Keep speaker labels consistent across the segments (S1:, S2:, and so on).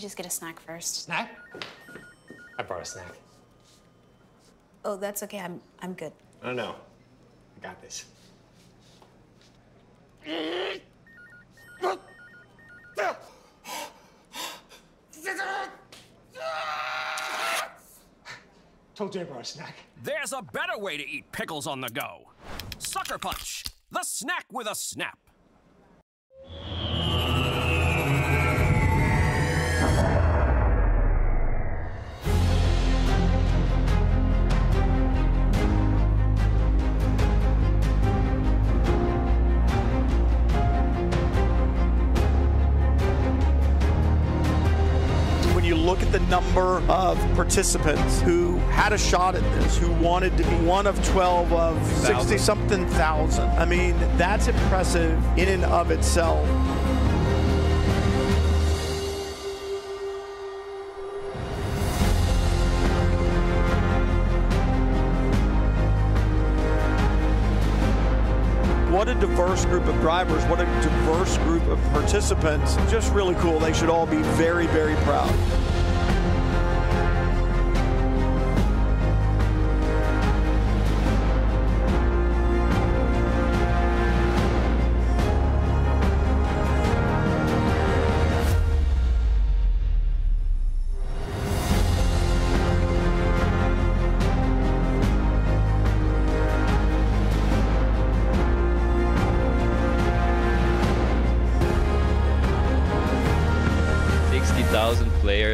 S1: me just get a snack first.
S2: Snack? I brought a snack.
S1: Oh, that's okay. I'm I'm good.
S2: Oh no, I got this. Told you I brought a snack.
S3: There's a better way to eat pickles on the go. Sucker Punch, the snack with a snap.
S4: Look at the number of participants who had a shot at this, who wanted to be one of 12 of 60 something thousand. I mean, that's impressive in and of itself. What a diverse group of drivers, what a diverse group of participants. Just really cool. They should all be very, very proud.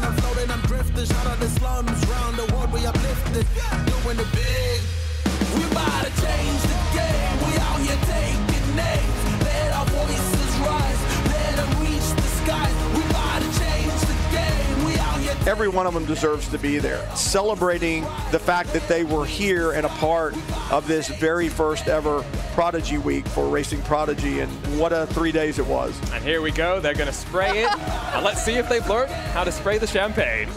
S5: different. I'm floating, I'm drifting. Shout out the slums, round the world, we uplifted, doing it big.
S4: Every one of them deserves to be there, celebrating the fact that they were here and a part of this very first ever Prodigy Week for Racing Prodigy. And what a three days it was.
S6: And here we go. They're going to spray it. and let's see if they've learned how to spray the champagne.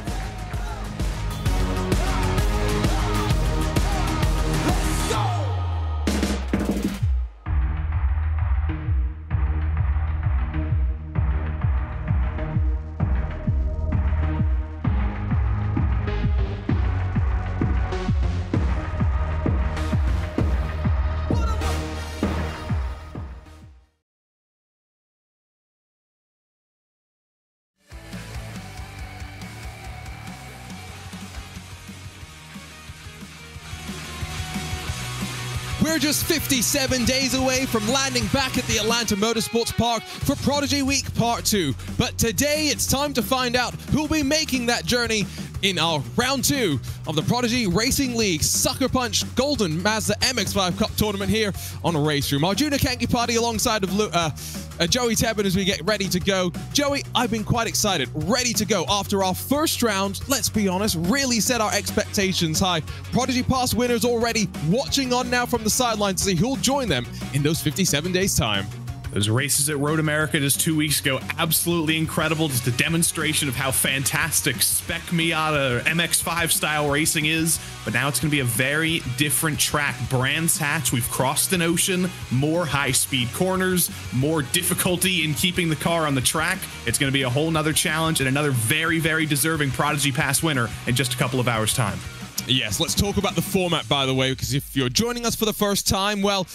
S7: Just 57 days away from landing back at the Atlanta Motorsports Park for Prodigy Week Part 2. But today it's time to find out who'll be making that journey in our round two of the Prodigy Racing League Sucker Punch Golden Mazda MX-5 Cup tournament here on RaceRoom. Arjuna Kanki Party alongside of uh, uh, Joey Tebben as we get ready to go. Joey, I've been quite excited, ready to go after our first round. Let's be honest, really set our expectations high. Prodigy Pass winners already watching on now from the sidelines to see who'll join them in those 57 days' time.
S8: Those races at Road America just two weeks ago, absolutely incredible. Just a demonstration of how fantastic Spec Miata MX5 style racing is. But now it's going to be a very different track. Brands Hatch, we've crossed an ocean, more high speed corners, more difficulty in keeping the car on the track. It's going to be a whole nother challenge and another very, very deserving Prodigy Pass winner in just a couple of hours' time.
S7: Yes, let's talk about the format, by the way, because if you're joining us for the first time, well,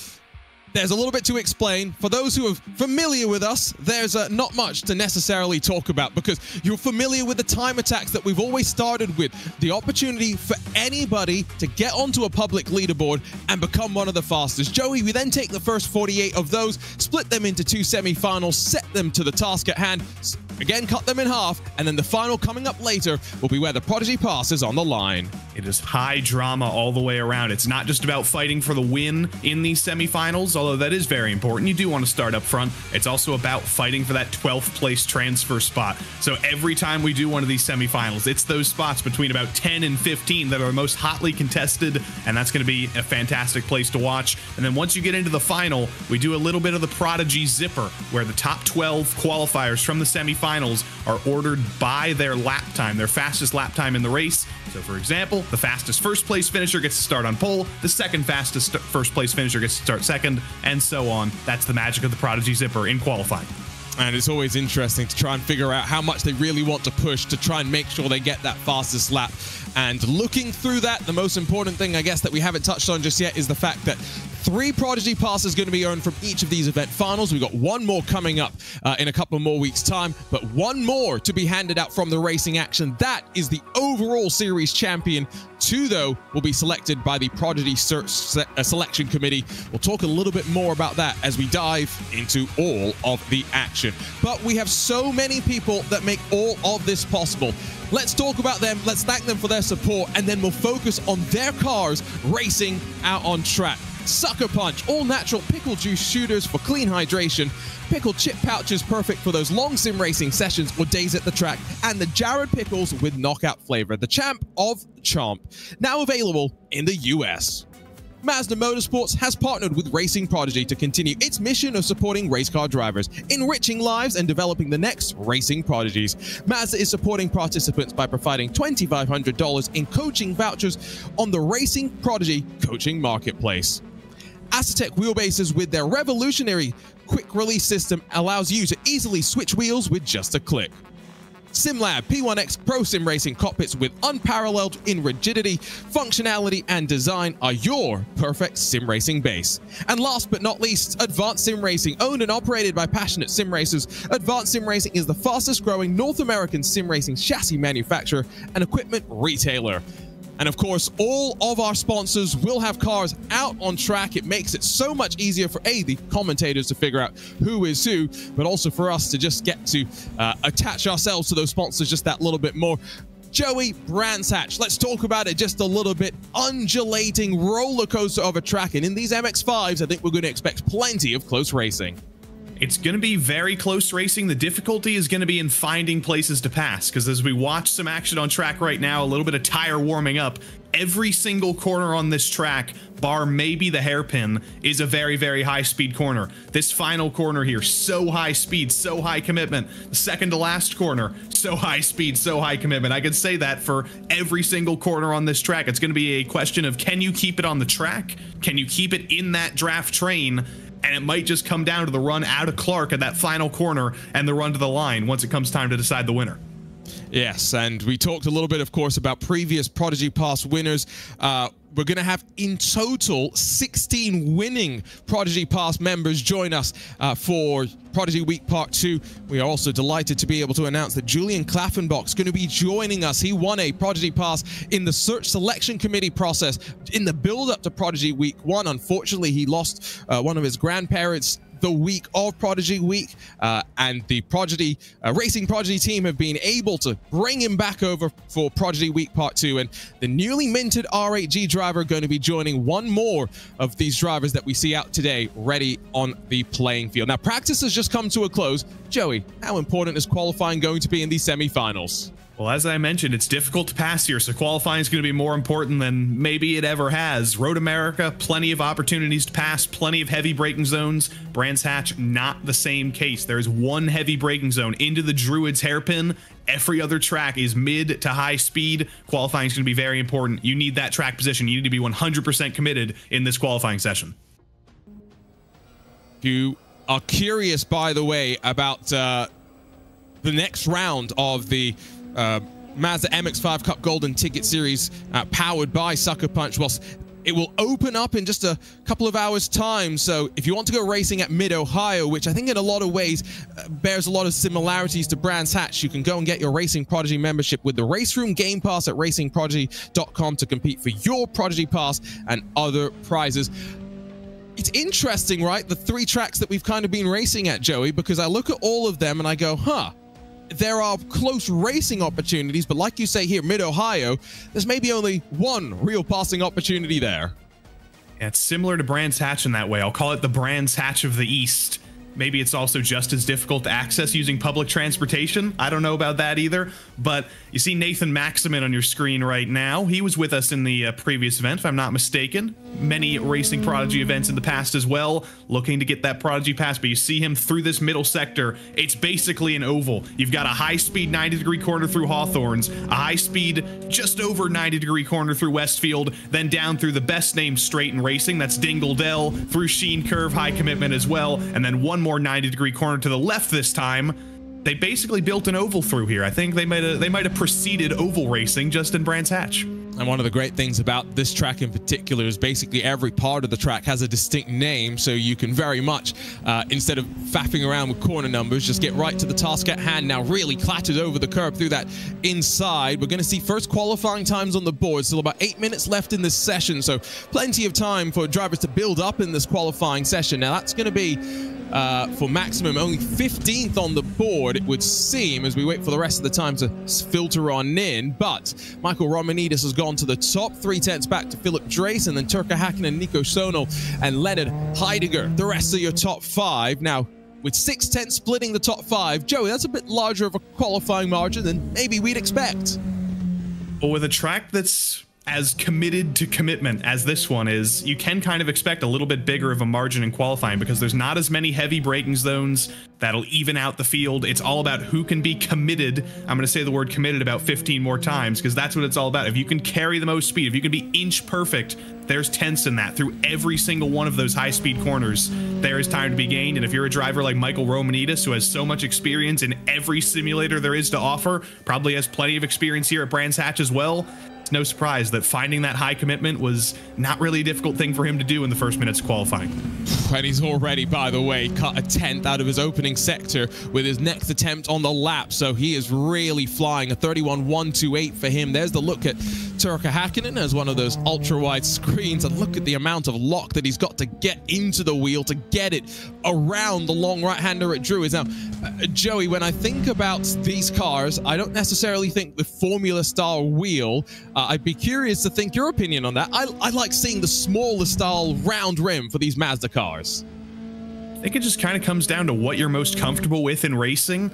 S7: there's a little bit to explain. For those who are familiar with us, there's uh, not much to necessarily talk about because you're familiar with the time attacks that we've always started with. The opportunity for anybody to get onto a public leaderboard and become one of the fastest. Joey, we then take the first 48 of those, split them into two semifinals, set them to the task at hand. Again cut them in half, and then the final coming up later will be where the Prodigy Pass is on the line.
S8: It is high drama all the way around. It's not just about fighting for the win in these semifinals, although that is very important. You do want to start up front. It's also about fighting for that 12th place transfer spot. So every time we do one of these semifinals, it's those spots between about 10 and 15 that are most hotly contested, and that's going to be a fantastic place to watch. And then once you get into the final, we do a little bit of the Prodigy Zipper, where the top 12 qualifiers from the semifinals are ordered by their lap time, their fastest lap time in the race. So, for example, the fastest first place finisher gets to start on pole, the second fastest st- first place finisher gets to start second, and so on. That's the magic of the Prodigy Zipper in qualifying.
S7: And it's always interesting to try and figure out how much they really want to push to try and make sure they get that fastest lap. And looking through that, the most important thing, I guess, that we haven't touched on just yet is the fact that three Prodigy passes going to be earned from each of these event finals. We've got one more coming up uh, in a couple more weeks' time, but one more to be handed out from the racing action. That is the overall series champion. Two, though, will be selected by the Prodigy Se- uh, Selection Committee. We'll talk a little bit more about that as we dive into all of the action. But we have so many people that make all of this possible. Let's talk about them. Let's thank them for their support, and then we'll focus on their cars racing out on track. Sucker Punch, all natural pickle juice shooters for clean hydration. Pickle chip pouches perfect for those long sim racing sessions or days at the track. And the Jarred Pickles with knockout flavor, the champ of Chomp. Now available in the US. Mazda Motorsports has partnered with Racing Prodigy to continue its mission of supporting race car drivers, enriching lives, and developing the next racing prodigies. Mazda is supporting participants by providing $2,500 in coaching vouchers on the Racing Prodigy coaching marketplace. Asetek wheelbases with their revolutionary quick release system allows you to easily switch wheels with just a click. SimLab P1X Pro Sim Racing cockpits with unparalleled in rigidity, functionality, and design are your perfect sim racing base. And last but not least, Advanced Sim Racing, owned and operated by passionate sim racers. Advanced Sim Racing is the fastest growing North American sim racing chassis manufacturer and equipment retailer. And of course, all of our sponsors will have cars out on track. It makes it so much easier for A, the commentators to figure out who is who, but also for us to just get to uh, attach ourselves to those sponsors just that little bit more. Joey Brands Hatch, let's talk about it just a little bit. Undulating roller coaster of a track. And in these MX5s, I think we're going to expect plenty of close racing.
S8: It's going to be very close racing. The difficulty is going to be in finding places to pass because as we watch some action on track right now, a little bit of tire warming up, every single corner on this track, bar maybe the hairpin, is a very, very high speed corner. This final corner here, so high speed, so high commitment. The second to last corner, so high speed, so high commitment. I could say that for every single corner on this track. It's going to be a question of can you keep it on the track? Can you keep it in that draft train? And it might just come down to the run out of Clark at that final corner and the run to the line once it comes time to decide the winner.
S7: Yes, and we talked a little bit, of course, about previous Prodigy Pass winners. Uh, we're going to have in total 16 winning Prodigy Pass members join us uh, for Prodigy Week Part 2. We are also delighted to be able to announce that Julian Klaffenbach is going to be joining us. He won a Prodigy Pass in the search selection committee process in the build up to Prodigy Week 1. Unfortunately, he lost uh, one of his grandparents the week of Prodigy Week, uh, and the Prodigy uh, Racing Prodigy team have been able to bring him back over for Prodigy Week Part 2. And the newly minted R8G driver going to be joining one more of these drivers that we see out today ready on the playing field. Now, practice has just come to a close. Joey, how important is qualifying going to be in these semifinals?
S8: Well, as I mentioned, it's difficult to pass here, so qualifying is going to be more important than maybe it ever has. Road America, plenty of opportunities to pass, plenty of heavy braking zones. Brands Hatch, not the same case. There's one heavy braking zone into the Druids hairpin. Every other track is mid to high speed. Qualifying is going to be very important. You need that track position. You need to be 100% committed in this qualifying session.
S7: You are curious, by the way, about uh, the next round of the uh, Mazda MX-5 Cup Golden Ticket Series uh, powered by Sucker Punch. Well, it will open up in just a couple of hours time. So if you want to go racing at Mid-Ohio, which I think in a lot of ways uh, bears a lot of similarities to Brands Hatch, you can go and get your Racing Prodigy membership with the RaceRoom Game Pass at racingprodigy.com to compete for your Prodigy Pass and other prizes. It's interesting, right? The three tracks that we've kind of been racing at, Joey, because I look at all of them and I go, huh, there are close racing opportunities, but like you say here, Mid Ohio, there's maybe only one real passing opportunity there.
S8: Yeah, it's similar to Brands Hatch in that way. I'll call it the Brands Hatch of the East. Maybe it's also just as difficult to access using public transportation. I don't know about that either. But you see Nathan Maximin on your screen right now. He was with us in the uh, previous event, if I'm not mistaken. Many Racing Prodigy events in the past as well, looking to get that Prodigy pass. But you see him through this middle sector. It's basically an oval. You've got a high speed 90 degree corner through Hawthorns, a high speed just over 90 degree corner through Westfield, then down through the best named straight in racing. That's Dingle Dell, through Sheene Curve, high commitment as well. And then one more 90 degree corner to the left this time. They basically built an oval through here. I think they might have they might have preceded oval racing just in Brands Hatch.
S7: And one of the great things about this track in particular is basically every part of the track has a distinct name, so you can very much, uh, instead of faffing around with corner numbers, just get right to the task at hand. Now, really clattered over the curb through that inside. We're going to see first qualifying times on the board. Still about eight minutes left in this session, so plenty of time for drivers to build up in this qualifying session. Now, that's going to be uh, for maximum only 15th on the board, it would seem, as we wait for the rest of the time to filter on in. But Michael Romanidis has gone to the top, three tenths back to Philip Drace, and then Turkka Hakkinen, Nico Sonal, and Leonard Heidegger. The rest of your top five. Now, with six tenths splitting the top five, Joey, that's a bit larger of a qualifying margin than maybe we'd expect.
S8: But with a track that's as committed to commitment as this one is, you can kind of expect a little bit bigger of a margin in qualifying because there's not as many heavy braking zones that'll even out the field. It's all about who can be committed. I'm going to say the word committed about 15 more times because that's what it's all about. If you can carry the most speed, if you can be inch perfect, there's tense in that through every single one of those high speed corners. There is time to be gained. And if you're a driver like Michael Romanidis, who has so much experience in every simulator there is to offer, probably has plenty of experience here at Brands Hatch as well, it's no surprise that finding that high commitment was not really a difficult thing for him to do in the first minutes qualifying.
S7: And he's already, by the way, cut a tenth out of his opening sector with his next attempt on the lap. So he is really flying a 31.128 for him. There's the look at Turkka Hakkinen as one of those ultra wide screens. And look at the amount of lock that he's got to get into the wheel to get it around the long right hander at Drew. Is now, uh, Joey, when I think about these cars, I don't necessarily think the Formula style wheel. Uh, I'd be curious to think your opinion on that. I, I like seeing the smaller style round rim for these Mazda cars.
S8: I think it just kind of comes down to what you're most comfortable with in racing.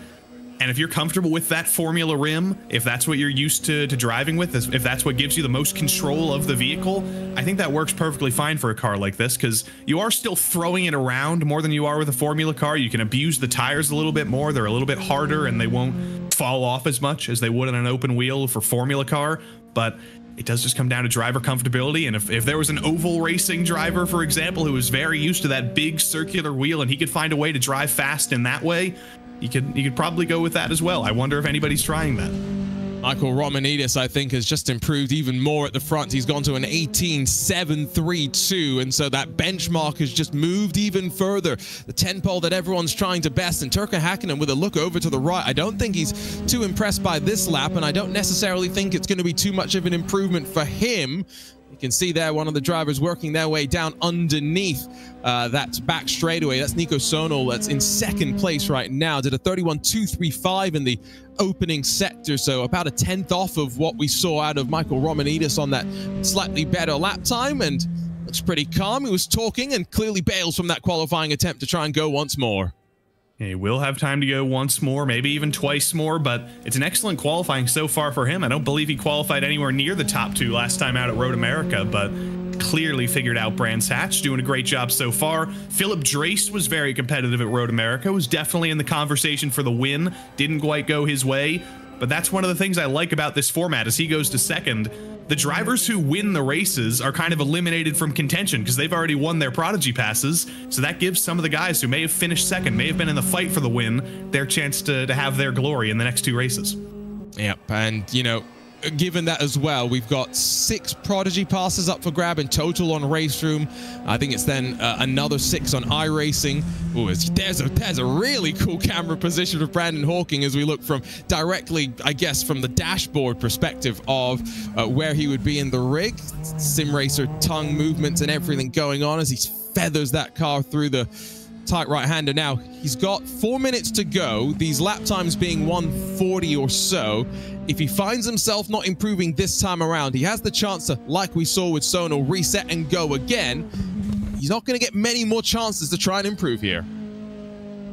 S8: And if you're comfortable with that formula rim, if that's what you're used to, to driving with, if that's what gives you the most control of the vehicle, I think that works perfectly fine for a car like this because you are still throwing it around more than you are with a formula car. You can abuse the tires a little bit more. They're a little bit harder and they won't fall off as much as they would on an open wheel for formula car. But it does just come down to driver comfortability. And if, if there was an oval racing driver, for example, who was very used to that big circular wheel and he could find a way to drive fast in that way, you could you could probably go with that as well. I wonder if anybody's trying that.
S7: Michael Romanidis, I think, has just improved even more at the front. He's gone to an 18.732, and so that benchmark has just moved even further. The 10 pole that everyone's trying to best, and Turkka Hakkinen with a look over to the right. I don't think he's too impressed by this lap, and I don't necessarily think it's going to be too much of an improvement for him. Can see there one of the drivers working their way down underneath uh, that back straightaway. That's Nico Sonal. That's in second place right now. Did a 31.235 in the opening sector. So about a tenth off of what we saw out of Michael Romanidis on that slightly better lap time. And looks pretty calm. He was talking and clearly bails from that qualifying attempt to try and go once more.
S8: He will have time to go once more, maybe even twice more, but it's an excellent qualifying so far for him. I don't believe he qualified anywhere near the top two last time out at Road America, but clearly figured out Brands Hatch, doing a great job so far. Philip Drace was very competitive at Road America, was definitely in the conversation for the win, didn't quite go his way, but that's one of the things I like about this format as he goes to second the drivers who win the races are kind of eliminated from contention because they've already won their prodigy passes. So that gives some of the guys who may have finished second, may have been in the fight for the win, their chance to, to have their glory in the next two races.
S7: Yep. And, you know, given that as well, we've got six Prodigy passes up for grab in total on RaceRoom. I think it's then uh, another six on iRacing. Ooh, there's a there's a really cool camera position of Brandon Hawking as we look from directly, I guess, from the dashboard perspective of uh, where he would be in the rig. Sim Racer tongue movements and everything going on as he feathers that car through the tight right-hander. Now, he's got four minutes to go, these lap times being 140 or so. If he finds himself not improving this time around, he has the chance to, like we saw with Sono, reset and go again. He's not going to get many more chances to try and improve here.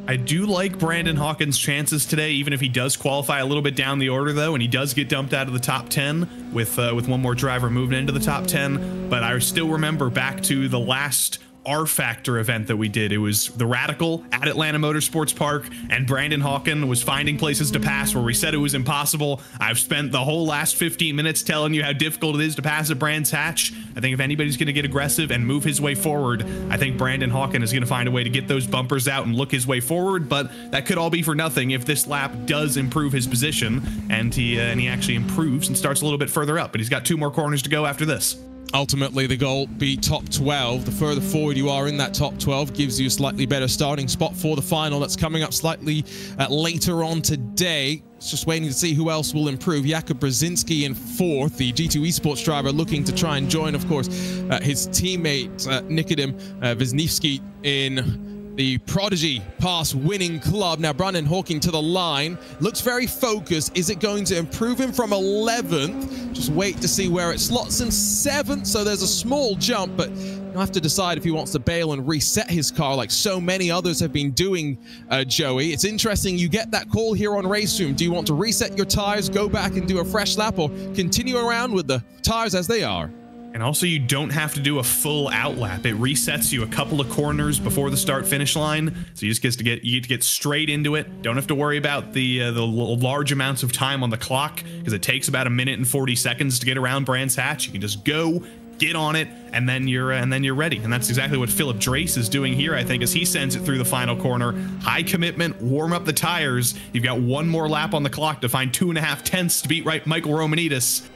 S8: I do like Brandon Hawkins' chances today, even if he does qualify a little bit down the order, though, and he does get dumped out of the top 10 with uh, with one more driver moving into the top 10. But I still remember back to the last rFactor event that we did. It was the Radical at Atlanta Motorsports Park, and Brandon Hawken was finding places to pass where we said it was impossible. I've spent the whole last 15 minutes telling you how difficult it is to pass at Brands Hatch. I think if anybody's going to get aggressive and move his way forward, I think Brandon Hawken is going to find a way to get those bumpers out and look his way forward. But that could all be for nothing if this lap does improve his position and he uh, and he actually improves and starts a little bit further up. But he's got two more corners to go after this.
S7: Ultimately, the goal be top 12. The further forward you are in that top 12 gives you a slightly better starting spot for the final. That's coming up slightly uh, later on today. It's just waiting to see who else will improve. Jakub Brzezinski in fourth, the G2 esports driver looking to try and join, of course, uh, his teammate uh, Nikodem uh, Wisniewski in the Prodigy pass winning club. Now, Brandon Hawking to the line. Looks very focused. Is it going to improve him from 11th? Just wait to see where it slots in 7th. So there's a small jump, but he'll have to decide if he wants to bail and reset his car like so many others have been doing, uh, Joey. It's interesting. You get that call here on RaceRoom. Do you want to reset your tires, go back and do a fresh lap, or continue around with the tires as they are?
S8: And also, you don't have to do a full out lap. It resets you a couple of corners before the start finish line, so you just get to get you get to get straight into it. Don't have to worry about the uh, the large amounts of time on the clock because it takes about a minute and 40 seconds to get around Brands Hatch. You can just go, get on it, and then you're uh, and then you're ready. And that's exactly what Philip Drace is doing here, I think, as he sends it through the final corner. High commitment, warm up the tires. You've got one more lap on the clock to find two and a half tenths to beat right Michael Romanidis.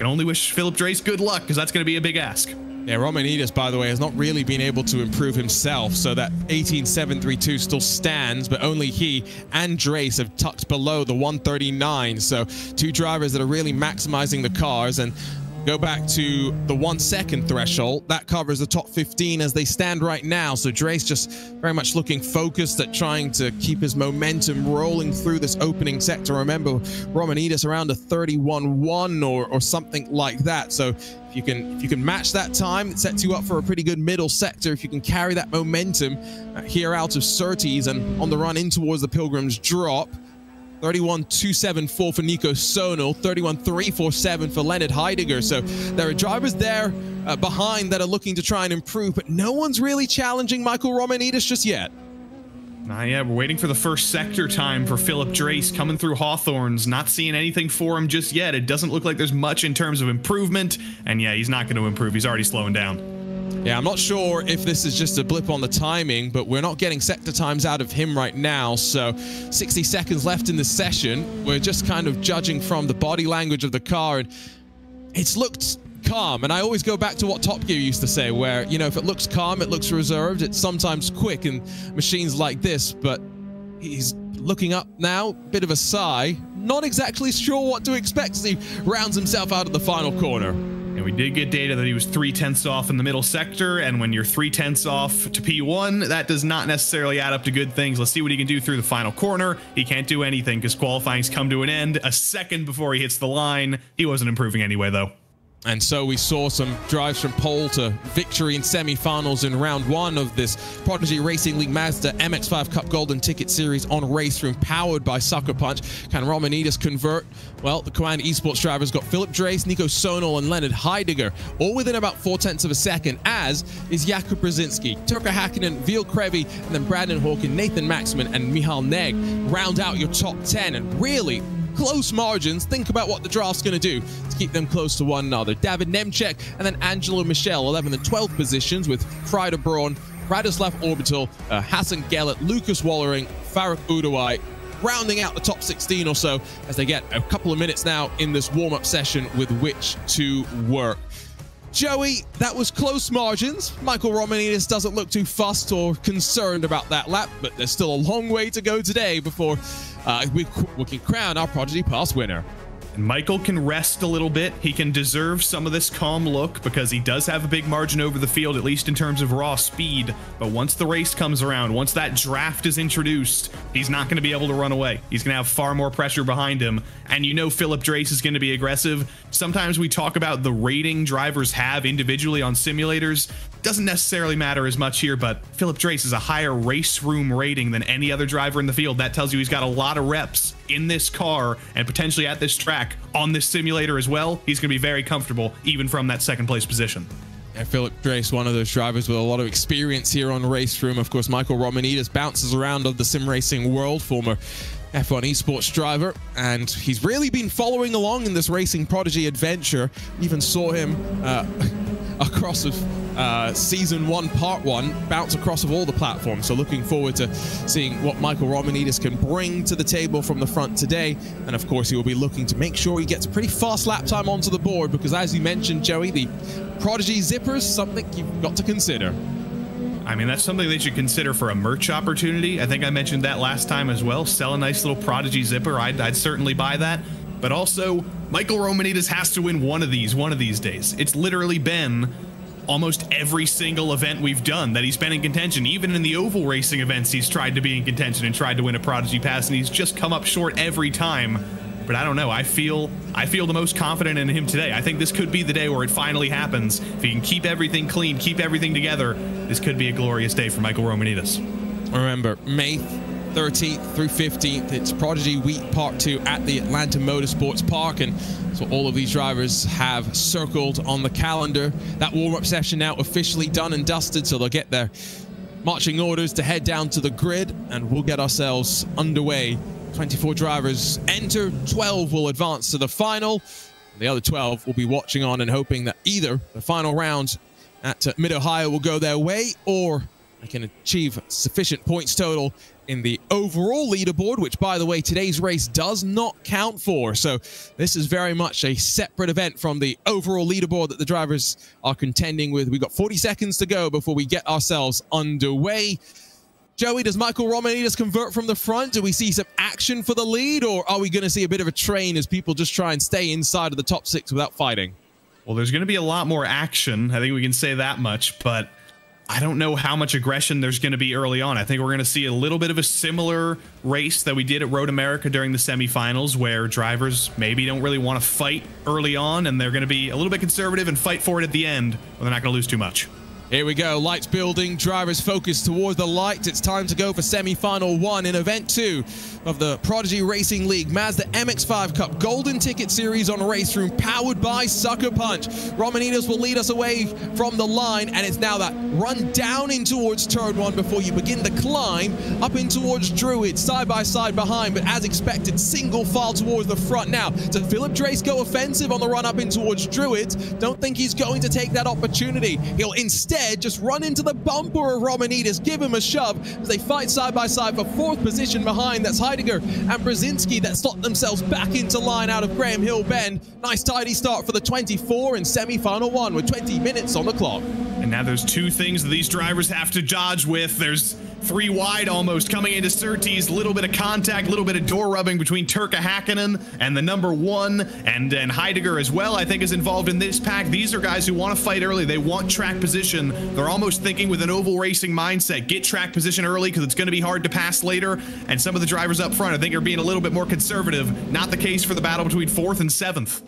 S8: Can only wish Philip Drace good luck because that's going to be a big ask.
S7: Yeah, Romanidis, by the way, has not really been able to improve himself, so that 18.732 still stands, but only he and Drace have tucked below the 139. So two drivers that are really maximizing the cars, and go back to the one second threshold. That covers the top 15 as they stand right now. So Drace just very much looking focused at trying to keep his momentum rolling through this opening sector. Remember, Romanidis around a 31-1 or, or something like that. So if you can if you can match that time, it sets you up for a pretty good middle sector. If you can carry that momentum uh, here out of Surtees and on the run in towards the Pilgrim's drop, 31.274 for Nico Sono, 31.347 for Leonard Heidegger. So there are drivers there uh, behind that are looking to try and improve, but no one's really challenging Michael Romanidis just yet.
S8: Nah, yeah, we're waiting for the first sector time for Philip Drace coming through Hawthorns. Not seeing anything for him just yet. It doesn't look like there's much in terms of improvement. And yeah, he's not going to improve. He's already slowing down.
S7: Yeah, I'm not sure if this is just a blip on the timing, but we're not getting sector times out of him right now. So 60 seconds left in the session. We're just kind of judging from the body language of the car, and it's looked calm. And I always go back to what Top Gear used to say, where, you know, if it looks calm, it looks reserved. It's sometimes quick in machines like this, but he's looking up now, bit of a sigh. Not exactly sure what to expect as he rounds himself out of the final corner.
S8: And we did get data that he was three tenths off in the middle sector. And when you're three tenths off to P1, that does not necessarily add up to good things. Let's see what he can do through the final corner. He can't do anything because qualifying's come to an end a second before he hits the line. He wasn't improving anyway, though.
S7: And so we saw some drives from pole to victory in semi-finals in round one of this Prodigy Racing League Mazda MX-5 Cup Golden Ticket Series on RaceRoom, powered by Sucker Punch. Can Romanidis convert? Well, the Command Esports drivers got Philip Drace, Nico Sonal, and Leonard Heidegger, all within about four tenths of a second, as is Jakub Brzezinski, Turkka Hakkinen, Veal Krevy, and then Brandon Hawkin, Nathan Maxman, and Michal Neg round out your top 10. And really, close margins. Think about what the draft's going to do to keep them close to one another. David Nemchek and then Angelo Michel, 11th and 12th positions with Frieder Braun, Radoslav Orbital, uh, Hassan Gellert, Lucas Wallering, Faruk Udawai, rounding out the top 16 or so as they get a couple of minutes now in this warm-up session with which to work. Joey, that was close margins. Michael Romanidis doesn't look too fussed or concerned about that lap, but there's still a long way to go today before uh, we, we can crown our Prodigy Pass winner.
S8: And Michael can rest a little bit. He can deserve some of this calm look because he does have a big margin over the field, at least in terms of raw speed. But once the race comes around, once that draft is introduced, he's not going to be able to run away. He's going to have far more pressure behind him. And you know Philip Drace is going to be aggressive. Sometimes we talk about the rating drivers have individually on simulators. Doesn't necessarily matter as much here, but Philip Drace is a higher RaceRoom rating than any other driver in the field. That tells you he's got a lot of reps in this car and potentially at this track on this simulator as well. He's going to be very comfortable even from that second place position.
S7: Philip Drace, one of those drivers with a lot of experience here on RaceRoom. Of course, Michael Romanidis bounces around of the sim racing world, former F1 esports driver, and he's really been following along in this racing prodigy adventure. Even saw him uh, across of uh, season one, part one, bounce across of all the platforms. So looking forward to seeing what Michael Romanidis can bring to the table from the front today. And of course, he will be looking to make sure he gets a pretty fast lap time onto the board because as you mentioned, Joey, the Prodigy Zippers, something you've got to consider.
S8: I mean, that's something they should consider for a merch opportunity. I think I mentioned that last time as well. Sell a nice little Prodigy zipper. I'd, I'd certainly buy that. But also, Michael Romanidis has to win one of these one of these days. It's literally been almost every single event we've done that he's been in contention. Even in the oval racing events, he's tried to be in contention and tried to win a Prodigy Pass, and he's just come up short every time. But I don't know. I feel I feel the most confident in him today. I think this could be the day where it finally happens. If he can keep everything clean, keep everything together, this could be a glorious day for Michael Romanidis.
S7: Remember, May 13th through 15th, it's Prodigy Week Part 2 at the Atlanta Motorsports Park. And so all of these drivers have circled on the calendar. That warm-up session now officially done and dusted, so they'll get their marching orders to head down to the grid, and we'll get ourselves underway 24 drivers enter, 12 will advance to the final. The other 12 will be watching on and hoping that either the final round at Mid-Ohio will go their way or they can achieve sufficient points total in the overall leaderboard, which, by the way, today's race does not count for. So this is very much a separate event from the overall leaderboard that the drivers are contending with. We've got 40 seconds to go before we get ourselves underway. Joey, does Michael Romanidis convert from the front? Do we see some action for the lead, or are we going to see a bit of a train as people just try and stay inside of the top six without fighting?
S8: Well, there's going to be a lot more action. I think we can say that much, but I don't know how much aggression there's going to be early on. I think we're going to see a little bit of a similar race that we did at Road America during the semifinals, where drivers maybe don't really want to fight early on, and they're going to be a little bit conservative and fight for it at the end, but they're not going to lose too much.
S7: Here we go. Lights building. Drivers focused towards the light. It's time to go for semi-final one in event two of the Prodigy Racing League Mazda MX-5 Cup Golden Ticket Series on RaceRoom, powered by Sucker Punch. Romanidis will lead us away from the line, and it's now that run down in towards turn one before you begin the climb up in towards Druid, side by side behind, but as expected, single file towards the front. Now, does Philip Drace go offensive on the run up in towards Druid? Don't think he's going to take that opportunity. He'll instead just run into the bumper of Romanidis, give him a shove as they fight side by side for fourth position behind. That's Heidegger and Brzezinski that slot themselves back into line out of Graham Hill Bend. Nice tidy start for the 24 in semi-final one with 20 minutes on the clock.
S8: And now there's two things that these drivers have to dodge with. There's three wide almost coming into Surtees. Little bit of contact, little bit of door rubbing between Turkka Hakkinen and the number one, and then Heidegger as well, I think, is involved in this pack. These are guys who want to fight early. They want track position. They're almost thinking with an oval racing mindset. Get track position early because it's going to be hard to pass later. And some of the drivers up front, I think, are being a little bit more conservative. Not the case for the battle between fourth and seventh.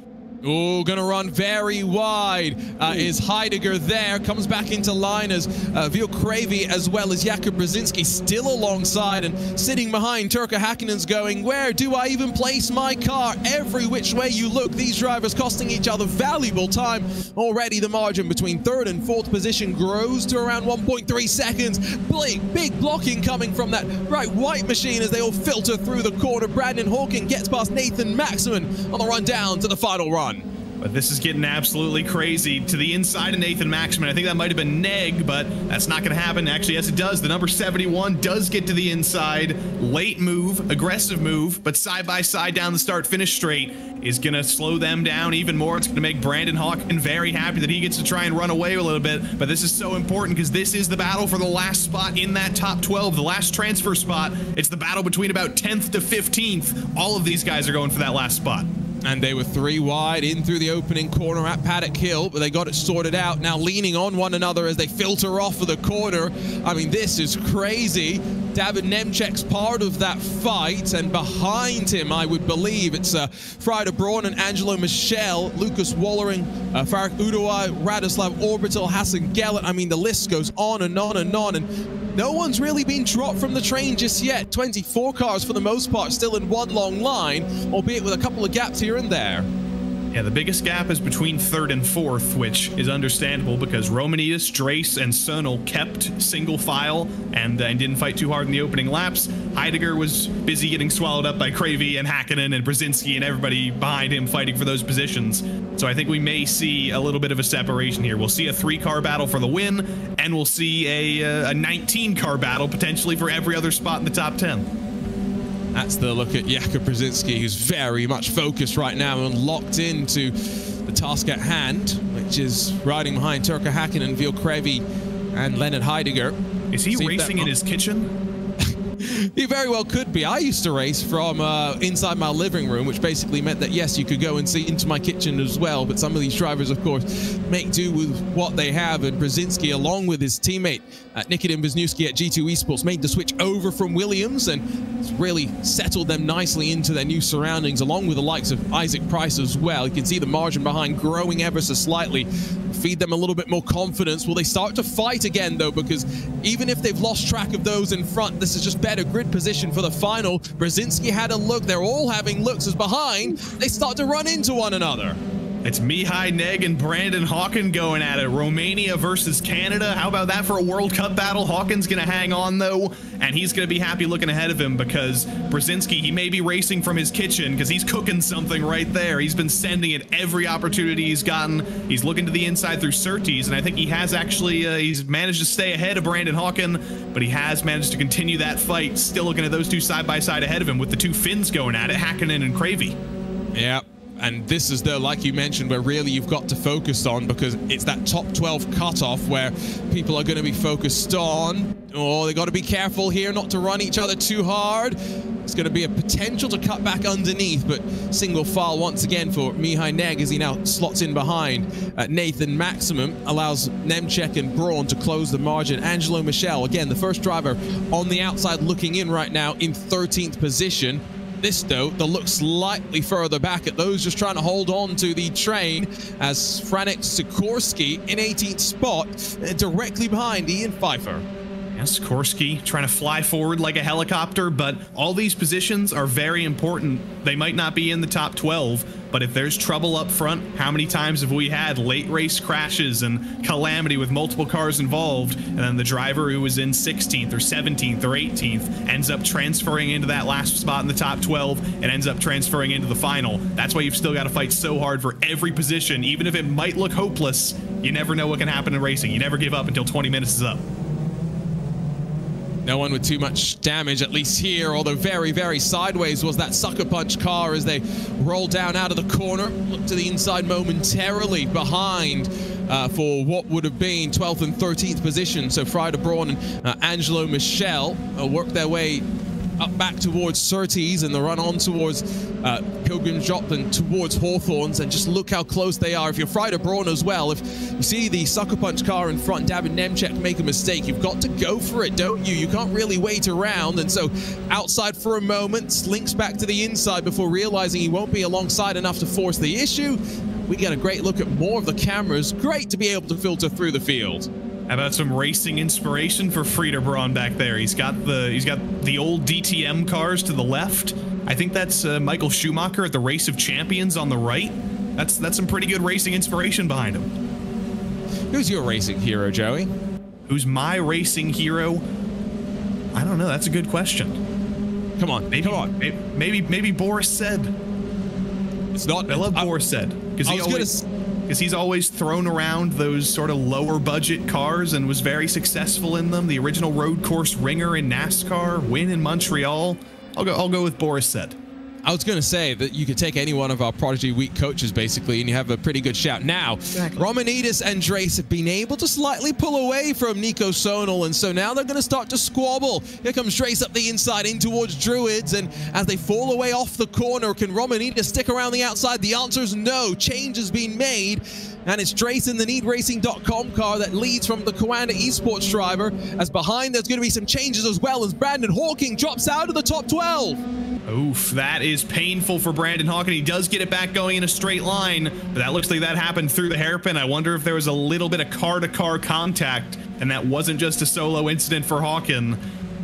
S7: Oh, gonna run very wide. Uh, is Heidegger there? Comes back into line as uh, Vilkravi as well as Jakub Brzezinski still alongside and sitting behind. Turkka Hakkinen's going, where do I even place my car? Every which way you look, these drivers costing each other valuable time. Already the margin between third and fourth position grows to around 1.3 seconds. Big, big blocking coming from that right white machine as they all filter through the corner. Brandon Hawking gets past Nathan Maximan on the run down to the final run.
S8: But this is getting absolutely crazy to the inside of Nathan Maxman. I think that might have been Neg, but that's not going to happen. Actually, yes, it does. The number 71 does get to the inside. Late move, aggressive move, but side by side down the start finish straight is going to slow them down even more. It's going to make Brandon Hawkin very happy that he gets to try and run away a little bit. But this is so important because this is the battle for the last spot in that top 12, the last transfer spot. It's the battle between about 10th to 15th. All of these guys are going for that last spot.
S7: And they were three wide in through the opening corner at Paddock Hill, but they got it sorted out. Now leaning on one another as they filter off of the corner. I mean, this is crazy. David Nemchek's part of that fight, and behind him, I would believe it's uh, Frieder Braun and Angelo Michel, Lucas Wallering, uh, Faruk Udoai, Radoslav Orbital, Hassan Gellert. I mean, the list goes on and on and on, and no one's really been dropped from the train just yet. 24 cars for the most part still in one long line, albeit with a couple of gaps here and there.
S8: Yeah, the biggest gap is between third and fourth, which is understandable because Romanidis, Drace, and Cernal kept single file and, uh, and didn't fight too hard in the opening laps. Heidegger was busy getting swallowed up by Cravey and Hakkinen and Brzezinski and everybody behind him fighting for those positions. So I think we may see a little bit of a separation here. We'll see a three-car battle for the win, and we'll see a, uh, a 19-car battle potentially for every other spot in the top 10.
S7: That's the look at Jakub Brzezinski, who's very much focused right now and locked into the task at hand, which is riding behind Turkka Hakkinen, Veal Crevi, and Leonard Heidegger.
S8: Is he
S7: See
S8: racing in his kitchen?
S7: He very well could be. I used to race from uh, inside my living room, which basically meant that, yes, you could go and see into my kitchen as well. But some of these drivers, of course, make do with what they have. And Brzezinski, along with his teammate uh, Nikodem Wisniewski at G2 Esports, made the switch over from Williams and really settled them nicely into their new surroundings, along with the likes of Isaac Price as well. You can see the margin behind growing ever so slightly. Feed them a little bit more confidence. Will they start to fight again, though? Because even if they've lost track of those in front, this is just better grid position for the final. Brzezinski had a look. They're all having looks as behind. They start to run into one another.
S8: It's Mihai Neg and Brandon Hawken going at it. Romania versus Canada. How about that for a World Cup battle? Hawken's going to hang on, though, and he's going to be happy looking ahead of him because Brzezinski, he may be racing from his kitchen because he's cooking something right there. He's been sending it every opportunity he's gotten. He's looking to the inside through Surtees, and I think he has actually, uh, he's managed to stay ahead of Brandon Hawken, but he has managed to continue that fight. Still looking at those two side by side ahead of him with the two Finns going at it, Hakkinen and Cravey.
S7: Yeah. And this is the, like you mentioned, where really you've got to focus on because it's that top 12 cutoff where people are going to be focused on. Oh, they got to be careful here not to run each other too hard. It's going to be a potential to cut back underneath, but single file once again for Mihai Neg as he now slots in behind. Uh, Nathan Maximum allows Nemchek and Braun to close the margin. Angelo Michel, again, the first driver on the outside looking in right now in 13th position. This, though, they'll look slightly further back at those just trying to hold on to the train as Franek Sikorsky in 18th spot, uh, directly behind Ian Pfeiffer.
S8: Yes, Korsky trying to fly forward like a helicopter, but all these positions are very important. They might not be in the top 12, but if there's trouble up front, how many times have we had late race crashes and calamity with multiple cars involved, and then the driver who was in 16th or 17th or 18th ends up transferring into that last spot in the top 12 and ends up transferring into the final. That's why you've still got to fight so hard for every position, even if it might look hopeless. You never know what can happen in racing. You never give up until 20 minutes is up.
S7: No one with too much damage, at least here, although very, very sideways was that sucker punch car as they rolled down out of the corner. Look to the inside momentarily behind uh, for what would have been 12th and 13th position. So Frieder Braun and uh, Angelo Michel uh, work their way up back towards Surtees and the run on towards uh, Pilgrim's and towards Hawthorns. And just look how close they are. If you're Frieder Braun as well, if you see the Sucker Punch car in front, David Nemchek make a mistake, you've got to go for it, don't you? You can't really wait around. And so outside for a moment, slinks back to the inside before realizing he won't be alongside enough to force the issue. We get a great look at more of the cameras. Great to be able to filter through the field.
S8: How about some racing inspiration for Frieder Braun back there? He's got the he's got the old DTM cars to the left. I think that's uh, Michael Schumacher at the Race of Champions on the right. That's that's some pretty good racing inspiration behind him.
S7: Who's your racing hero, Joey?
S8: Who's my racing hero? I don't know. That's a good question.
S7: Come on,
S8: maybe,
S7: come on.
S8: Maybe maybe, maybe Boris Said.
S7: It's not.
S8: I love
S7: I-
S8: Boris Said because he
S7: was gonna
S8: always because he's always thrown around those sort of lower budget cars and was very successful in them. The original road course ringer in NASCAR, win in Montreal. I'll go. I'll go with Boris Said.
S7: I was going to say that you could take any one of our Prodigy Week coaches, basically, and you have a pretty good shout. Now,
S8: Exactly.
S7: Romanidis and Drace have been able to slightly pull away from Nico Sonal, and so now they're going to start to squabble. Here comes Drace up the inside in towards Druids, and as they fall away off the corner, can Romanidis stick around the outside? The answer is no. Change has been made, and it's Drace in the NeedRacing.com car that leads from the Coanda Esports driver. As behind, there's going to be some changes as well as Brandon Hawking drops out of the top 12.
S8: Oof, that is painful for Brandon Hawken. He does get it back going in a straight line, but that looks like that happened through the hairpin. I wonder if there was a little bit of car-to-car contact, and that wasn't just a solo incident for Hawken.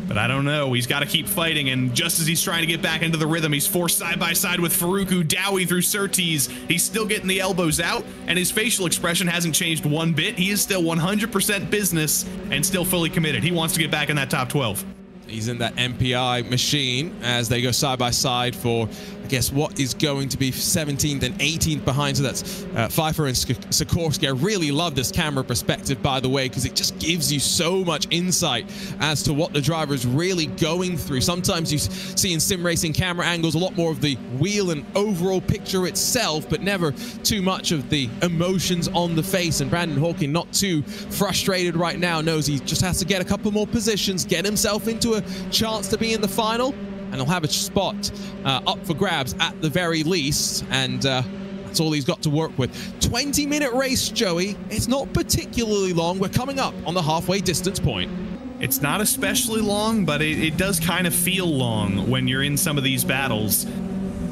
S8: But I don't know. He's got to keep fighting, and just as he's trying to get back into the rhythm, he's forced side by side with Faruku Dowie through Surtees. He's still getting the elbows out, and his facial expression hasn't changed one bit. He is still 100% business and still fully committed. He wants to get back in that top 12.
S7: He's in that MPI machine as they go side by side for, guess, what is going to be 17th and 18th behind. So that's uh, Pfeiffer and Sikorsky. I really love this camera perspective, by the way, because it just gives you so much insight as to what the driver is really going through. Sometimes you see in sim racing camera angles a lot more of the wheel and overall picture itself, but never too much of the emotions on the face. And Brandon Hawking, not too frustrated right now, knows he just has to get a couple more positions, get himself into a chance to be in the final, and he'll have a spot uh, up for grabs at the very least. And uh, that's all he's got to work with. 20 minute race, Joey. It's not particularly long. We're coming up on the halfway distance point.
S8: It's not especially long, but it, it does kind of feel long when you're in some of these battles.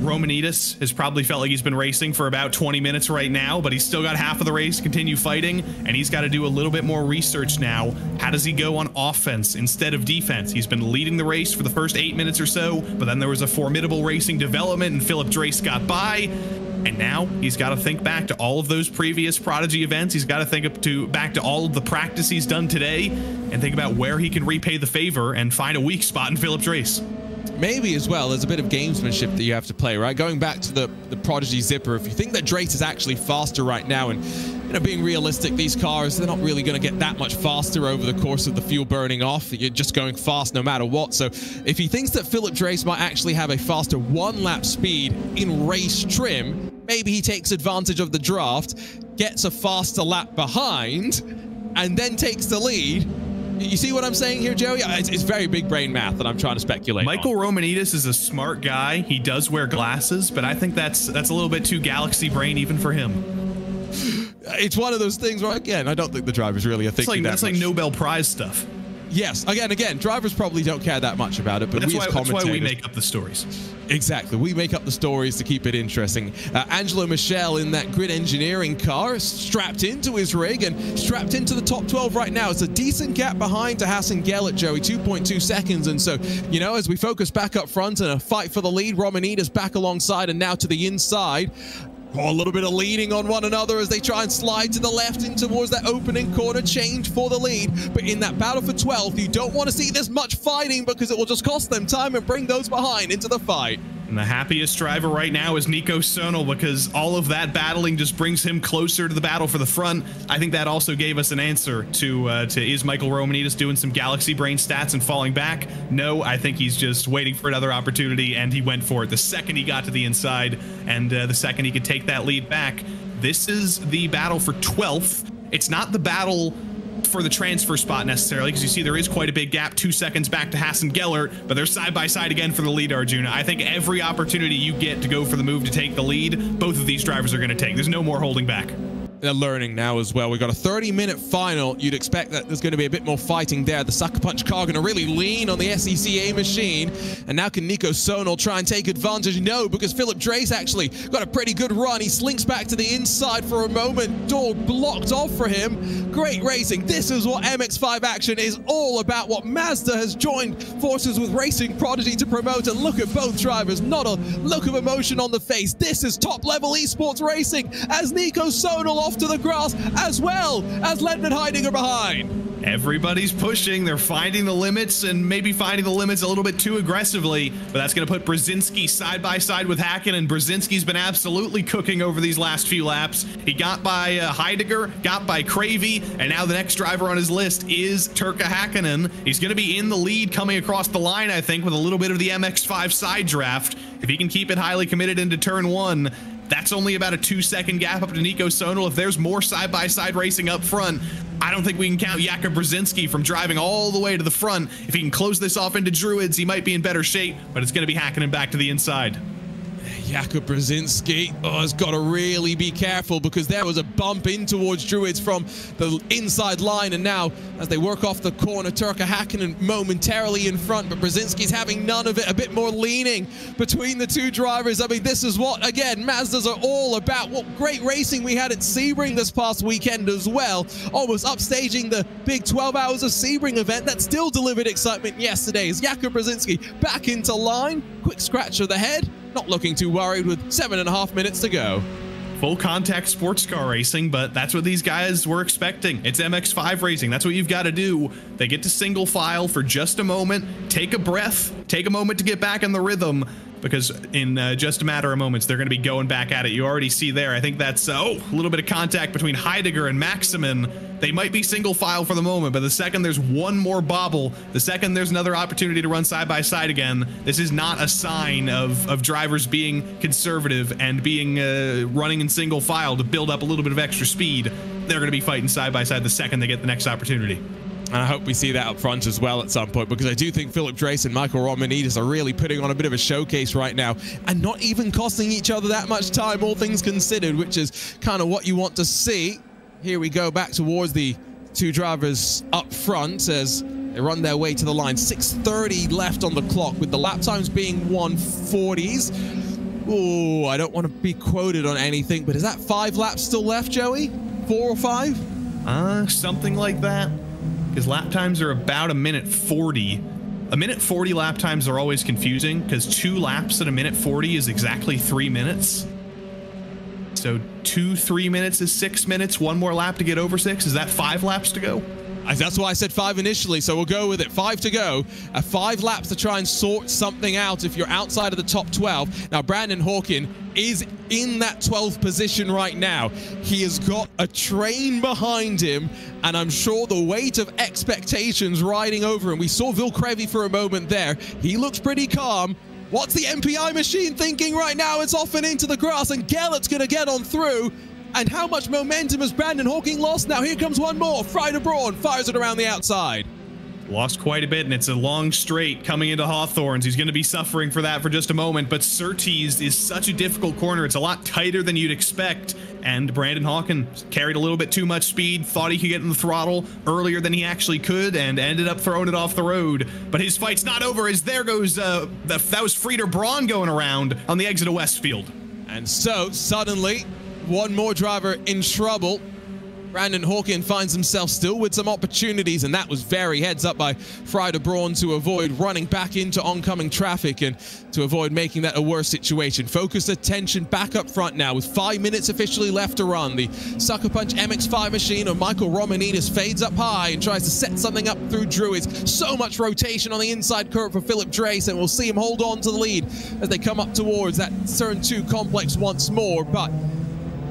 S8: Romanidis has probably felt like he's been racing for about 20 minutes right now, but he's still got half of the race to continue fighting, and he's got to do a little bit more research now. How does he go on offense instead of defense? He's been leading the race for the first eight minutes or so, but then there was a formidable racing development, and Philip Drace got by. And now he's got to think back to all of those previous Prodigy events. He's got to think up to back to all of the practice he's done today and think about where he can repay the favor and find a weak spot in Philip Drace.
S7: Maybe as well, there's a bit of gamesmanship that you have to play, right? Going back to the, the Prodigy Zipper, if you think that Drace is actually faster right now, and you know, being realistic, these cars, they're not really going to get that much faster over the course of the fuel burning off. You're just going fast no matter what. So if he thinks that Philip Drace might actually have a faster one lap speed in race trim, maybe he takes advantage of the draft, gets a faster lap behind, and then takes the lead. You see what I'm saying here, Joey? It's, it's very big brain math that I'm trying to speculate.
S8: Michael
S7: on.
S8: Romanidis is a smart guy. He does wear glasses, but I think that's that's a little bit too galaxy brain even for him.
S7: It's one of those things where, again, I don't think the drivers really are
S8: It's
S7: thinking
S8: like
S7: that
S8: that's like. Nobel Prize stuff.
S7: Yes, again, again, drivers probably don't care that much about it, but,
S8: But
S7: we
S8: why
S7: as
S8: that's why we make up the stories.
S7: Exactly. We make up the stories to keep it interesting. Uh, Angelo Michel in that grid engineering car, strapped into his rig and strapped into the top 12 right now. It's a decent gap behind to Hassan Gellert, Joey, 2.2 seconds. And so, you know, as we focus back up front and a fight for the lead, Romanidis's back alongside and now to the inside. Oh, a little bit of leaning on one another as they try and slide to the left in towards that opening corner change for the lead. But in that battle for 12th, you don't want to see this much fighting because it will just cost them time and bring those behind into the fight.
S8: And the happiest driver right now is Nico Sonal because all of that battling just brings him closer to the battle for the front. I think that also gave us an answer to uh, to is Michael Romanidis doing some galaxy brain stats and falling back? No, I think he's just waiting for another opportunity and he went for it the second he got to the inside and uh, the second he could take that lead back. This is the battle for 12th. It's not the battle for the transfer spot necessarily, because you see there is quite a big gap, two seconds back to Hassan Gellert, but they're side by side again for the lead, Arjuna. I think every opportunity you get to go for the move to take the lead, both of these drivers are going to take. There's no more holding back.
S7: They're learning now as well. We've got a 30 minute final. You'd expect that there's going to be a bit more fighting there. The Sucker Punch car going to really lean on the SECA machine. And now can Nico Sonal try and take advantage? No, because Philip Drace actually got a pretty good run. He slinks back to the inside for a moment. Door blocked off for him. Great racing. This is what MX5 action is all about. What Mazda has joined forces with Racing Prodigy to promote. And look at both drivers. Not a look of emotion on the face. This is top level esports racing as Nico Sonal off to the grass as well as Ledman Heidinger behind.
S8: Everybody's pushing. They're finding the limits and maybe finding the limits a little bit too aggressively, but that's going to put Brzezinski side by side with Hacken, and Brzezinski's been absolutely cooking over these last few laps. He got by uh, Heidegger, got by Cravey, and now the next driver on his list is Turkka Hakkinen. He's going to be in the lead coming across the line, I think, with a little bit of the MX5 side draft. If he can keep it highly committed into turn one, that's only about a two second gap up to Nico Sonal. If there's more side by side racing up front, I don't think we can count Jakub Brzezinski from driving all the way to the front. If he can close this off into Druids, he might be in better shape, but it's going to be hacking him back to the inside.
S7: Jakub Brzezinski oh, has got to really be careful because there was a bump in towards Druids from the inside line. And now, as they work off the corner, Turkka Hakkinen momentarily in front, but Brzezinski's having none of it. A bit more leaning between the two drivers. I mean, this is what, again, Mazdas are all about. What great racing we had at Sebring this past weekend as well. Almost upstaging the big 12 hours of Sebring event that still delivered excitement yesterday. Is Jakub Brzezinski back into line? Quick scratch of the head. Not looking too worried with seven and a half minutes to go.
S8: Full contact sports car racing, but that's what these guys were expecting. It's MX5 racing. That's what you've got to do. They get to single file for just a moment, take a breath, take a moment to get back in the rhythm, because in uh, just a matter of moments, they're going to be going back at it. You already see there. I think that's, oh, a little bit of contact between Heidegger and Maximin. They might be single file for the moment, but the second there's one more bobble, the second there's another opportunity to run side by side again, this is not a sign of, of drivers being conservative and being uh, running in single file to build up a little bit of extra speed. They're going to be fighting side by side the second they get the next opportunity.
S7: And I hope we see that up front as well at some point because I do think Philip Drace and Michael Romanidis are really putting on a bit of a showcase right now and not even costing each other that much time, all things considered, which is kind of what you want to see. Here we go back towards the two drivers up front as they run their way to the line. 6.30 left on the clock with the lap times being 140s. Oh, I don't want to be quoted on anything, but is that five laps still left, Joey? Four or five?
S8: Uh, something like that. His lap times are about a minute 40. A minute 40 lap times are always confusing because two laps at a minute 40 is exactly three minutes. So two, three minutes is six minutes. One more lap to get over six. Is that five laps to go?
S7: That's why I said five initially, so we'll go with it. Five to go. Uh, five laps to try and sort something out if you're outside of the top 12. Now, Brandon Hawkin is in that 12th position right now. He has got a train behind him, and I'm sure the weight of expectations riding over him. We saw Vilcrevi for a moment there. He looks pretty calm. What's the MPI machine thinking right now? It's off and into the grass, and Gellert's going to get on through. And how much momentum has Brandon Hawking lost? Now here comes one more. Frieder Braun fires it around the outside.
S8: Lost quite a bit, and it's a long straight coming into Hawthorns. He's going to be suffering for that for just a moment, but Surtees is such a difficult corner. It's a lot tighter than you'd expect, and Brandon Hawkins carried a little bit too much speed, thought he could get in the throttle earlier than he actually could, and ended up throwing it off the road. But his fight's not over, as there goes, uh, the, that was Frieder Braun going around on the exit of Westfield.
S7: And so, suddenly, one more driver in trouble. Brandon Hawkin finds himself still with some opportunities, and that was very heads up by Frieder Braun to avoid running back into oncoming traffic and to avoid making that a worse situation. Focus attention back up front now with five minutes officially left to run. The Sucker Punch MX5 machine of Michael Romanidis fades up high and tries to set something up through Druids. So much rotation on the inside curve for Philip Drace, and we'll see him hold on to the lead as they come up towards that turn two complex once more. But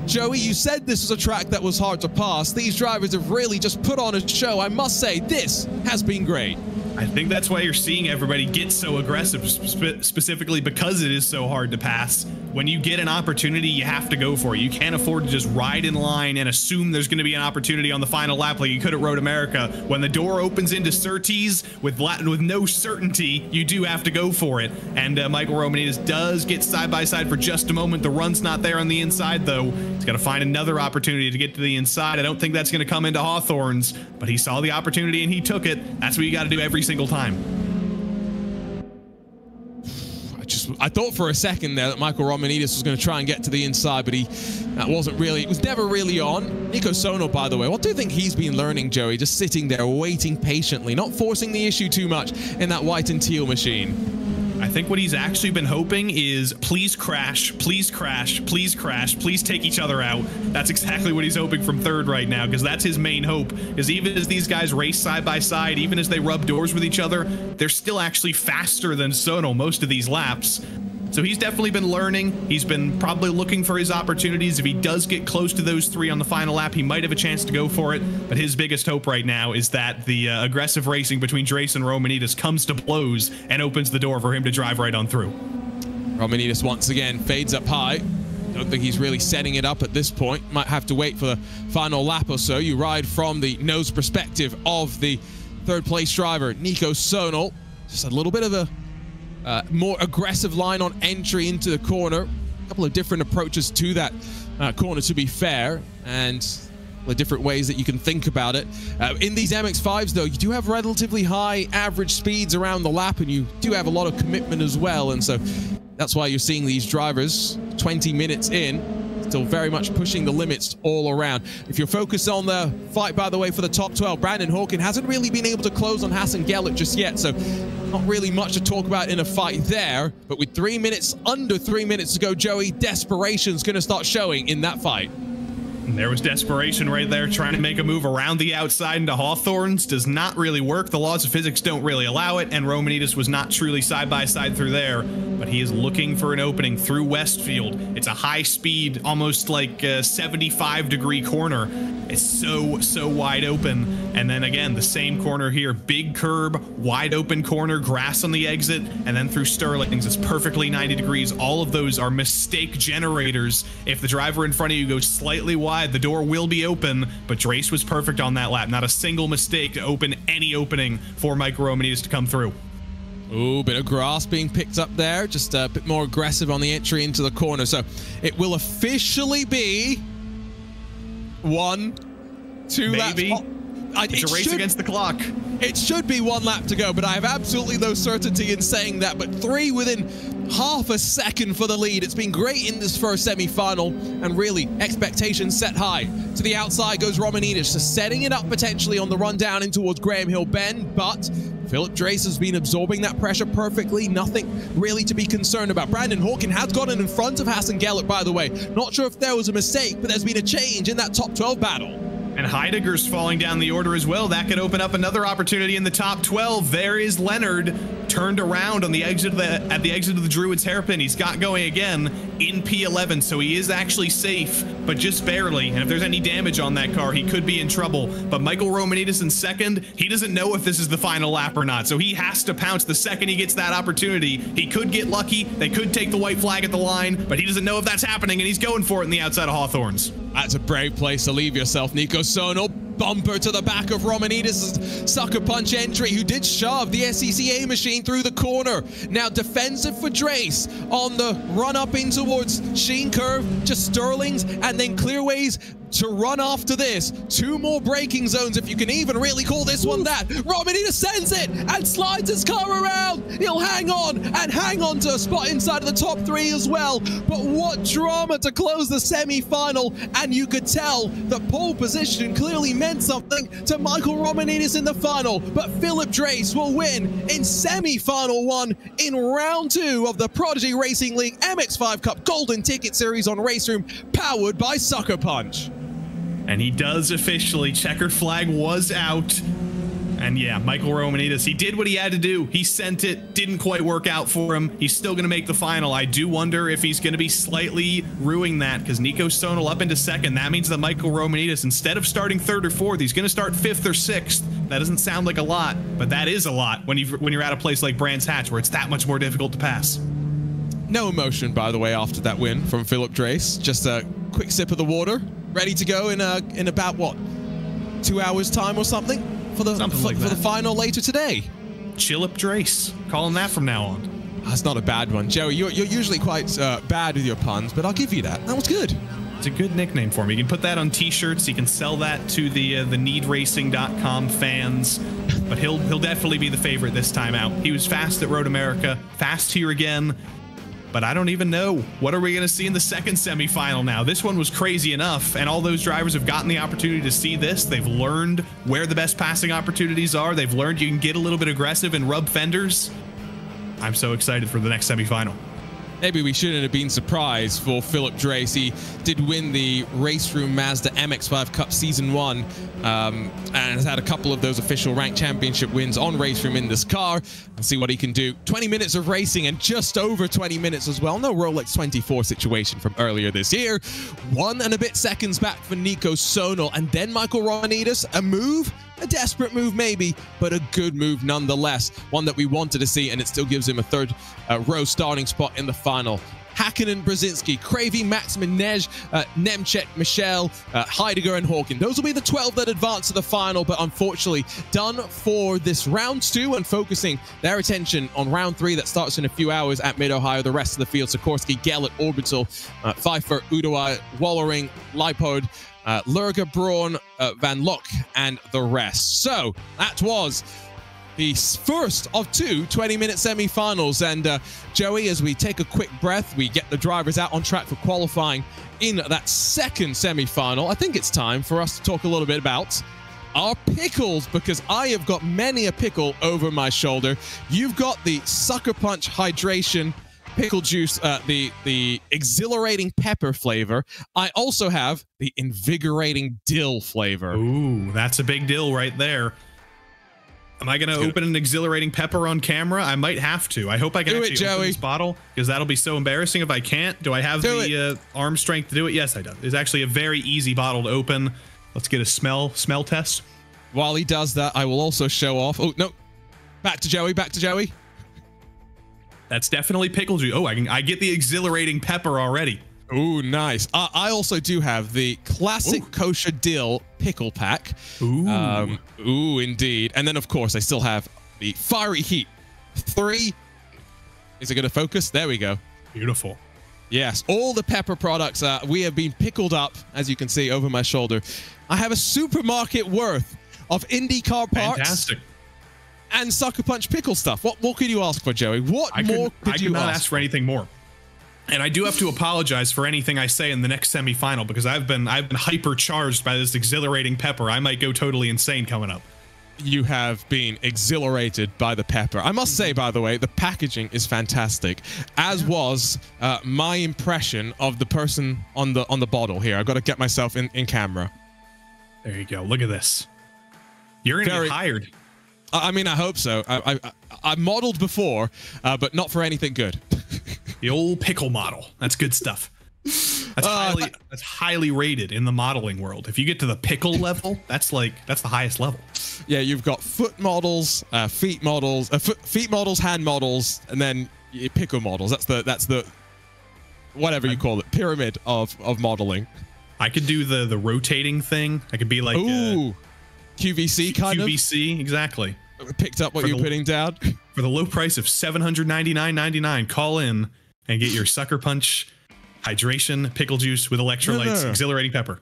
S7: Joey, you said this was a track that was hard to pass. These drivers have really just put on a show. I must say, this has been great.
S8: I think that's why you're seeing everybody get so aggressive, spe specifically because it is so hard to pass. When you get an opportunity, you have to go for it. You can't afford to just ride in line and assume there's going to be an opportunity on the final lap like you could at Road America. When the door opens into Surtees with Latin with no certainty, you do have to go for it. And uh, Michael Romanidis does get side by side for just a moment. The run's not there on the inside though. He's got to find another opportunity to get to the inside. I don't think that's going to come into Hawthorns, but he saw the opportunity and he took it. That's what you got to do every single time.
S7: I thought for a second there that Michael Romanidis was going to try and get to the inside, but he that wasn't really it was never really on. Nico Sono, by the way, what do you think he's been learning, Joey? Just sitting there waiting patiently, not forcing the issue too much in that white and teal machine.
S8: I think what he's actually been hoping is please crash, please crash, please crash, please take each other out. That's exactly what he's hoping from third right now because that's his main hope is even as these guys race side by side, even as they rub doors with each other, they're still actually faster than Sono most of these laps. So he's definitely been learning. He's been probably looking for his opportunities. If he does get close to those three on the final lap, he might have a chance to go for it. But his biggest hope right now is that the uh, aggressive racing between Drace and Romanidis comes to blows and opens the door for him to drive right on through.
S7: Romanidis once again fades up high. Don't think he's really setting it up at this point. Might have to wait for the final lap or so. You ride from the nose perspective of the third place driver, Nico Sonal. Just a little bit of a uh, more aggressive line on entry into the corner. A couple of different approaches to that uh, corner, to be fair, and the different ways that you can think about it. Uh, in these MX-5s, though, you do have relatively high average speeds around the lap, and you do have a lot of commitment as well, and so that's why you're seeing these drivers 20 minutes in still very much pushing the limits all around. If you're focused on the fight, by the way, for the top 12, Brandon Hawkin hasn't really been able to close on Hassan Gellert just yet, so not really much to talk about in a fight there. But with three minutes, under three minutes to go, Joey, desperation's going to start showing in that fight.
S8: And there was desperation right there, trying to make a move around the outside into Hawthorns. Does not really work. The laws of physics don't really allow it, and Romanidis was not truly side by side through there. But he is looking for an opening through Westfield. It's a high speed, almost like a 75 degree corner. It's so, so wide open. And then again, the same corner here. Big curb, wide open corner, grass on the exit, and then through Stirling's. It's perfectly 90 degrees. All of those are mistake generators. If the driver in front of you goes slightly wide, the door will be open, but Drace was perfect on that lap. Not a single mistake to open any opening for Mike Romanidis to come through.
S7: Ooh, bit of grass being picked up there. Just a bit more aggressive on the entry into the corner. So it will officially be one, two
S8: Maybe.
S7: laps. I,
S8: It's
S7: it
S8: a race
S7: should-
S8: against the clock.
S7: It should be one lap to go, but I have absolutely no certainty in saying that. But three within half a second for the lead. It's been great in this first semi-final, and really expectations set high. To the outside goes Romanidis, so setting it up potentially on the run down in towards Graham Hill Bend, but Philip Drace has been absorbing that pressure perfectly. Nothing really to be concerned about. Brandon Hawkin has gotten in front of Hassan Gellert, by the way. Not sure if there was a mistake, but there's been a change in that top 12 battle.
S8: And Heidegger's falling down the order as well. That could open up another opportunity in the top 12. There is Leonard turned around on the exit of the at the exit of the Druids hairpin. He's got going again in P11, so he is actually safe, but just barely. And if there's any damage on that car, he could be in trouble. But Michael Romanidis in second, he doesn't know if this is the final lap or not, so he has to pounce the second he gets that opportunity. He could get lucky. They could take the white flag at the line, but he doesn't know if that's happening, and he's going for it in the outside of Hawthorns.
S7: That's a brave place to leave yourself, Nico Sono. Bumper to the back of Romanidis' sucker punch entry, who did shove the SCCA machine through the corner. Now defensive for Drace on the run up in towards Sheene Curve, just Stirling's, and then Clearways to run after this. Two more braking zones, if you can even really call this one that. Romanidis sends it and slides his car around. He'll hang on and hang on to a spot inside of the top three as well. But what drama to close the semi-final. And you could tell the pole position clearly meant something to Michael Romanidis in the final. But Philip Drace will win in semi-final one in round two of the Prodigy Racing League MX5 Cup Golden Ticket Series on RaceRoom, powered by Sucker Punch.
S8: And he does officially. Checkered flag was out. And yeah, Michael Romanidis, he did what he had to do. He sent it, didn't quite work out for him. He's still going to make the final. I do wonder if he's going to be slightly ruining that because Nico Sonal up into second. That means that Michael Romanidis, instead of starting third or fourth, he's going to start fifth or sixth. That doesn't sound like a lot, but that is a lot when, you when you're at a place like Brands Hatch where it's that much more difficult to pass.
S7: No emotion, by the way, after that win from Philip Drace. Just a quick sip of the water, ready to go in a, in about what, two hours time or something for the
S8: Something
S7: for,
S8: like
S7: for the final later today.
S8: Chillip Drace. Calling that from now on.
S7: That's not a bad one, Joey. You're, you're usually quite uh, bad with your puns, but I'll give you that. That was good.
S8: It's a good nickname for me. You can put that on t-shirts. You can sell that to the uh, the needracing.com fans. But he'll he'll definitely be the favorite this time out. He was fast at Road America, fast here again. But I don't even know. What are we going to see in the second semifinal now? This one was crazy enough, and all those drivers have gotten the opportunity to see this. They've learned where the best passing opportunities are. They've learned you can get a little bit aggressive and rub fenders. I'm so excited for the next semifinal.
S7: Maybe we shouldn't have been surprised for Philip Drace. He did win the RaceRoom Mazda MX-5 Cup Season 1 um, and has had a couple of those official rank championship wins on RaceRoom in this car. And see what he can do. 20 minutes of racing and just over 20 minutes as well. No Rolex 24 situation from earlier this year. One and a bit seconds back for Nico Sonal. And then Michael Romanidis, a move A desperate move, maybe, but a good move nonetheless. One that we wanted to see, and it still gives him a third uh, row starting spot in the final. Hakkinen, Brzezinski, Cravey, Max Minaj, uh, Nemchek, Michelle, uh, Heidegger, and Hawking. Those will be the 12 that advance to the final, but unfortunately done for this round two and focusing their attention on round three that starts in a few hours at Mid-Ohio. The rest of the field, Sikorsky, Gellert, Orbital, uh, Pfeiffer, Udoa, Wallering, Lipod, uh, Lurga, Braun, uh, Van Lock, and the rest. So that was the first of two 20 minute semi-finals. And uh, joey as we take a quick breath we get the drivers out on track for qualifying in that second semi-final. I think it's time for us to talk a little bit about our pickles because i have got many a pickle over my shoulder. You've got the sucker punch hydration pickle juice uh, the the exhilarating pepper flavor i also have the invigorating dill flavor
S8: Ooh, that's a big deal right there. Am I going to open an exhilarating pepper on camera? I might have to. I hope I can
S7: Do it,
S8: actually open
S7: Joey.
S8: this bottle because that'll be so embarrassing if I can't. Do I have
S7: Do
S8: the uh, arm strength to do it? Yes, I do. It's actually a very easy bottle to open. Let's get a smell smell test.
S7: While he does that, I will also show off. Oh no, back to Joey. Back to Joey.
S8: That's definitely pickle juice. Oh, I can I get the exhilarating pepper already.
S7: Oh, nice. Uh, I also do have the classic kosher dill pickle pack.
S8: Ooh.
S7: Um, ooh, indeed. And then, of course, I still have the fiery heat. Three. Is it going to focus? There we go.
S8: Beautiful.
S7: Yes, all the pepper products uh, we have been pickled up, as you can see over my shoulder. I have a supermarket worth of IndyCar parts
S8: Fantastic.
S7: And Sucker Punch pickle stuff. What more could you ask for, Joey? What
S8: I
S7: more
S8: could,
S7: could
S8: I
S7: you
S8: could not
S7: ask?
S8: ask for anything more. And I do have to apologize for anything I say in the next semifinal because I've been I've been hypercharged by this exhilarating pepper. I might go totally insane coming up.
S7: you have been exhilarated by the pepper. I must say, by the way, the packaging is fantastic, as was uh, my impression of the person on the on the bottle here. I've got to get myself in, in camera.
S8: There you go. Look at this. You're gonna
S7: Very-
S8: get hired.
S7: I, mean, I hope so. I I, I, modeled before, uh, but not for anything good.
S8: The old pickle model. That's good stuff. That's
S7: Uh,
S8: highly that's highly rated in the modeling world. If you get to the pickle level, that's like that's the highest level.
S7: yeah, you've got foot models, uh, feet models, uh, foot, feet models, hand models, and then pickle models. That's the that's the whatever you call it pyramid of of modeling.
S8: I could do the the rotating thing. I could be like uh,
S7: Ooh, QVC kind of.
S8: QVC exactly.
S7: Picked up what you're
S8: the-
S7: putting down.
S8: For the low price of seven hundred ninety nine ninety nine, call in and get your sucker punch hydration pickle juice with electrolytes,
S7: no.
S8: exhilarating pepper.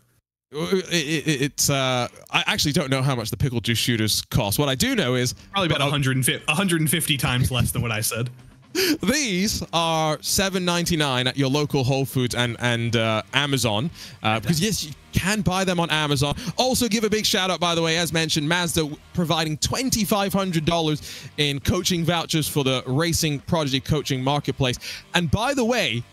S7: It- it- it's uh, I actually don't know how much the pickle juice shooters cost. What I do know is
S8: Probably about
S7: uh,
S8: 150, 150 times less than what I said.
S7: these are seven ninety nine at your local Whole Foods and and uh, Amazon uh, because yes, you can buy them on Amazon. Also, give a big shout out by the way, as mentioned, Mazda providing twenty five hundred dollars in coaching vouchers for the Racing Prodigy Coaching Marketplace. And by the way,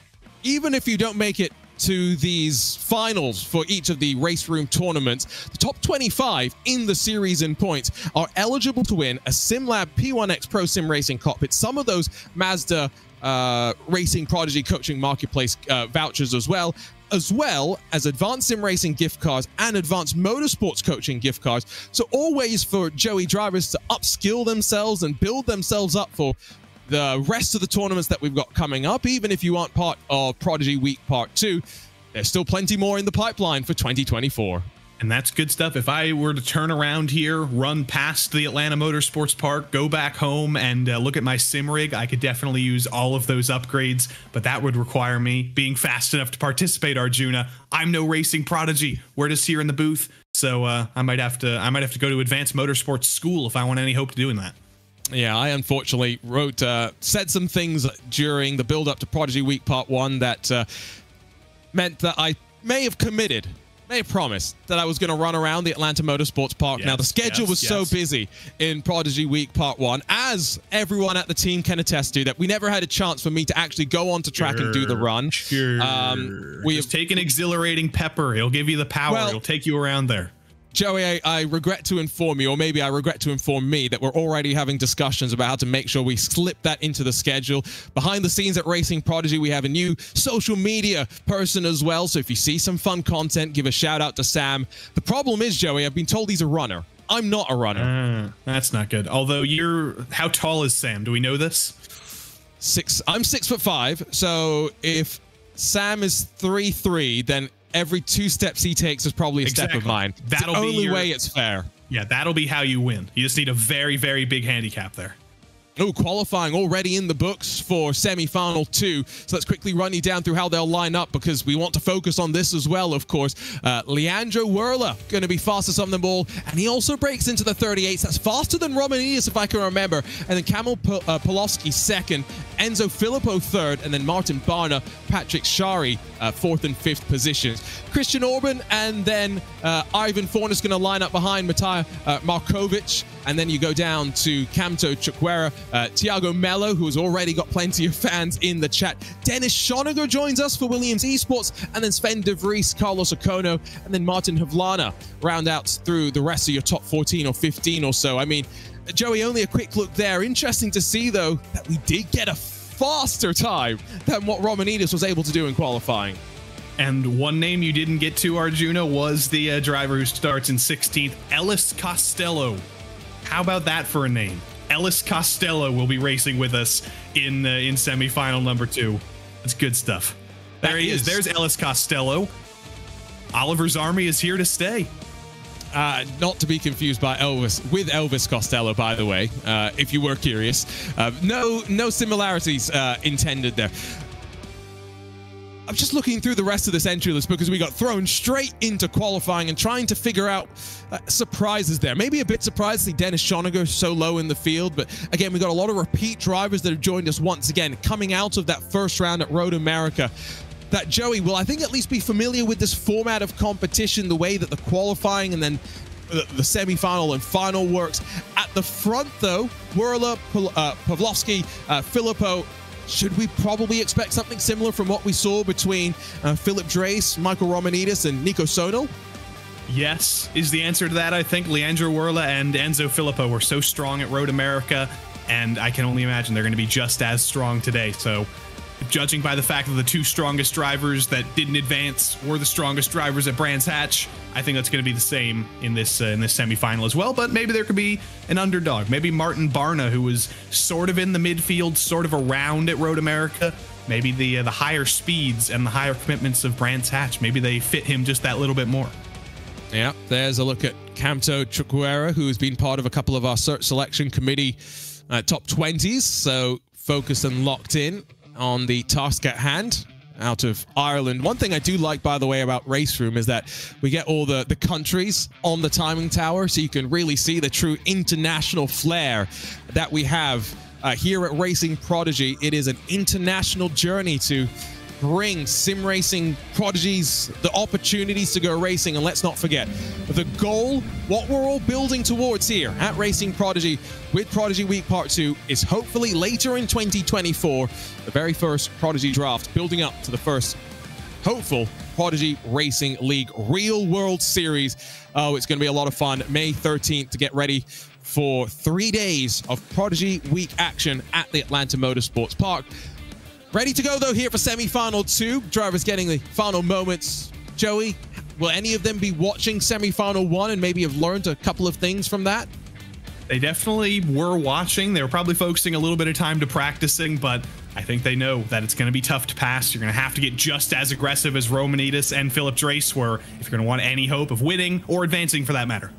S7: even if you don't make it to these finals for each of the RaceRoom tournaments, the top 25 in the series in points are eligible to win a SimLab P1X Pro Sim Racing cockpit. Some of those Mazda uh, Racing Prodigy Coaching Marketplace uh, vouchers as well. As well as advanced sim racing gift cards and advanced motorsports coaching gift cards. So, all ways for Joey drivers to upskill themselves and build themselves up for the rest of the tournaments that we've got coming up, even if you aren't part of Prodigy Week Part 2, there's still plenty more in the pipeline for 2024.
S8: And that's good stuff. If I were to turn around here, run past the Atlanta Motorsports Park, go back home, and uh, look at my sim rig, I could definitely use all of those upgrades. But that would require me being fast enough to participate. Arjuna, I'm no racing prodigy. We're just here in the booth, so uh, I might have to. I might have to go to Advanced Motorsports School if I want any hope of doing that.
S7: Yeah, I unfortunately wrote, uh, said some things during the build up to Prodigy Week Part 1 that uh, meant that I may have committed, may have promised that I was going to run around the Atlanta Motorsports Park. now, the schedule
S8: yes,
S7: was so busy in Prodigy Week Part 1, as everyone at the team can attest to, that we never had a chance for me to actually go onto track and do the run.
S8: Sure.
S7: Um, we
S8: Just take an exhilarating pepper. It'll give you the power.
S7: Well-
S8: It'll take you around there.
S7: Joey, I, I regret to inform you, or maybe I regret to inform me, that we're already having discussions about how to make sure we slip that into the schedule. Behind the scenes at Racing Prodigy, we have a new social media person as well. So if you see some fun content, give a shout out to Sam. The problem is, Joey, I've been told he's a runner. I'm not a runner.
S8: Uh, that's not good. Although you're, how tall is Sam? Do we know this?
S7: Six. I'm six foot five. So if Sam is three three, then every two steps he takes is probably a step of mine. It's
S8: That'll
S7: the
S8: be
S7: only
S8: your-
S7: way it's fair.
S8: Yeah, that'll be how you win. You just need a very, very big handicap there.
S7: Oh, qualifying already in the books for semi-final two. So let's quickly run you down through how they'll line up because we want to focus on this as well, of course. Uh, Leandro Werler going to be fastest on the ball, and he also breaks into the 38s. That's faster than Romanidis, if I can remember. And then Kamil P- uh, second, Enzo Filippo third, and then Martin Barna, Patrick Shari uh, fourth and fifth positions. Christian Orban and then uh, Ivan Fawn is going to line up behind Matej uh, Markovic. And then you go down to Camto Chukwera, uh, Tiago Mello, who has already got plenty of fans in the chat. Dennis Schoniger joins us for Williams Esports, and then Sven De Vries, Carlos Okono, and then Martin Havlana round out through the rest of your top 14 or 15 or so. I mean, Joey, only a quick look there. Interesting to see, though, that we did get a faster time than what Romanidis was able to do in qualifying.
S8: And one name you didn't get to, Arjuna, was the uh, driver who starts in 16th, Ellis Costello. How about that for a name? Ellis Costello will be racing with us in uh, in semifinal number two. That's good stuff. There
S7: That
S8: he is.
S7: is.
S8: There's Ellis Costello. Oliver's army is here to stay.
S7: Uh, not to be confused by Elvis with Elvis Costello, by the way, uh, if you were curious. Uh, no, no similarities uh, intended there. I'm just looking through the rest of this entry list because we got thrown straight into qualifying and trying to figure out uh, surprises there. Maybe a bit surprised to see Dennis Schoniger so low in the field, but again, we've got a lot of repeat drivers that have joined us once again, coming out of that first round at Road America that Joey will, I think, at least be familiar with this format of competition, the way that the qualifying and then the, the semi-final and final works. At the front, though, Pal- uh, Pavlovsky, uh, Filippo. Should we probably expect something similar from what we saw between uh, Philip Drace, Michael Romanidis, and Nico Sono?
S8: Yes, is the answer to that. I think Leandro Werla and Enzo Filippo were so strong at Road America, and I can only imagine they're going to be just as strong today. So, judging by the fact that the two strongest drivers that didn't advance were the strongest drivers at Brands Hatch, I think that's going to be the same in this uh, in this semifinal as well. But maybe there could be an underdog. Maybe Martin Barna, who was sort of in the midfield, sort of around at Road America. Maybe the uh, the higher speeds and the higher commitments of Brands Hatch, maybe they fit him just that little bit more.
S7: Yeah, there's a look at Camto Chukwera, who has been part of a couple of our selection committee uh, top 20s. So focused and locked in on the task at hand out of Ireland. One thing I do like, by the way, about RaceRoom is that we get all the, the countries on the timing tower so you can really see the true international flair that we have uh, here at Racing Prodigy. It is an international journey to bring sim racing prodigies the opportunities to go racing. And let's not forget the goal, what we're all building towards here at Racing Prodigy with Prodigy Week Part 2 is hopefully later in 2024, the very first Prodigy draft, building up to the first hopeful Prodigy Racing League Real World Series. Oh, it's going to be a lot of fun. May 13th to get ready for three days of Prodigy Week action at the Atlanta Motorsports Park. Ready to go though here for semi-final two. Drivers getting the final moments. Joey, will any of them be watching semi-final one and maybe have learned a couple of things from that?
S8: They definitely were watching. They were probably focusing a little bit of time to practicing, but I think they know that it's going to be tough to pass. You're going to have to get just as aggressive as Romanidis and Philip Drace were if you're going to want any hope of winning or advancing for that matter.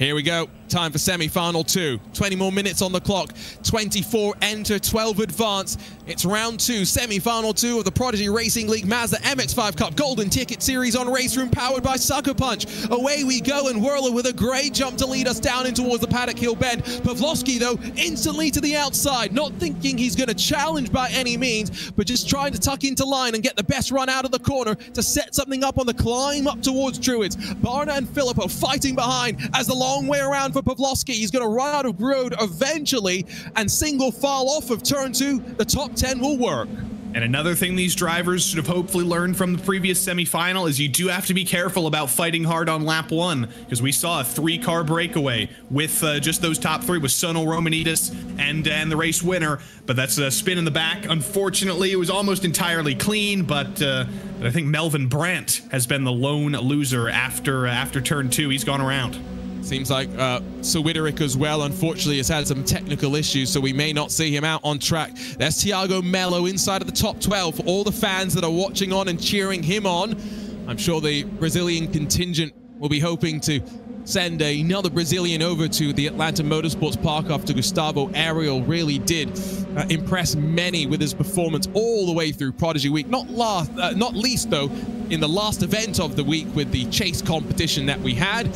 S7: Here we go. Time for semi-final two. 20 more minutes on the clock. 24 enter, 12 advance. It's round two, semi-final two of the Prodigy Racing League Mazda MX-5 Cup Golden Ticket Series on RaceRoom, powered by Sucker Punch. Away we go, and Whirler with a great jump to lead us down in towards the Paddock Hill Bend. Pavlovsky, though, instantly to the outside, not thinking he's going to challenge by any means, but just trying to tuck into line and get the best run out of the corner to set something up on the climb up towards Druids. Barna and Filippo fighting behind as the long way around for Pavlovsky. He's going to run out of road eventually and single file off of turn two. The top 10 will work.
S8: And another thing these drivers should have hopefully learned from the previous semifinal is you do have to be careful about fighting hard on lap one because we saw a three-car breakaway with uh, just those top three with Sono Romanidis and and the race winner. But that's a spin in the back. Unfortunately, it was almost entirely clean, but, uh, I think Melvin Brandt has been the lone loser after after turn two. He's gone around.
S7: Seems like uh, Sir Widerick as well, unfortunately, has had some technical issues, so we may not see him out on track. There's Thiago Mello inside of the top 12 for all the fans that are watching on and cheering him on. I'm sure the Brazilian contingent will be hoping to send another Brazilian over to the Atlanta Motorsports Park after Gustavo Ariel really did uh, impress many with his performance all the way through Prodigy Week. Not last, uh, not least though, in the last event of the week with the chase competition that we had.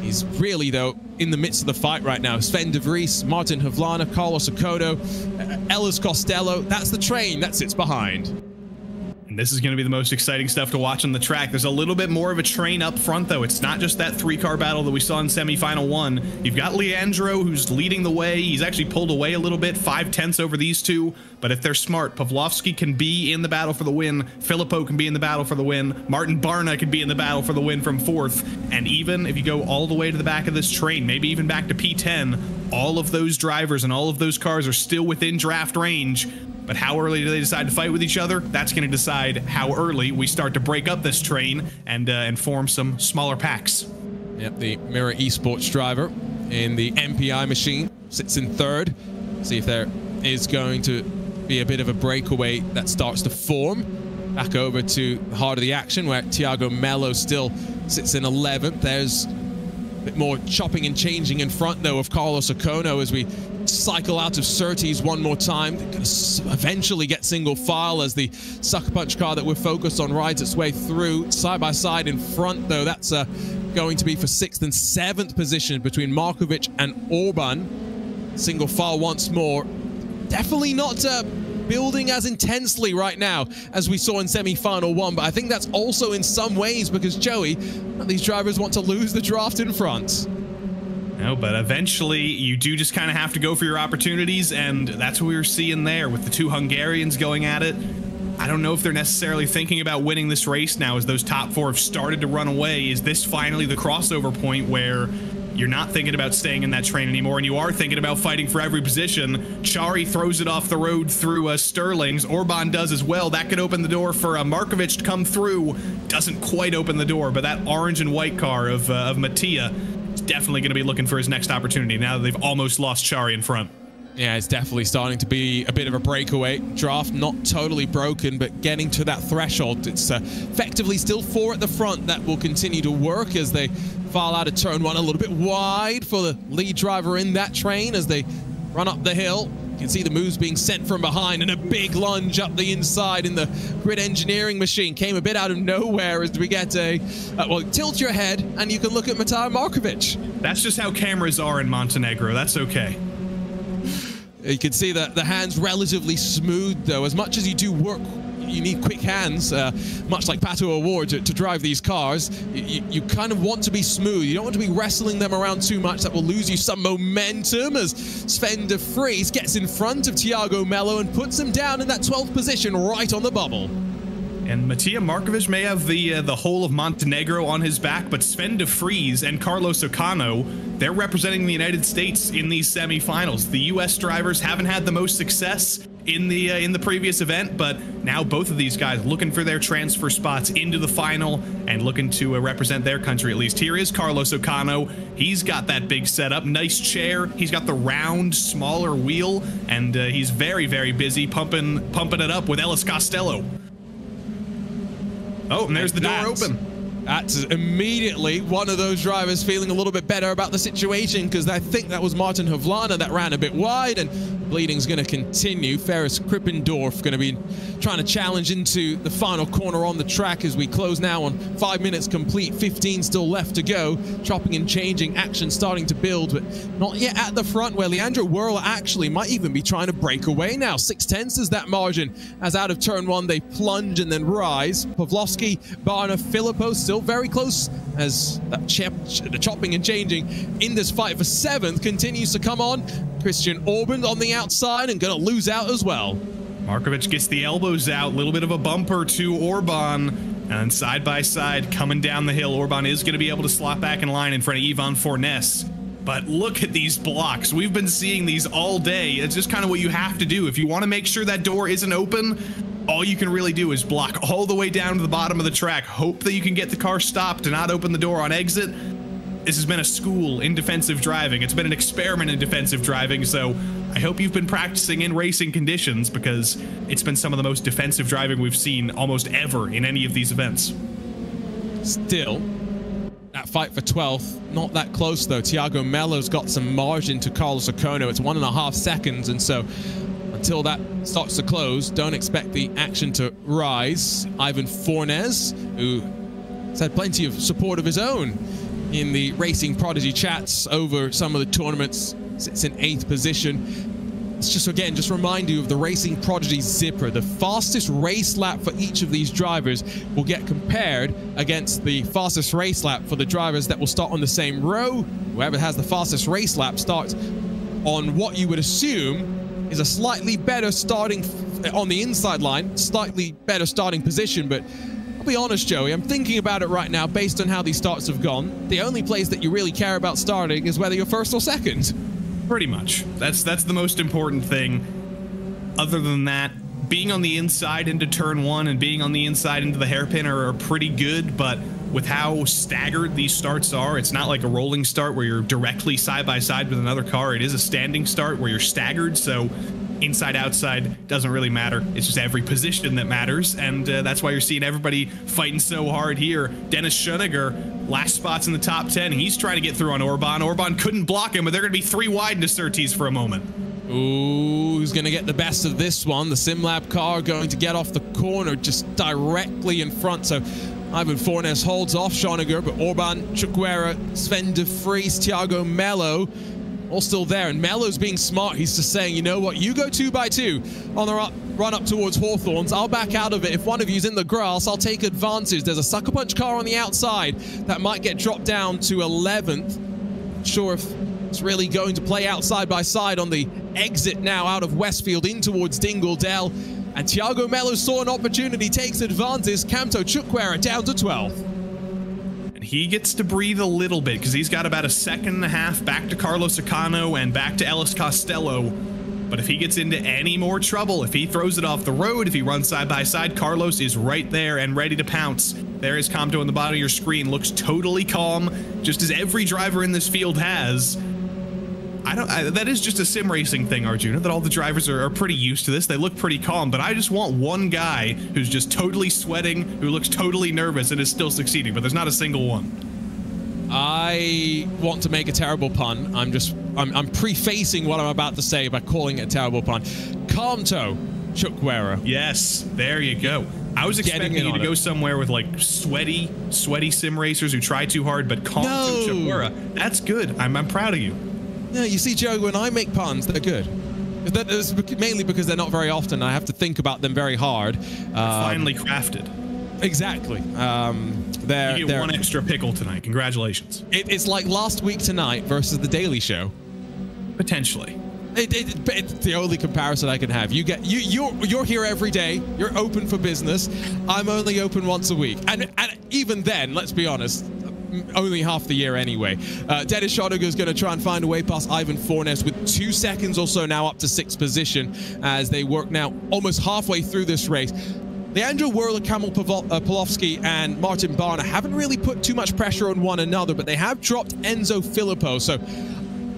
S7: He's really, though, in the midst of the fight right now. Sven de Vries, Martin Havlana, Carlos Okono, uh, Ellis Costello. That's the train that sits behind.
S8: And this is going to be the most exciting stuff to watch on the track. There's a little bit more of a train up front, though. It's not just that three-car battle that we saw in semifinal one. You've got Leandro, who's leading the way. He's actually pulled away a little bit, five tenths over these two. But if they're smart, Pavlovsky can be in the battle for the win. Filippo can be in the battle for the win. Martin Barna can be in the battle for the win from fourth. And even if you go all the way to the back of this train, maybe even back to P10, all of those drivers and all of those cars are still within draft range. But how early do they decide to fight with each other? That's going to decide how early we start to break up this train and uh, and form some smaller packs.
S7: Yep, the Mirror Esports driver in the MPI machine sits in third. See if there is going to be a bit of a breakaway that starts to form. Back over to heart of the action where Thiago Melo still sits in 11th. There's a bit more chopping and changing in front, though, of Carlos Okono as we cycle out of Surtees one more time. Eventually get single file as the Sucker Punch car that we're focused on rides its way through. Side by side in front, though, that's uh, going to be for sixth and seventh position between Markovic and Orban. Single file once more. Definitely not uh, building as intensely right now as we saw in semi-final one, but I think that's also in some ways because, Joey, these drivers want to lose the draft in front.
S8: No, but eventually you do just kind of have to go for your opportunities, and that's what we were seeing there with the two Hungarians going at it. I don't know if they're necessarily thinking about winning this race now as those top four have started to run away. Is this finally the crossover point where you're not thinking about staying in that train anymore and you are thinking about fighting for every position? Chari throws it off the road through uh, Stirling's. Orban does as well. That could open the door for uh, Markovic to come through. Doesn't quite open the door, but that orange and white car of, uh, of Mattia is definitely going to be looking for his next opportunity now that they've almost lost Chari in front.
S7: Yeah, it's definitely starting to be a bit of a breakaway. Draft not totally broken, but getting to that threshold. It's uh, effectively still four at the front that will continue to work as they file out of turn one a little bit wide for the lead driver in that train as they run up the hill. You can see the moves being sent from behind and a big lunge up the inside in the grid engineering machine. Came a bit out of nowhere as we get a, uh, well, tilt your head and you can look at Matej Markovic.
S8: That's just how cameras are in Montenegro. That's okay.
S7: You can see that the hands relatively smooth though. As much as you do work you need quick hands, uh, much like Pato O'Ward, to, to, drive these cars. You, you, kind of want to be smooth. You don't want to be wrestling them around too much. That will lose you some momentum as Sven de Vries gets in front of Thiago Mello and puts him down in that 12th position right on the bubble.
S8: And Matija Markovic may have the uh, the whole of Montenegro on his back, but Sven de and Carlos Ocano, they're representing the United States in these semifinals. The U.S. drivers haven't had the most success in the uh, in the previous event, but now both of these guys looking for their transfer spots into the final and looking to uh, represent their country at least. Here is Carlos Ocano. He's got that big setup, nice chair. He's got the round, smaller wheel, and uh, he's very very busy pumping pumping it up with Ellis Costello. Oh, and there's the door open.
S7: That's immediately one of those drivers feeling a little bit better about the situation because I think that was Martin Havlana that ran a bit wide and bleeding's going to continue. Ferris Krippendorf going to be trying to challenge into the final corner on the track as we close now on five minutes complete, 15 still left to go. Chopping and changing, action starting to build, but not yet at the front where Leandro Werle actually might even be trying to break away now. Six tenths is that margin as out of turn one they plunge and then rise. Pavlovsky, Barna, Filippo still very close as that the chopping and changing in this fight for seventh continues to come on. Christian Orban on the outside and going to lose out as well.
S8: Markovic gets the elbows out, a little bit of a bumper to Orban. And side by side, coming down the hill, Orban is going to be able to slot back in line in front of Ivan Fornes. But look at these blocks. We've been seeing these all day. It's just kind of what you have to do. If you want to make sure that door isn't open, all you can really do is block all the way down to the bottom of the track. Hope that you can get the car stopped and not open the door on exit. This has been a school in defensive driving. It's been an experiment in defensive driving. So I hope you've been practicing in racing conditions because it's been some of the most defensive driving we've seen almost ever in any of these events.
S7: Still, that fight for 12th, not that close though. Tiago Melo's got some margin to Carlos Ocono. It's one and a half seconds, and so until that starts to close, don't expect the action to rise. Ivan Fornes, who has had plenty of support of his own in the Racing Prodigy chats over some of the tournaments, sits in eighth position. Let's just again just remind you of the Racing Prodigy Zipper. The fastest race lap for each of these drivers will get compared against the fastest race lap for the drivers that will start on the same row. Whoever has the fastest race lap starts on what you would assume is a slightly better starting on the inside line, slightly better starting position, but be honest, Joey, I'm thinking about it right now based on how these starts have gone. The only place that you really care about starting is whether you're first or second.
S8: Pretty much. That's that's the most important thing. Other than that, being on the inside into turn one and being on the inside into the hairpin are, are pretty good, but with how staggered these starts are, it's not like a rolling start where you're directly side by side with another car. It is a standing start where you're staggered, so inside outside doesn't really matter. It's just every position that matters, and uh, that's why you're seeing everybody fighting so hard here. Dennis Schoeniger, last spots in the top 10. He's trying to get through on Orban. Orban couldn't block him, but they're going to be three wide into Surtees for a moment.
S7: Ooh, who's going to get the best of this one? The SimLab car going to get off the corner just directly in front. So Ivan Fornes holds off Schoeniger, but Orban, Chukwera, Sven de Vries, Thiago Melo, all still there. And Melo's being smart. He's just saying, you know what, you go two by two on the run, run up towards Hawthorns. I'll back out of it. If one of you's in the grass, I'll take advantage. There's a SuckerPunch car on the outside that might get dropped down to 11th. Sure if it's really going to play out side by side on the exit now out of Westfield in towards Dingle Dell. And Thiago Melo saw an opportunity, takes advantage. Camto Chukwera down to 12th.
S8: He gets to breathe a little bit because he's got about a second and a half back to Carlos Acano and back to Ellis Costello. But if he gets into any more trouble, if he throws it off the road, if he runs side by side, Carlos is right there and ready to pounce. There is Comto on the bottom of your screen, looks totally calm, just as every driver in this field has. I don't. I, that is just a sim racing thing, Arjuna. That all the drivers are, are, pretty used to this. They look pretty calm, but I just want one guy who's just totally sweating, who looks totally nervous, and is still succeeding. But there's not a single one.
S7: I want to make a terrible pun. I'm just. I'm, I'm prefacing what I'm about to say by calling it a terrible pun. Calmto Chukwera.
S8: Yes, there you go. I was expecting you to go somewhere with like sweaty, sweaty sim racers who try too hard, but Calmto no. Chukwera. That's good. I'm, I'm proud of you.
S7: Yeah, you see, Joe, when I make puns, they're good. That is mainly because they're not very often. I have to think about them very hard.
S8: Um, finely crafted.
S7: Exactly. Um, they're,
S8: you get one extra pickle tonight. Congratulations.
S7: It, it's like last week tonight versus the Daily Show.
S8: Potentially.
S7: It, it, it's the only comparison I can have. You get you you're you're here every day. You're open for business. I'm only open once a week, and and even then, let's be honest, only half the year anyway. Uh, Dennis Schoeniger is going to try and find a way past Ivan Fornes with two seconds or so now up to sixth position as they work now almost halfway through this race. Leandro Werle, Kamil uh, Polowski, and Martin Barner haven't really put too much pressure on one another, but they have dropped Enzo Filippo. So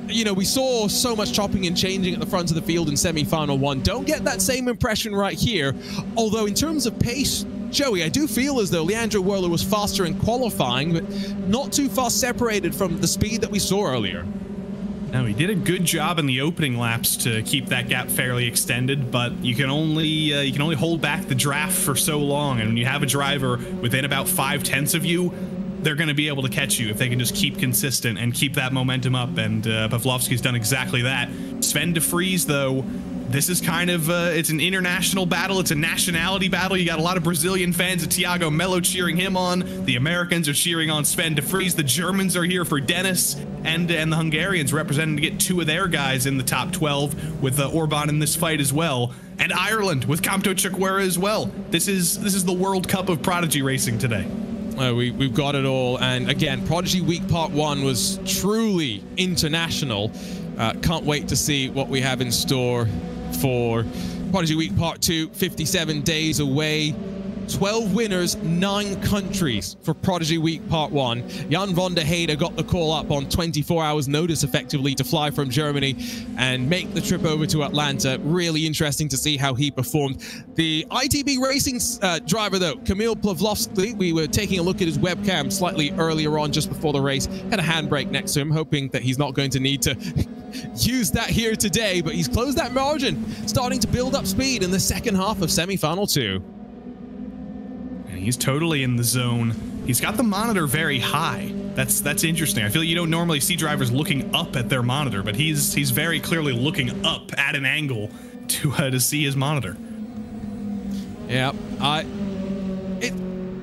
S7: you know, we saw so much chopping and changing at the front of the field in semi-final one. Don't get that same impression right here. Although in terms of pace, Joey, I do feel as though Leandro Werle was faster in qualifying, but not too far separated from the speed that we saw earlier.
S8: Now, he did a good job in the opening laps to keep that gap fairly extended, but you can only uh, you can only hold back the draft for so long. And when you have a driver within about five tenths of you, they're going to be able to catch you if they can just keep consistent and keep that momentum up. And uh, Pavlovsky's done exactly that. Sven de Vries, though, this is kind of uh, it's an international battle. It's a nationality battle. You got a lot of Brazilian fans of Thiago Melo cheering him on. The Americans are cheering on Sven de Vries. The Germans are here for Dennis, and and the Hungarians representing to get two of their guys in the top 12 with uh, Orban in this fight as well. And Ireland with Camto Chukwera as well. This is this is the World Cup of Prodigy racing today.
S7: Uh, we, we've got it all. And again, Prodigy Week Part 1 was truly international. Uh, can't wait to see what we have in store for Prodigy Week Part 2, 57 days away. 12 winners, 9 countries for Prodigy Week Part 1. Jan von der Heide got the call up on 24 hours notice effectively to fly from Germany and make the trip over to Atlanta. Really interesting to see how he performed. The ITB Racing uh, driver though, Kamil Pawlowski, we were taking a look at his webcam slightly earlier on just before the race. Had a handbrake next to him, hoping that he's not going to need to use that here today, but he's closed that margin, starting to build up speed in the second half of semi-final two.
S8: He's totally in the zone. He's got the monitor very high. That's that's interesting. I feel like you don't normally see drivers looking up at their monitor, but he's he's very clearly looking up at an angle to uh, to see his monitor.
S7: Yeah, I. It,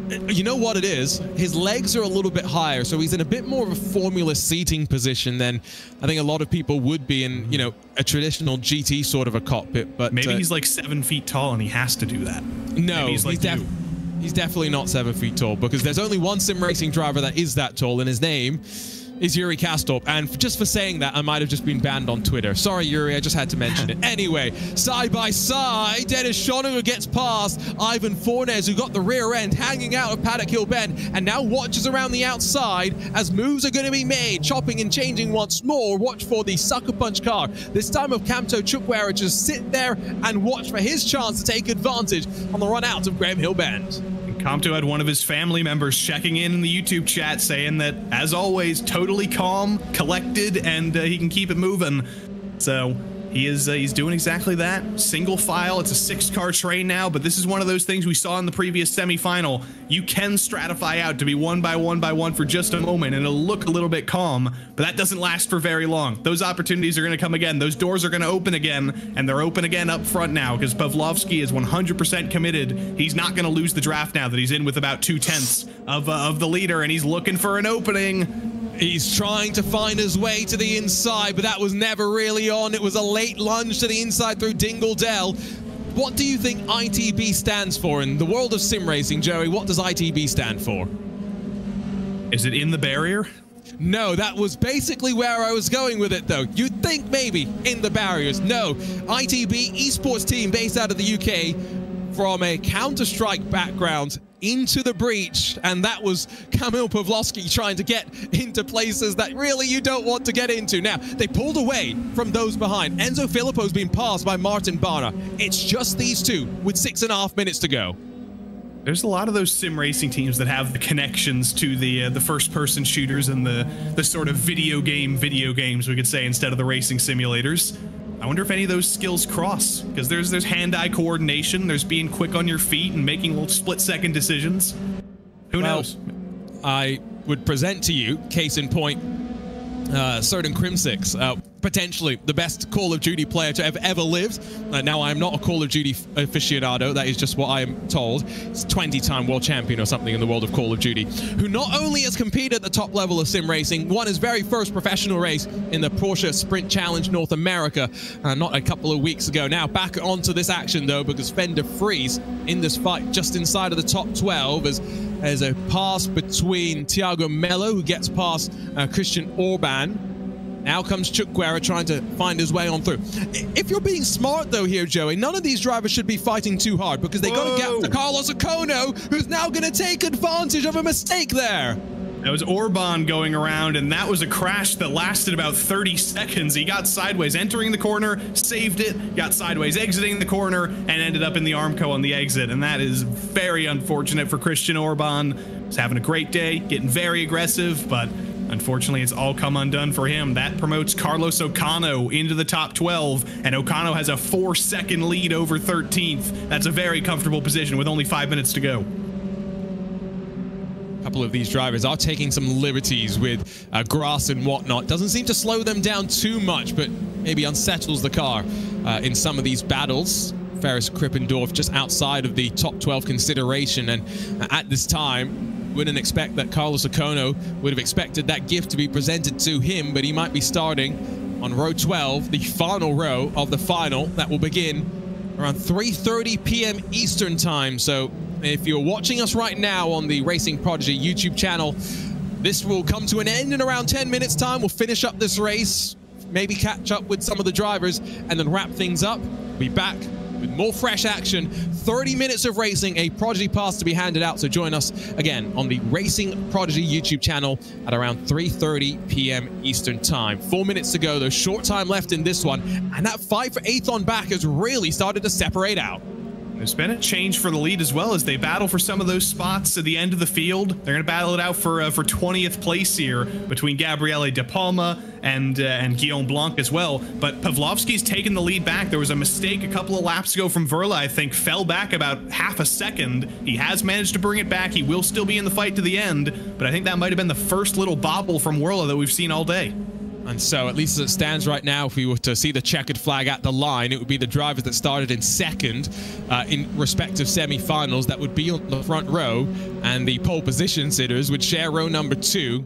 S7: you know what it is? His legs are a little bit higher, so he's in a bit more of a formula seating position than I think a lot of people would be in, you know, a traditional GT sort of a cockpit. But
S8: maybe
S7: uh,
S8: he's like seven feet tall and he has to do that.
S7: No,
S8: maybe he's, like
S7: he's. He's definitely not seven feet tall because there's only one sim racing driver that is that tall, and his name is Yuri Kasdorp. And just for saying that, I might have just been banned on Twitter. Sorry, Yuri, I just had to mention it. Anyway, side by side, Dennis Schoner who gets past Ivan Fornes, who got the rear end hanging out of Paddock Hill Bend, and now watches around the outside as moves are going to be made, chopping and changing once more. Watch for the SuckerPunch car. This time of Kamto Chukwara just sit there and watch for his chance to take advantage on the run out of Graham Hill Bend.
S8: Comto had one of his family members checking in in the YouTube chat saying that, as always, totally calm, collected, and uh, he can keep it moving. So he is uh, he's doing exactly that. Single file. It's a six-car train now, but this is one of those things we saw in the previous semifinal. You can stratify out to be one by one by one for just a moment, and it'll look a little bit calm, but that doesn't last for very long. Those opportunities are going to come again. Those doors are going to open again, and they're open again up front now because Pavlovsky is 100% committed. He's not going to lose the draft now that he's in with about two tenths of uh, of the leader, and he's looking for an opening.
S7: He's trying to find his way to the inside, but that was never really on. It was a late lunge to the inside through Dingle Dell. What do you think ITB stands for in the world of sim racing, Joey? What does ITB stand for?
S8: Is it in the barrier?
S7: No, that was basically where I was going with it, though. You'd think maybe in the barriers. No, ITB esports team based out of the UK from a Counter-Strike background into the breach, and that was Kamil Pawlowski trying to get into places that really you don't want to get into. Now, they pulled away from those behind. Enzo Filippo's been passed by Martin Barner. It's just these two with six and a half minutes to go.
S8: There's a lot of those sim racing teams that have the connections to the uh, the first person shooters and the the sort of video game video games we could say instead of the racing simulators. I wonder if any of those skills cross because there's there's hand-eye coordination, there's being quick on your feet and making little split-second decisions. Who
S7: Well,
S8: knows?
S7: I would present to you, case in point, uh, certain Crimsix, uh, potentially the best Call of Duty player to have ever lived. Uh, now, I am not a Call of Duty aficionado. That is just what I am told. He's 20-time world champion or something in the world of Call of Duty, who not only has competed at the top level of sim racing, won his very first professional race in the Porsche Sprint Challenge North America, uh, not a couple of weeks ago. Now, back onto this action, though, because Sven de Vries in this fight just inside of the top 12 as there's a pass between Thiago Mello, who gets past uh, Christian Orban. Now comes Chukwara trying to find his way on through. If you're being smart, though, here, Joey, none of these drivers should be fighting too hard because they got to get to Carlos Acono, who's now going to take advantage of a mistake there.
S8: That was Orban going around, and that was a crash that lasted about 30 seconds. He got sideways entering the corner, saved it, got sideways exiting the corner, and ended up in the Armco on the exit. And that is very unfortunate for Christian Orban. He's having a great day, getting very aggressive, but unfortunately, it's all come undone for him. That promotes Carlos Ocano into the top 12, and Ocano has a four second lead over 13th. That's a very comfortable position with only five minutes to go.
S7: A couple of these drivers are taking some liberties with uh, grass and whatnot. Doesn't seem to slow them down too much, but maybe unsettles the car uh, in some of these battles. Ferris Krippendorf just outside of the top 12 consideration, and uh, at this time, wouldn't expect that Carlos Acono would have expected that gift to be presented to him, but he might be starting on row 12, the final row of the final that will begin around 3.30 p.m. Eastern time. So if you're watching us right now on the Racing Prodigy YouTube channel, this will come to an end in around 10 minutes time. We'll finish up this race, maybe catch up with some of the drivers, and then wrap things up. Be back with more fresh action 30 minutes of racing, a Prodigy Pass to be handed out. So join us again on the Racing Prodigy YouTube channel at around 3.30 p.m. Eastern Time. Four minutes to go, though. Short time left in this one. And that fight for eighth on back has really started to separate out.
S8: There's been a change for the lead as well as they battle for some of those spots at the end of the field. They're going to battle it out for uh, for 20th place here between Gabriele De Palma and uh, and Guillaume Blanc as well. But Pavlovsky's taken the lead back. There was a mistake a couple of laps ago from Werle, I think, fell back about half a second. He has managed to bring it back. He will still be in the fight to the end, but I think that might have been the first little bobble from Werle that we've seen all day.
S7: And so, at least as it stands right now, if we were to see the checkered flag at the line, it would be the drivers that started in second uh, in respective semi-finals that would be on the front row, and the pole position sitters would share row number two.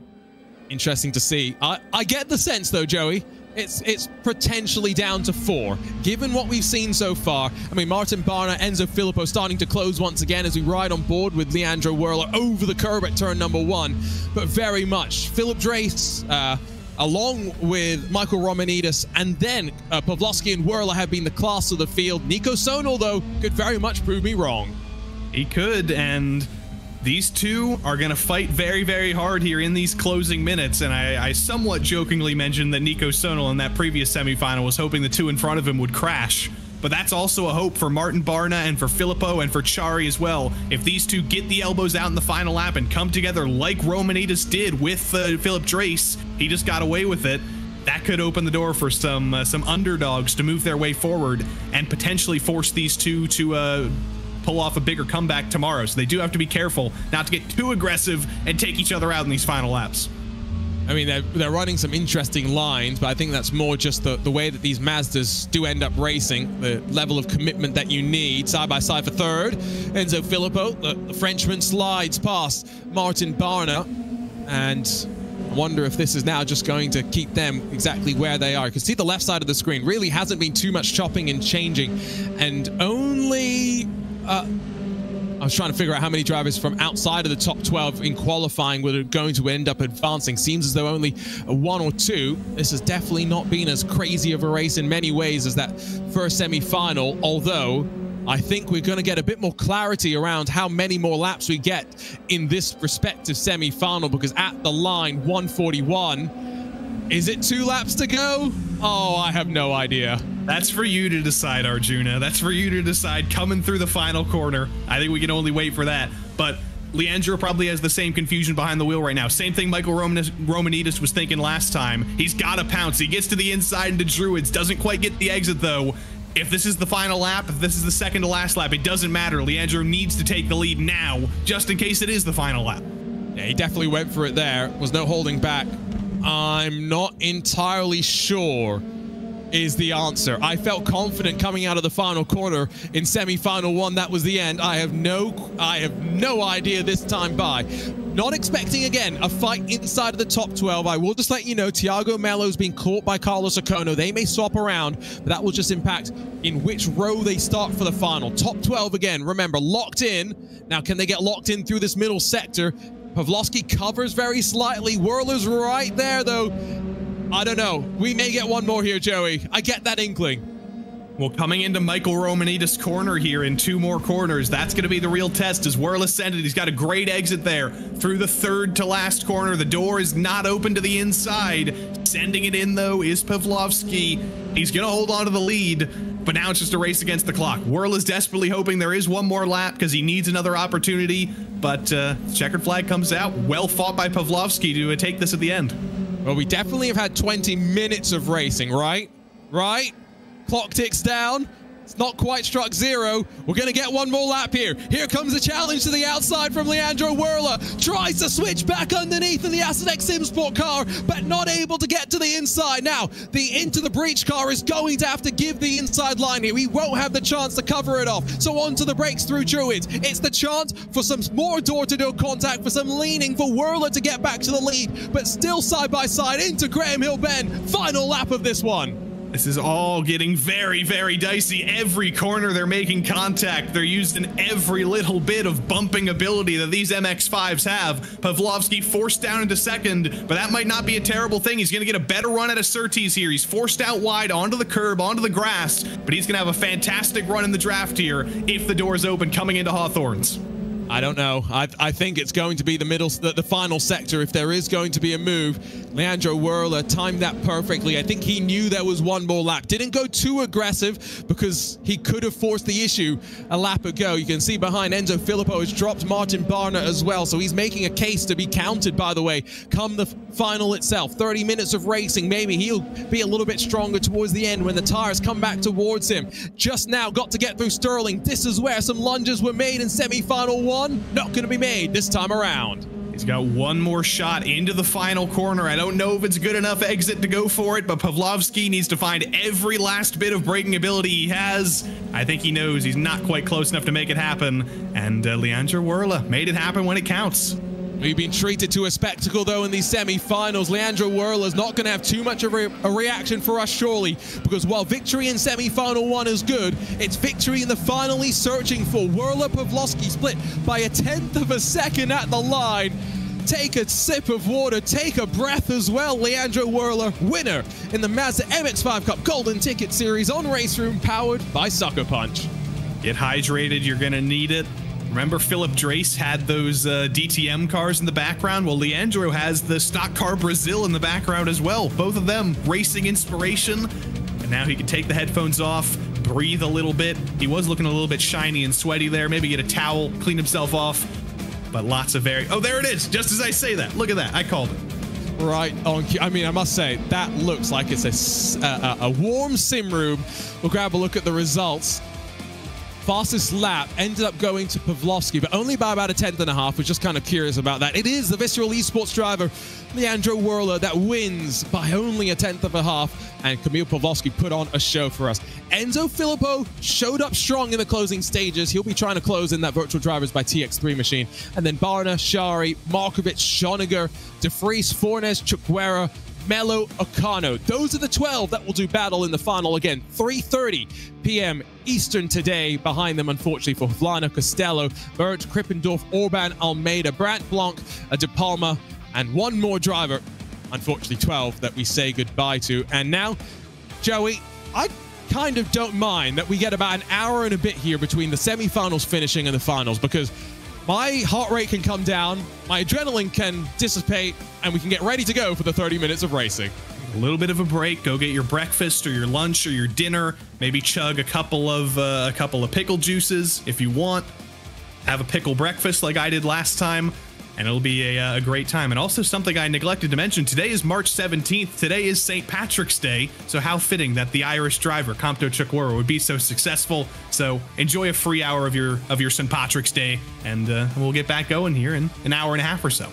S7: Interesting to see. I, I get the sense, though, Joey. It's it's potentially down to four, given what we've seen so far. I mean, Martin Barna, Enzo Filippo starting to close once again as we ride on board with Leandro Werle over the curb at turn number one, but very much Philip Drace. Uh, along with Michael Romanidis, and then uh, Pavlovsky and Werle have been the class of the field. Nico Sonal, though, could very much prove me wrong.
S8: He could, and these two are going to fight very, very hard here in these closing minutes. And I, I somewhat jokingly mentioned that Nico Sonal in that previous semifinal was hoping the two in front of him would crash but that's also a hope for Martin Barna and for Filippo and for Chari as well. If these two get the elbows out in the final lap and come together like Romanidis did with uh, Philip Drace, he just got away with it. That could open the door for some uh, some underdogs to move their way forward and potentially force these two to uh, pull off a bigger comeback tomorrow. So they do have to be careful not to get too aggressive and take each other out in these final laps.
S7: I mean, they're, they're running some interesting lines, but I think that's more just the, the way that these Mazdas do end up racing, the level of commitment that you need. Side by side for third, Enzo Filippo, the, the Frenchman, slides past Martin Barner, and I wonder if this is now just going to keep them exactly where they are. You can see the left side of the screen really hasn't been too much chopping and changing, and only... Uh, I was trying to figure out how many drivers from outside of the top 12 in qualifying were going to end up advancing. Seems as though only one or two. This has definitely not been as crazy of a race in many ways as that first semi-final, although I think we're going to get a bit more clarity around how many more laps we get in this respective semi-final because at the line 141, is it two laps to go? Oh, I have no idea.
S8: That's for you to decide, Arjuna. That's for you to decide coming through the final corner. I think we can only wait for that. But Leandro probably has the same confusion behind the wheel right now. Same thing Michael Romanidis was thinking last time. He's got to pounce. He gets to the inside into Druids. Doesn't quite get the exit, though. If this is the final lap, if this is the second to last lap, it doesn't matter. Leandro needs to take the lead now, just in case it is the final lap.
S7: Yeah, he definitely went for it there. Was no holding back. I'm not entirely sure is the answer. I felt confident coming out of the final quarter in semi-final one. That was the end. I have no, I have no idea this time by. Not expecting again a fight inside of the top 12. I will just let you know Tiago Melo's been caught by Carlos Ocona. They may swap around, but that will just impact in which row they start for the final. Top 12 again. Remember, locked in. Now, can they get locked in through this middle sector? Pavlovsky covers very slightly. Werle's right there, though. I don't know. We may get one more here, Joey. I get that inkling.
S8: Well, coming into Michael Romanidis' corner here in two more corners, that's going to be the real test as Werle ascended. He's got a great exit there through the third to last corner. The door is not open to the inside. Sending it in, though, is Pavlovsky. He's going to hold on to the lead, but now it's just a race against the clock. Werle is desperately hoping there is one more lap because he needs another opportunity, but uh, checkered flag comes out. Well fought by Pavlovsky to uh, take this at the end.
S7: Well, we definitely have had 20 minutes of racing, right? Right? Clock ticks down. It's not quite struck zero. We're going to get one more lap here. Here comes a challenge to the outside from Leandro Werle. Tries to switch back underneath in the Asetek Sport car, but not able to get to the inside. Now, the into the breach car is going to have to give the inside line here. He won't have the chance to cover it off. So onto the brakes through Druids. It's the chance for some more door-to-door -door contact, for some leaning for Werle to get back to the lead, but still side by side into Graham Hill Bend. Final lap of this one.
S8: This is all getting very, very dicey. Every corner they're making contact. They're using every little bit of bumping ability that these MX5s have. Pavlovsky forced down into second, but that might not be a terrible thing. He's going to get a better run at a Surtees here. He's forced out wide onto the curb, onto the grass, but he's going to have a fantastic run in the draft here if the door's open coming into Hawthorns.
S7: I don't know. I, I think it's going to be the middle, the, the, final sector. If there is going to be a move, Leandro Werler timed that perfectly. I think he knew there was one more lap. Didn't go too aggressive because he could have forced the issue a lap ago. You can see behind Enzo Filippo has dropped Martin Barner as well. So he's making a case to be counted, by the way, come the final itself. 30 minutes of racing. Maybe he'll be a little bit stronger towards the end when the tires come back towards him. Just now got to get through Stirling. This is where some lunges were made in semi-final one not going to be made this time around.
S8: He's got one more shot into the final corner. I don't know if it's good enough exit to go for it, but Pavlovsky needs to find every last bit of braking ability he has. I think he knows he's not quite close enough to make it happen. And uh, Leandro made it happen when it counts.
S7: We've been treated to a spectacle, though, in these semi-finals. Leandro is not going to have too much of a, a, reaction for us, surely, because while victory in semi-final one is good, it's victory in the final he's searching for. Werle Pavlovsky split by a tenth of a second at the line. Take a sip of water, take a breath as well. Leandro Werle, winner in the Mazda MX-5 Cup Golden Ticket Series on RaceRoom, powered by SuckerPunch.
S8: Get hydrated, you're going to need it. Remember Philip Drace had those uh, DTM cars in the background? Well, Leandro has the stock car Brazil in the background as well. Both of them racing inspiration. And now he can take the headphones off, breathe a little bit. He was looking a little bit shiny and sweaty there. Maybe get a towel, clean himself off. But lots of very... Oh, there it is. Just as I say that. Look at that. I called it
S7: right on cue. I mean, I must say, that looks like it's a, a, a, warm sim room. We'll grab a look at the results. Fastest lap ended up going to Pavlovsky, but only by about a tenth and a half. We're just kind of curious about that. It is the Visceral Esports driver, Leandro Werle, that wins by only a tenth of a half, and Kamil Pavlovsky put on a show for us. Enzo Filippo showed up strong in the closing stages. He'll be trying to close in that Virtual Drivers by TX3 machine. And then Barna, Shari, Markovic, Schoeniger, DeFries, Fornes, Chukwera, Mello, Okano. Those are the 12 that will do battle in the final again. 3.30 p.m. Eastern today. Behind them, unfortunately, for Vlana Costello, Bert Krippendorf, Orban Almeida, Brant Blanc, uh, De Palma, and one more driver. Unfortunately, 12 that we say goodbye to. And now, Joey, I kind of don't mind that we get about an hour and a bit here between the semifinals finishing and the finals because my heart rate can come down, my adrenaline can dissipate, and we can get ready to go for the 30 minutes of racing.
S8: A little bit of a break. Go get your breakfast or your lunch or your dinner. Maybe chug a couple of uh, a couple of pickle juices if you want. Have a pickle breakfast like I did last time and it'll be a, uh, a, great time. And also something I neglected to mention, today is March 17th. Today is St. Patrick's Day, so how fitting that the Irish driver, Compto Chukwura, would be so successful. So enjoy a free hour of your of your St. Patrick's Day, and uh, we'll get back going here in an hour and a half or so.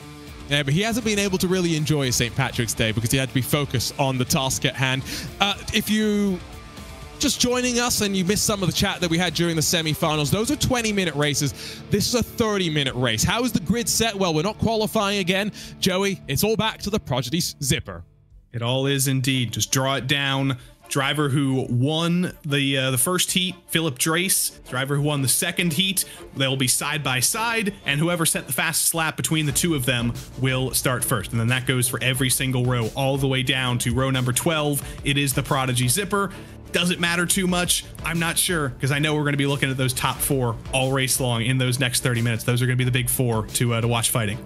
S7: Yeah, but he hasn't been able to really enjoy St. Patrick's Day because he had to be focused on the task at hand. Uh, if you just joining us and you missed some of the chat that we had during the semifinals, those are 20 minute races. This is a 30 minute race. How is the grid set? Well, we're not qualifying again. Joey, it's all back to the Prodigy zipper.
S8: It all is indeed. Just draw it down. Driver who won the uh, the first heat, Philip Drace. Driver who won the second heat, they'll be side by side, and whoever set the fastest lap between the two of them will start first. And then that goes for every single row, all the way down to row number 12. It is the Prodigy Zipper. Does it matter too much? I'm not sure because I know we're going to be looking at those top four all race long in those next 30 minutes. Those are going to be the big four to uh, to watch fighting.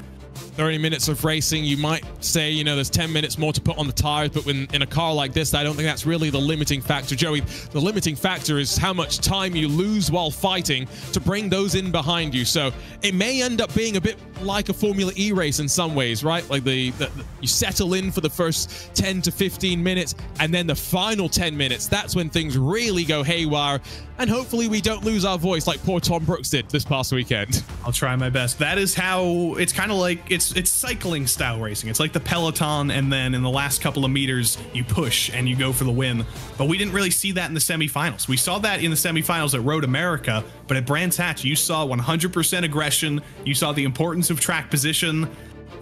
S7: 30 minutes of racing, you might say, you know, there's 10 minutes more to put on the tires, but when in a car like this, I don't think that's really the limiting factor. Joey, the limiting factor is how much time you lose while fighting to bring those in behind you. So it may end up being a bit like a Formula E race in some ways, right? Like the, the, you settle in for the first 10 to 15 minutes, and then the final 10 minutes, that's when things really go haywire. And hopefully we don't lose our voice like poor Tom Brooks did this past weekend.
S8: I'll try my best. That is how it's kind of like it's it's it's cycling style racing. It's like the peloton, and then in the last couple of meters you push and you go for the win. But we didn't really see that in the semifinals. We saw that in the semifinals at Road America, but at Brands Hatch you saw 100% aggression. You saw the importance of track position.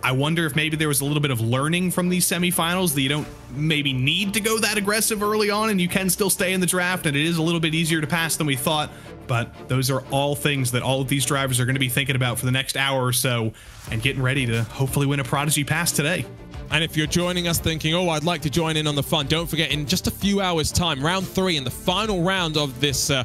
S8: I wonder if maybe there was a little bit of learning from these semifinals that you don't maybe need to go that aggressive early on and you can still stay in the draft and it is a little bit easier to pass than we thought. But those are all things that all of these drivers are going to be thinking about for the next hour or so and getting ready to hopefully win a Prodigy Pass today.
S7: And if you're joining us thinking, oh, I'd like to join in on the fun, don't forget in just a few hours' time, round three and the final round of this. Uh,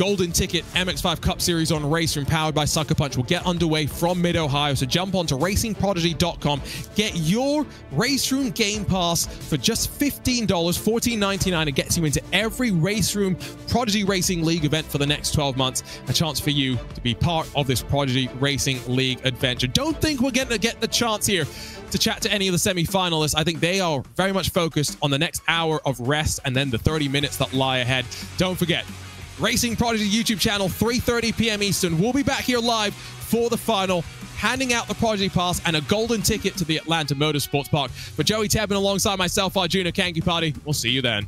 S7: Golden Ticket MX5 Cup Series on RaceRoom powered by SuckerPunch will get underway from mid Ohio. So jump on to racingprodigy.com. Get your RaceRoom Game Pass for just $15, $14.99. It gets you into every RaceRoom Prodigy Racing League event for the next 12 months. A chance for you to be part of this Prodigy Racing League adventure. Don't think we're going to get the chance here to chat to any of the semi-finalists. I think they are very much focused on the next hour of rest and then the 30 minutes that lie ahead. Don't forget, Racing Prodigy YouTube channel, 3.30 p.m. Eastern. We'll be back here live for the final, handing out the Prodigy Pass and a golden ticket to the Atlanta Motorsports Park. For Joey Tebben alongside myself, Arjuna Kankipati, we'll see you then.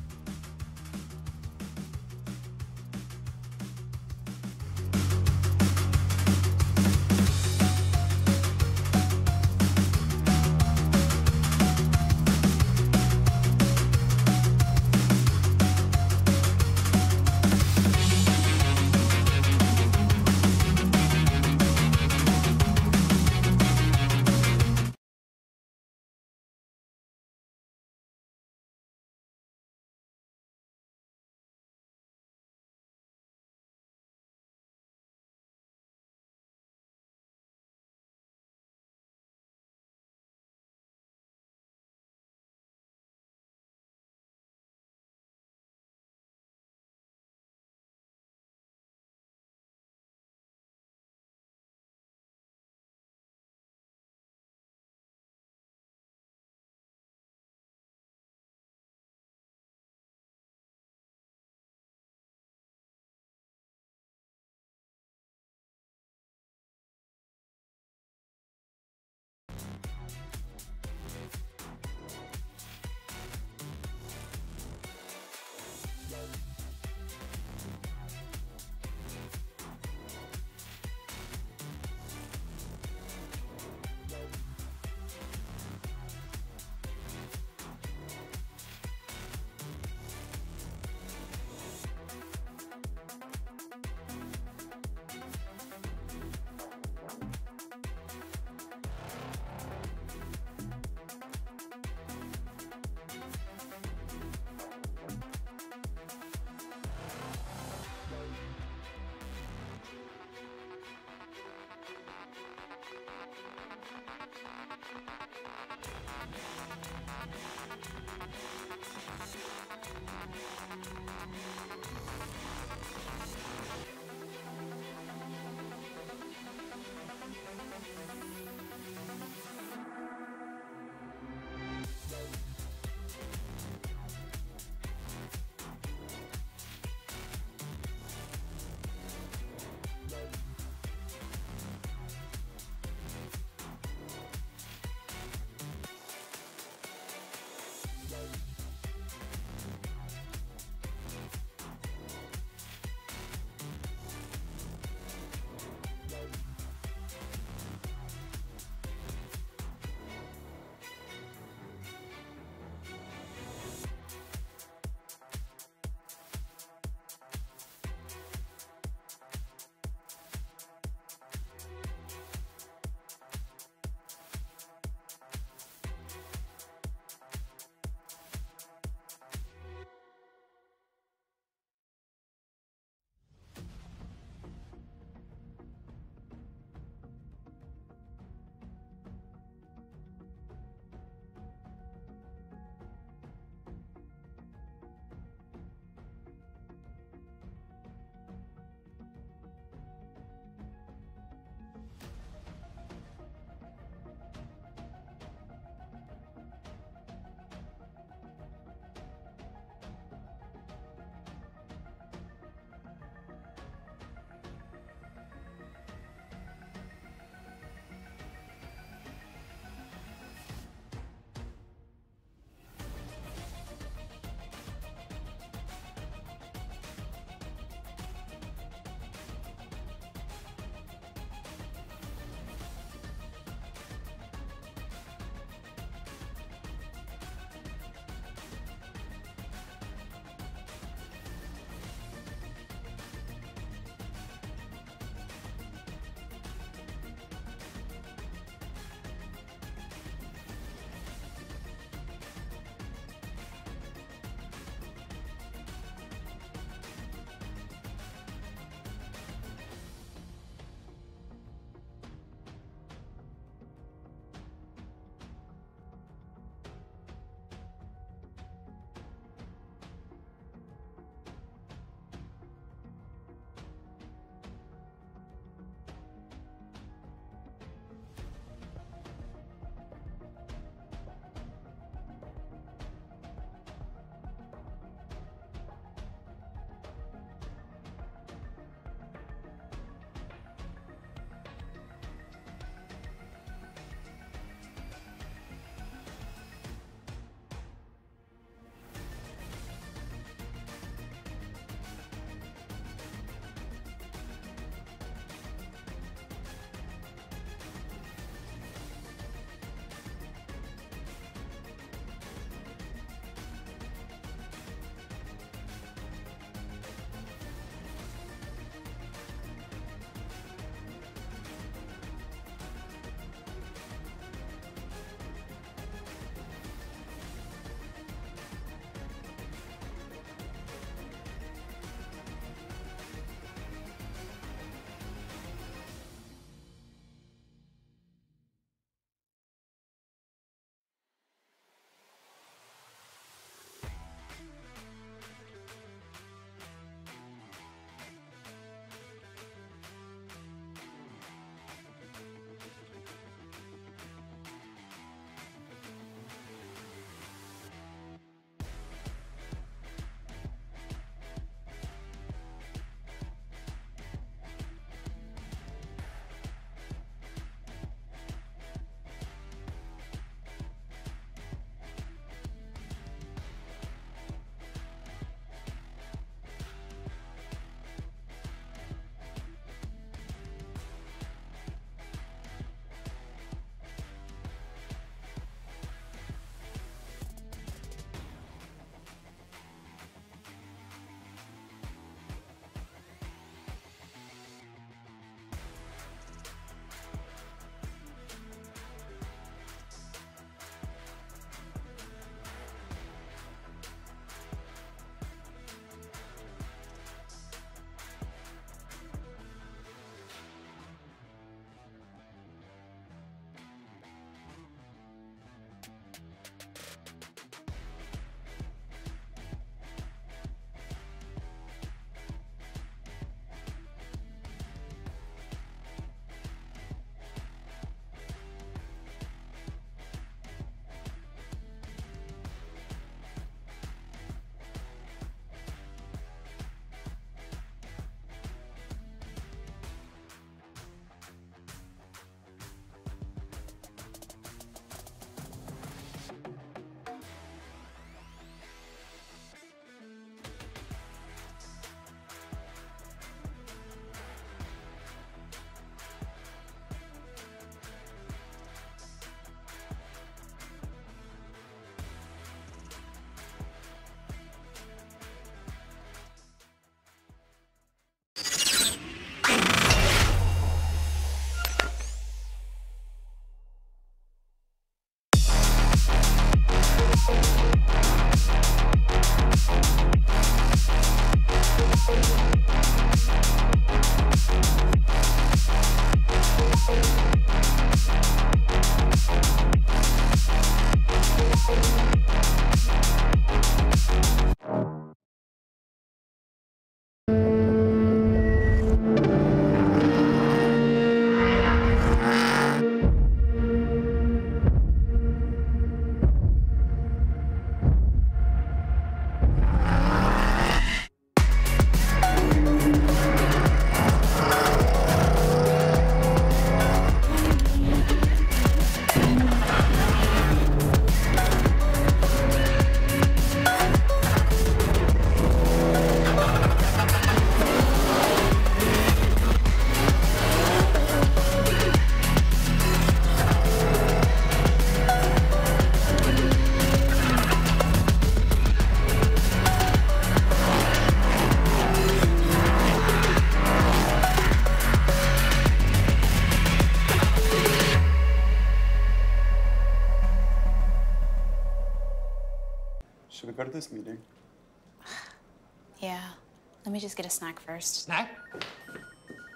S1: Just get a snack first.
S2: Snack?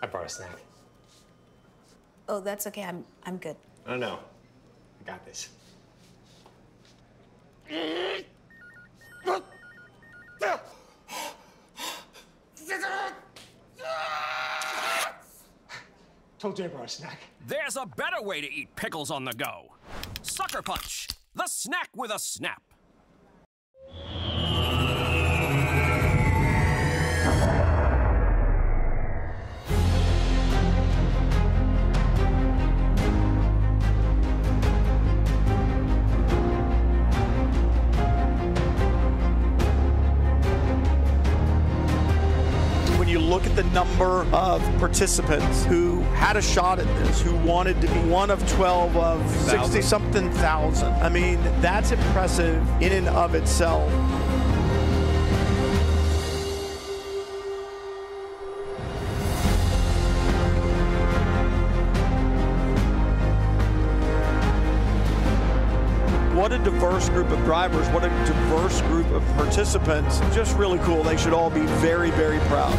S2: I brought a snack.
S1: Oh, that's okay. I'm I'm good.
S2: No, no. I got this. Told you I brought a snack.
S3: There's a better way to eat pickles on the go. SuckerPunch, the snack with a snap.
S4: Look at the number of participants who had a shot at this, who wanted to be one of 12 of 60 something thousand, I mean, that's impressive in and of itself. What a diverse group of drivers, what a diverse group of participants. Just really cool. They should all be very, very proud.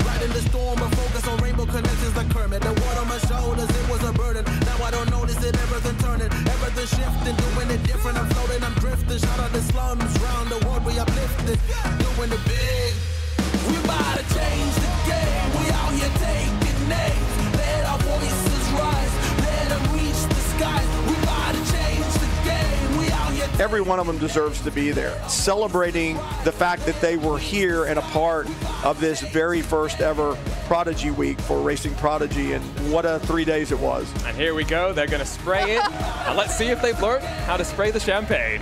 S5: Change the storm, but focus on rainbow connections like Kermit. The water on my shoulders, it was a burden. Now I don't notice it, everything turning, everything shifting, doing it different. I'm floating, I'm drifting. Shout out the slums, round the world we uplifted, doing it big. We about to change the game. We out here taking names. Let our voices rise. Let them reach the skies.
S4: Every one of them deserves to be there, celebrating the fact that they were here and a part of this very first ever Prodigy Week for Racing Prodigy. And what a three days it was.
S6: And here we go. They're going to spray it. and let's see if they've learned how to spray the champagne.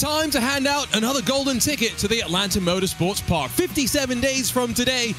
S7: Time to hand out another golden ticket to the Atlanta Motorsports Park. 57 days from today,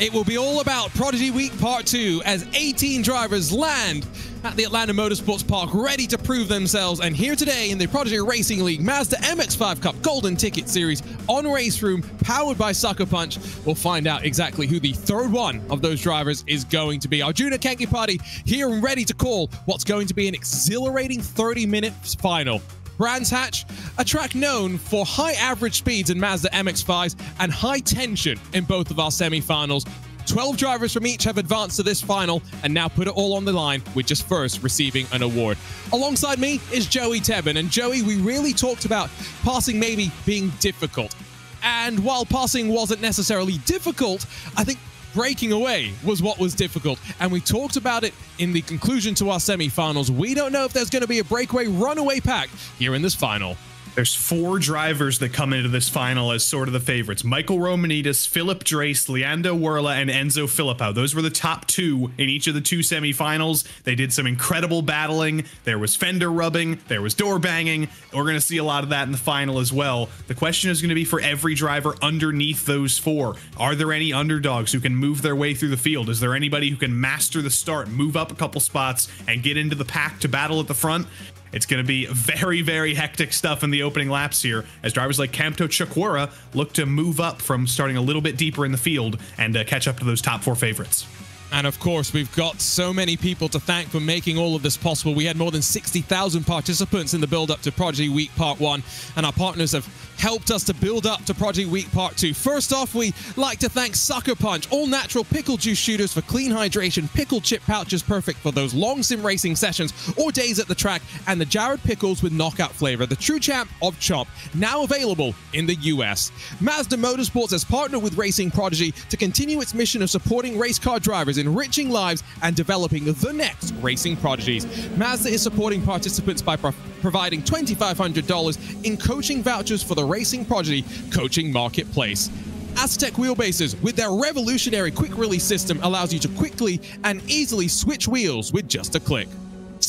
S7: it will be all about Prodigy Week Part 2 as 18 drivers land at the Atlanta Motorsports Park ready to prove themselves. And here today in the Prodigy Racing League Mazda MX5 Cup Golden Ticket Series on RaceRoom, powered by SuckerPunch, we'll find out exactly who the third one of those drivers is going to be. Arjuna Party here and ready to call what's going to be an exhilarating 30 minute final. Brands Hatch, a track known for high average speeds in Mazda MX-5s and high tension in both of our semi-finals. 12 drivers from each have advanced to this final and now put it all on the line with just first receiving an award. Alongside me is Joey Tebbin. And Joey, we really talked about passing maybe being difficult. And while passing wasn't necessarily difficult, I think breaking away was what was difficult. And we talked about it in the conclusion to our semifinals. We don't know if there's going to be a breakaway runaway pack here in this final.
S8: There's four drivers that come into this final as sort of the favorites. Michael Romanidis, Philip Drace, Leandro Werle, and Enzo Filippo. Those were the top two in each of the two semifinals. They did some incredible battling. There was fender rubbing. There was door banging. We're going to see a lot of that in the final as well. The question is going to be for every driver underneath those four. Are there any underdogs who can move their way through the field? Is there anybody who can master the start, move up a couple spots, and get into the pack to battle at the front? It's going to be very, very hectic stuff in the opening laps here as drivers like Kamto Chakwara look to move up from starting a little bit deeper in the field and uh, catch up to those top four favorites.
S7: And of course, we've got so many people to thank for making all of this possible. We had more than 60,000 participants in the build up to Prodigy Week Part 1, and our partners have helped us to build up to Prodigy Week Part 2. First off, we like to thank SuckerPunch, all natural pickle juice shooters for clean hydration, pickle chip pouches perfect for those long sim racing sessions or days at the track, and the Jarred Pickles with knockout flavor, the true champ of Chomp, now available in the US. Mazda Motorsports has partnered with Racing Prodigy to continue its mission of supporting race car drivers, enriching lives, and developing the next racing prodigies. Mazda is supporting participants by pro providing $2,500 in coaching vouchers for the Racing Prodigy Coaching Marketplace. Asetek wheelbases with their revolutionary quick release system allows you to quickly and easily switch wheels with just a click.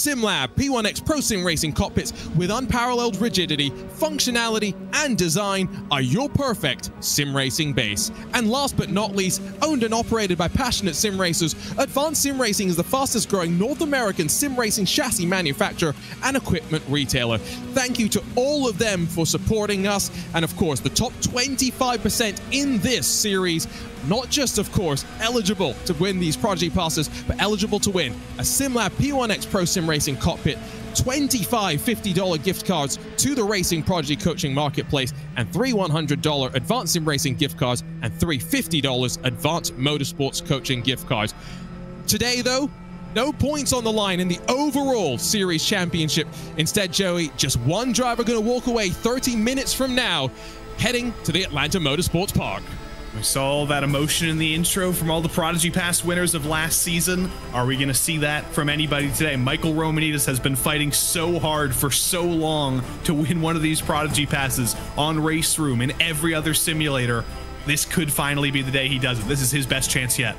S7: SimLab P1X Pro Sim Racing cockpits with unparalleled rigidity, functionality, and design are your perfect sim racing base. And last but not least, owned and operated by passionate sim racers, Advanced Sim Racing is the fastest growing North American sim racing chassis manufacturer and equipment retailer. Thank you to all of them for supporting us, and of course, the top 25% in this series not just, of course, eligible to win these Prodigy passes, but eligible to win a SimLab P1X Pro Sim Racing cockpit, 25 $50 gift cards to the Racing Prodigy Coaching Marketplace, and three $100 Advanced Sim Racing gift cards, and three $50 Advanced Motorsports Coaching gift cards. Today, though, no points on the line in the overall series championship. Instead, Joey, just one driver going to walk away 30 minutes from now, heading to the Atlanta Motorsports Park.
S8: We saw all that emotion in the intro from all the Prodigy Pass winners of last season. Are we going to see that from anybody today? Michael Romanidis has been fighting so hard for so long to win one of these Prodigy Passes on Race Room and every other simulator. This could finally be the day he does it. This is his best chance yet.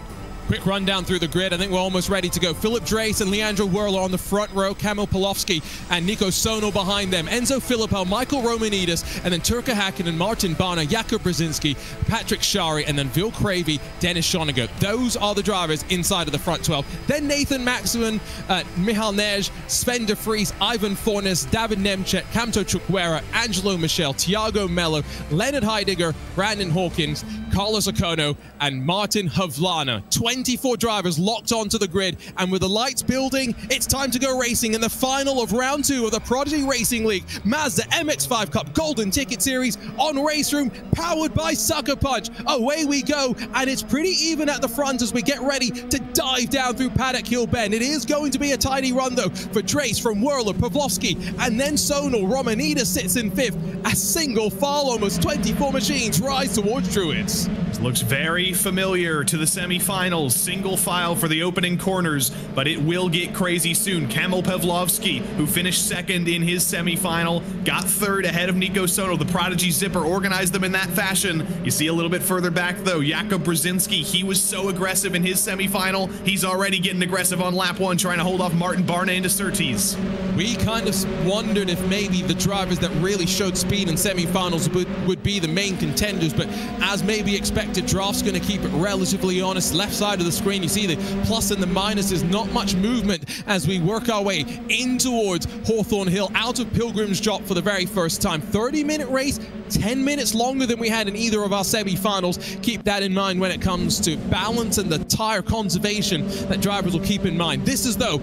S7: Quick rundown through the grid. I think we're almost ready to go. Philip Drace and Leandro Werle on the front row. Kamil Pawlowski and Nico Sono behind them. Enzo Filippo, Michael Romanidis, and then Turkka Hakkinen, Martin Barner, Jakub Brzezinski, Patrick Shari, and then Vil Cravey, Dennis Schoeniger. Those are the drivers inside of the front 12. Then Nathan Maximin, uh, Michal Nej, Sven de Vries, Ivan Fornes, David Nemchet, Camto Chukwera, Angelo Michel, Tiago Mello, Leonard Heidegger, Brandon Hawkins, Carlos Ocono, and Martin Havlana. 24 drivers locked onto the grid, and with the lights building, it's time to go racing in the final of round two of the Prodigy Racing League Mazda MX-5 Cup Golden Ticket Series on RaceRoom, powered by SuckerPunch. Away we go, and it's pretty even at the front as we get ready to dive down through Paddock Hill Bend. It is going to be a tiny run, though, for Drace from Werle, Pawlowski, and then Sonal. Romanidis sits in fifth. A single file, almost 24 machines rise towards Druids.
S8: Looks very familiar to the semifinals. Single file for the opening corners, but it will get crazy soon. Kamil Pawlowski, who finished second in his semifinal, got third ahead of Nico Sono. The Prodigy Zipper organized them in that fashion. You see a little bit further back, though, Jakub Brzezinski. He was so aggressive in his semifinal. He's already getting aggressive on lap one, trying to hold off Martin Barna into Surtees.
S7: We kind of wondered if maybe the drivers that really showed speed in semifinals would, would be the main contenders, but as maybe expected, Draft's going to keep it relatively honest. Left side of the screen, you see the plus and the minus. minuses, not much movement as we work our way in towards Hawthorn Hill, out of Pilgrim's Drop for the very first time. 30 minute race, 10 minutes longer than we had in either of our semi-finals. Keep that in mind when it comes to balance and the tire conservation that drivers will keep in mind. This is, though,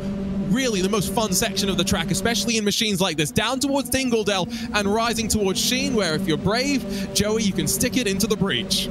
S7: really the most fun section of the track, especially in machines like this. Down towards Dingle Dell and rising towards Sheene, where if you're brave, Joey, you can stick it into the breach.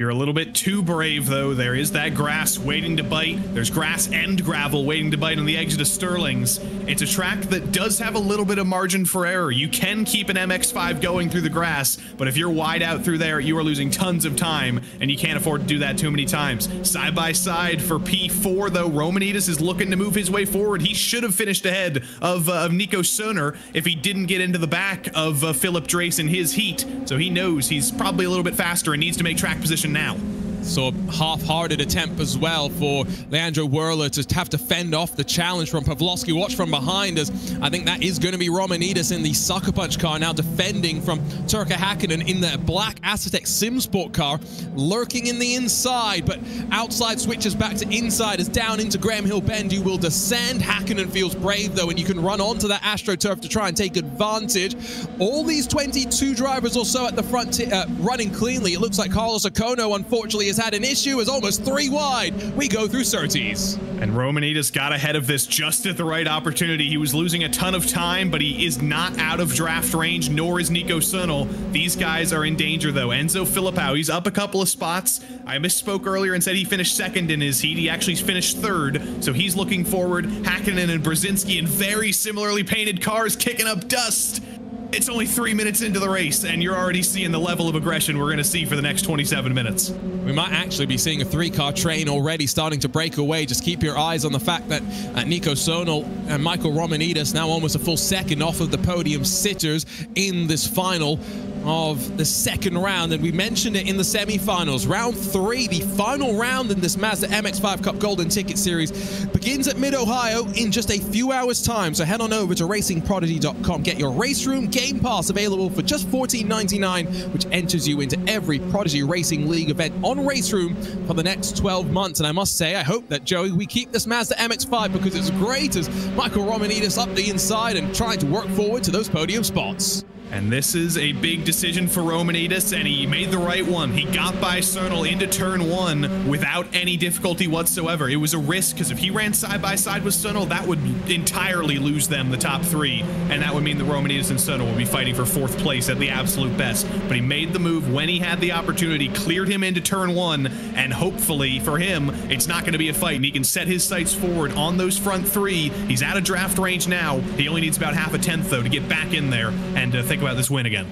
S8: You're a little bit too brave, though. There is that grass waiting to bite. There's grass and gravel waiting to bite on the exit of Stirling's. It's a track that does have a little bit of margin for error. You can keep an MX-5 going through the grass, but if you're wide out through there, you are losing tons of time, and you can't afford to do that too many times. Side by side for P4, though, Romanidis is looking to move his way forward. He should have finished ahead of, uh, of Nico Soner if he didn't get into the back of uh, Philip Drace in his heat, so he knows he's probably a little bit faster and needs to make track position now.
S7: So half-hearted attempt as well for Leandro Werle to have to fend off the challenge from Pawlowski. Watch from behind as I think that is going to be Romanidis in the Sucker Punch car now defending from Turkka Hakkinen in the black Asetek Simsport car, lurking in the inside, but outside switches back to inside as down into Graham Hill Bend you will descend. Hakkinen feels brave though and you can run onto that AstroTurf to try and take advantage. All these 22 drivers or so at the front uh, running cleanly. It looks like Carlos Ocono unfortunately has had an issue as almost three wide. We go through Surtees.
S8: And Romanidis got ahead of this just at the right opportunity. He was losing a ton of time, but he is not out of draft range, nor is Nico Sunnel. These guys are in danger, though. Enzo Filipao, he's up a couple of spots. I misspoke earlier and said he finished second in his heat. He actually finished third, so he's looking forward. Hakkinen and Brzezinski in very similarly painted cars kicking up dust. It's only three minutes into the race, and you're already seeing the level of aggression we're going to see for the next 27 minutes.
S7: We might actually be seeing a three-car train already starting to break away. Just keep your eyes on the fact that uh, Nico Sonal and Michael Romanidis now almost a full second off of the podium sitters in this final of the second round. And we mentioned it in the semifinals. Round three, the final round in this Mazda MX-5 Cup Golden Ticket Series, begins at Mid-Ohio in just a few hours' time. So head on over to racingprodigy.com. Get your RaceRoom game pass available for just $14.99, which enters you into every Prodigy Racing League event on RaceRoom for the next 12 months. And I must say, I hope that, Joey, we keep this Mazda MX-5 because it's great as Michael Romanidis up the inside and trying to work forward to those podium spots.
S8: And this is a big decision for Romanidis, and he made the right one. He got by Cernal into turn one without any difficulty whatsoever. It was a risk, because if he ran side by side with Cernal, that would entirely lose them the top three, and that would mean the Romanidis and Cernal would be fighting for fourth place at the absolute best. But he made the move when he had the opportunity, cleared him into turn one, and hopefully for him, it's not going to be a fight, and he can set his sights forward on those front three. He's out of draft range now. He only needs about half a tenth, though, to get back in there and uh, think about this win again.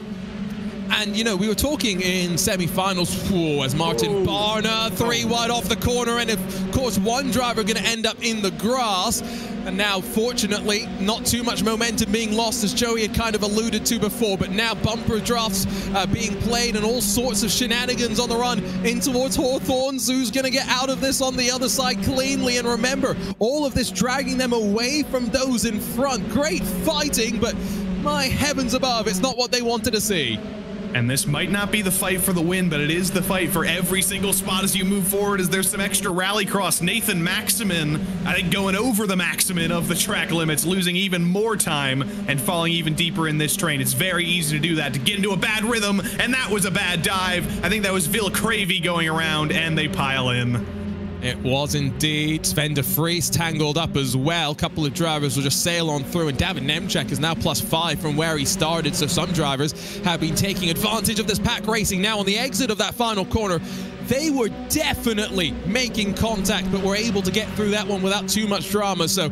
S7: And, you know, we were talking in semi-finals whoa, as Martin Barner, three wide off the corner, and of course one driver going to end up in the grass. And now, fortunately, not too much momentum being lost, as Joey had kind of alluded to before. But now bumper drafts uh, being played and all sorts of shenanigans on the run in towards Hawthorns, who's going to get out of this on the other side cleanly. And remember, all of this dragging them away from those in front. Great fighting, but my heavens above, it's not what they wanted to see.
S8: And this might not be the fight for the win, but it is the fight for every single spot as you move forward as there's some extra rallycross. Nathan Maximin, I think going over the Maximin of the track limits, losing even more time and falling even deeper in this train. It's very easy to do that, to get into a bad rhythm, and that was a bad dive. I think that was Vil Cravey going around, and they pile in.
S7: It was indeed. Sven de Vries tangled up as well. A couple of drivers will just sail on through, and David Nemchek is now plus five from where he started. So some drivers have been taking advantage of this pack racing. Now on the exit of that final corner, they were definitely making contact, but were able to get through that one without too much drama. So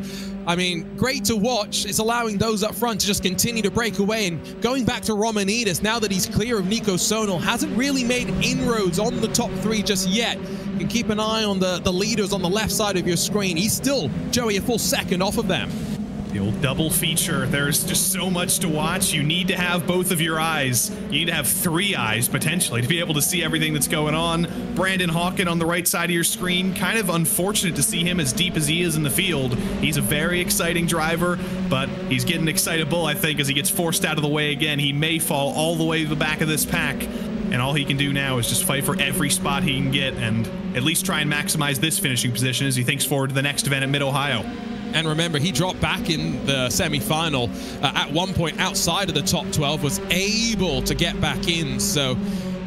S7: I mean, great to watch. It's allowing those up front to just continue to break away. And going back to Romanidis, now that he's clear of Nico Sonal, hasn't really made inroads on the top three just yet. You can keep an eye on the, the leaders on the left side of your screen. He's still, Joey, a full second off of them.
S8: The old double feature. There's just so much to watch. You need to have both of your eyes. You need to have three eyes, potentially, to be able to see everything that's going on. Brandon Hawken on the right side of your screen. Kind of unfortunate to see him as deep as he is in the field. He's a very exciting driver, but he's getting excitable, I think, as he gets forced out of the way again. He may fall all the way to the back of this pack. And all he can do now is just fight for every spot he can get and at least try and maximize this finishing position as he thinks forward to the next event at Mid-Ohio.
S7: And remember, he dropped back in the semi-final uh, at one point outside of the top 12, was able to get back in. So,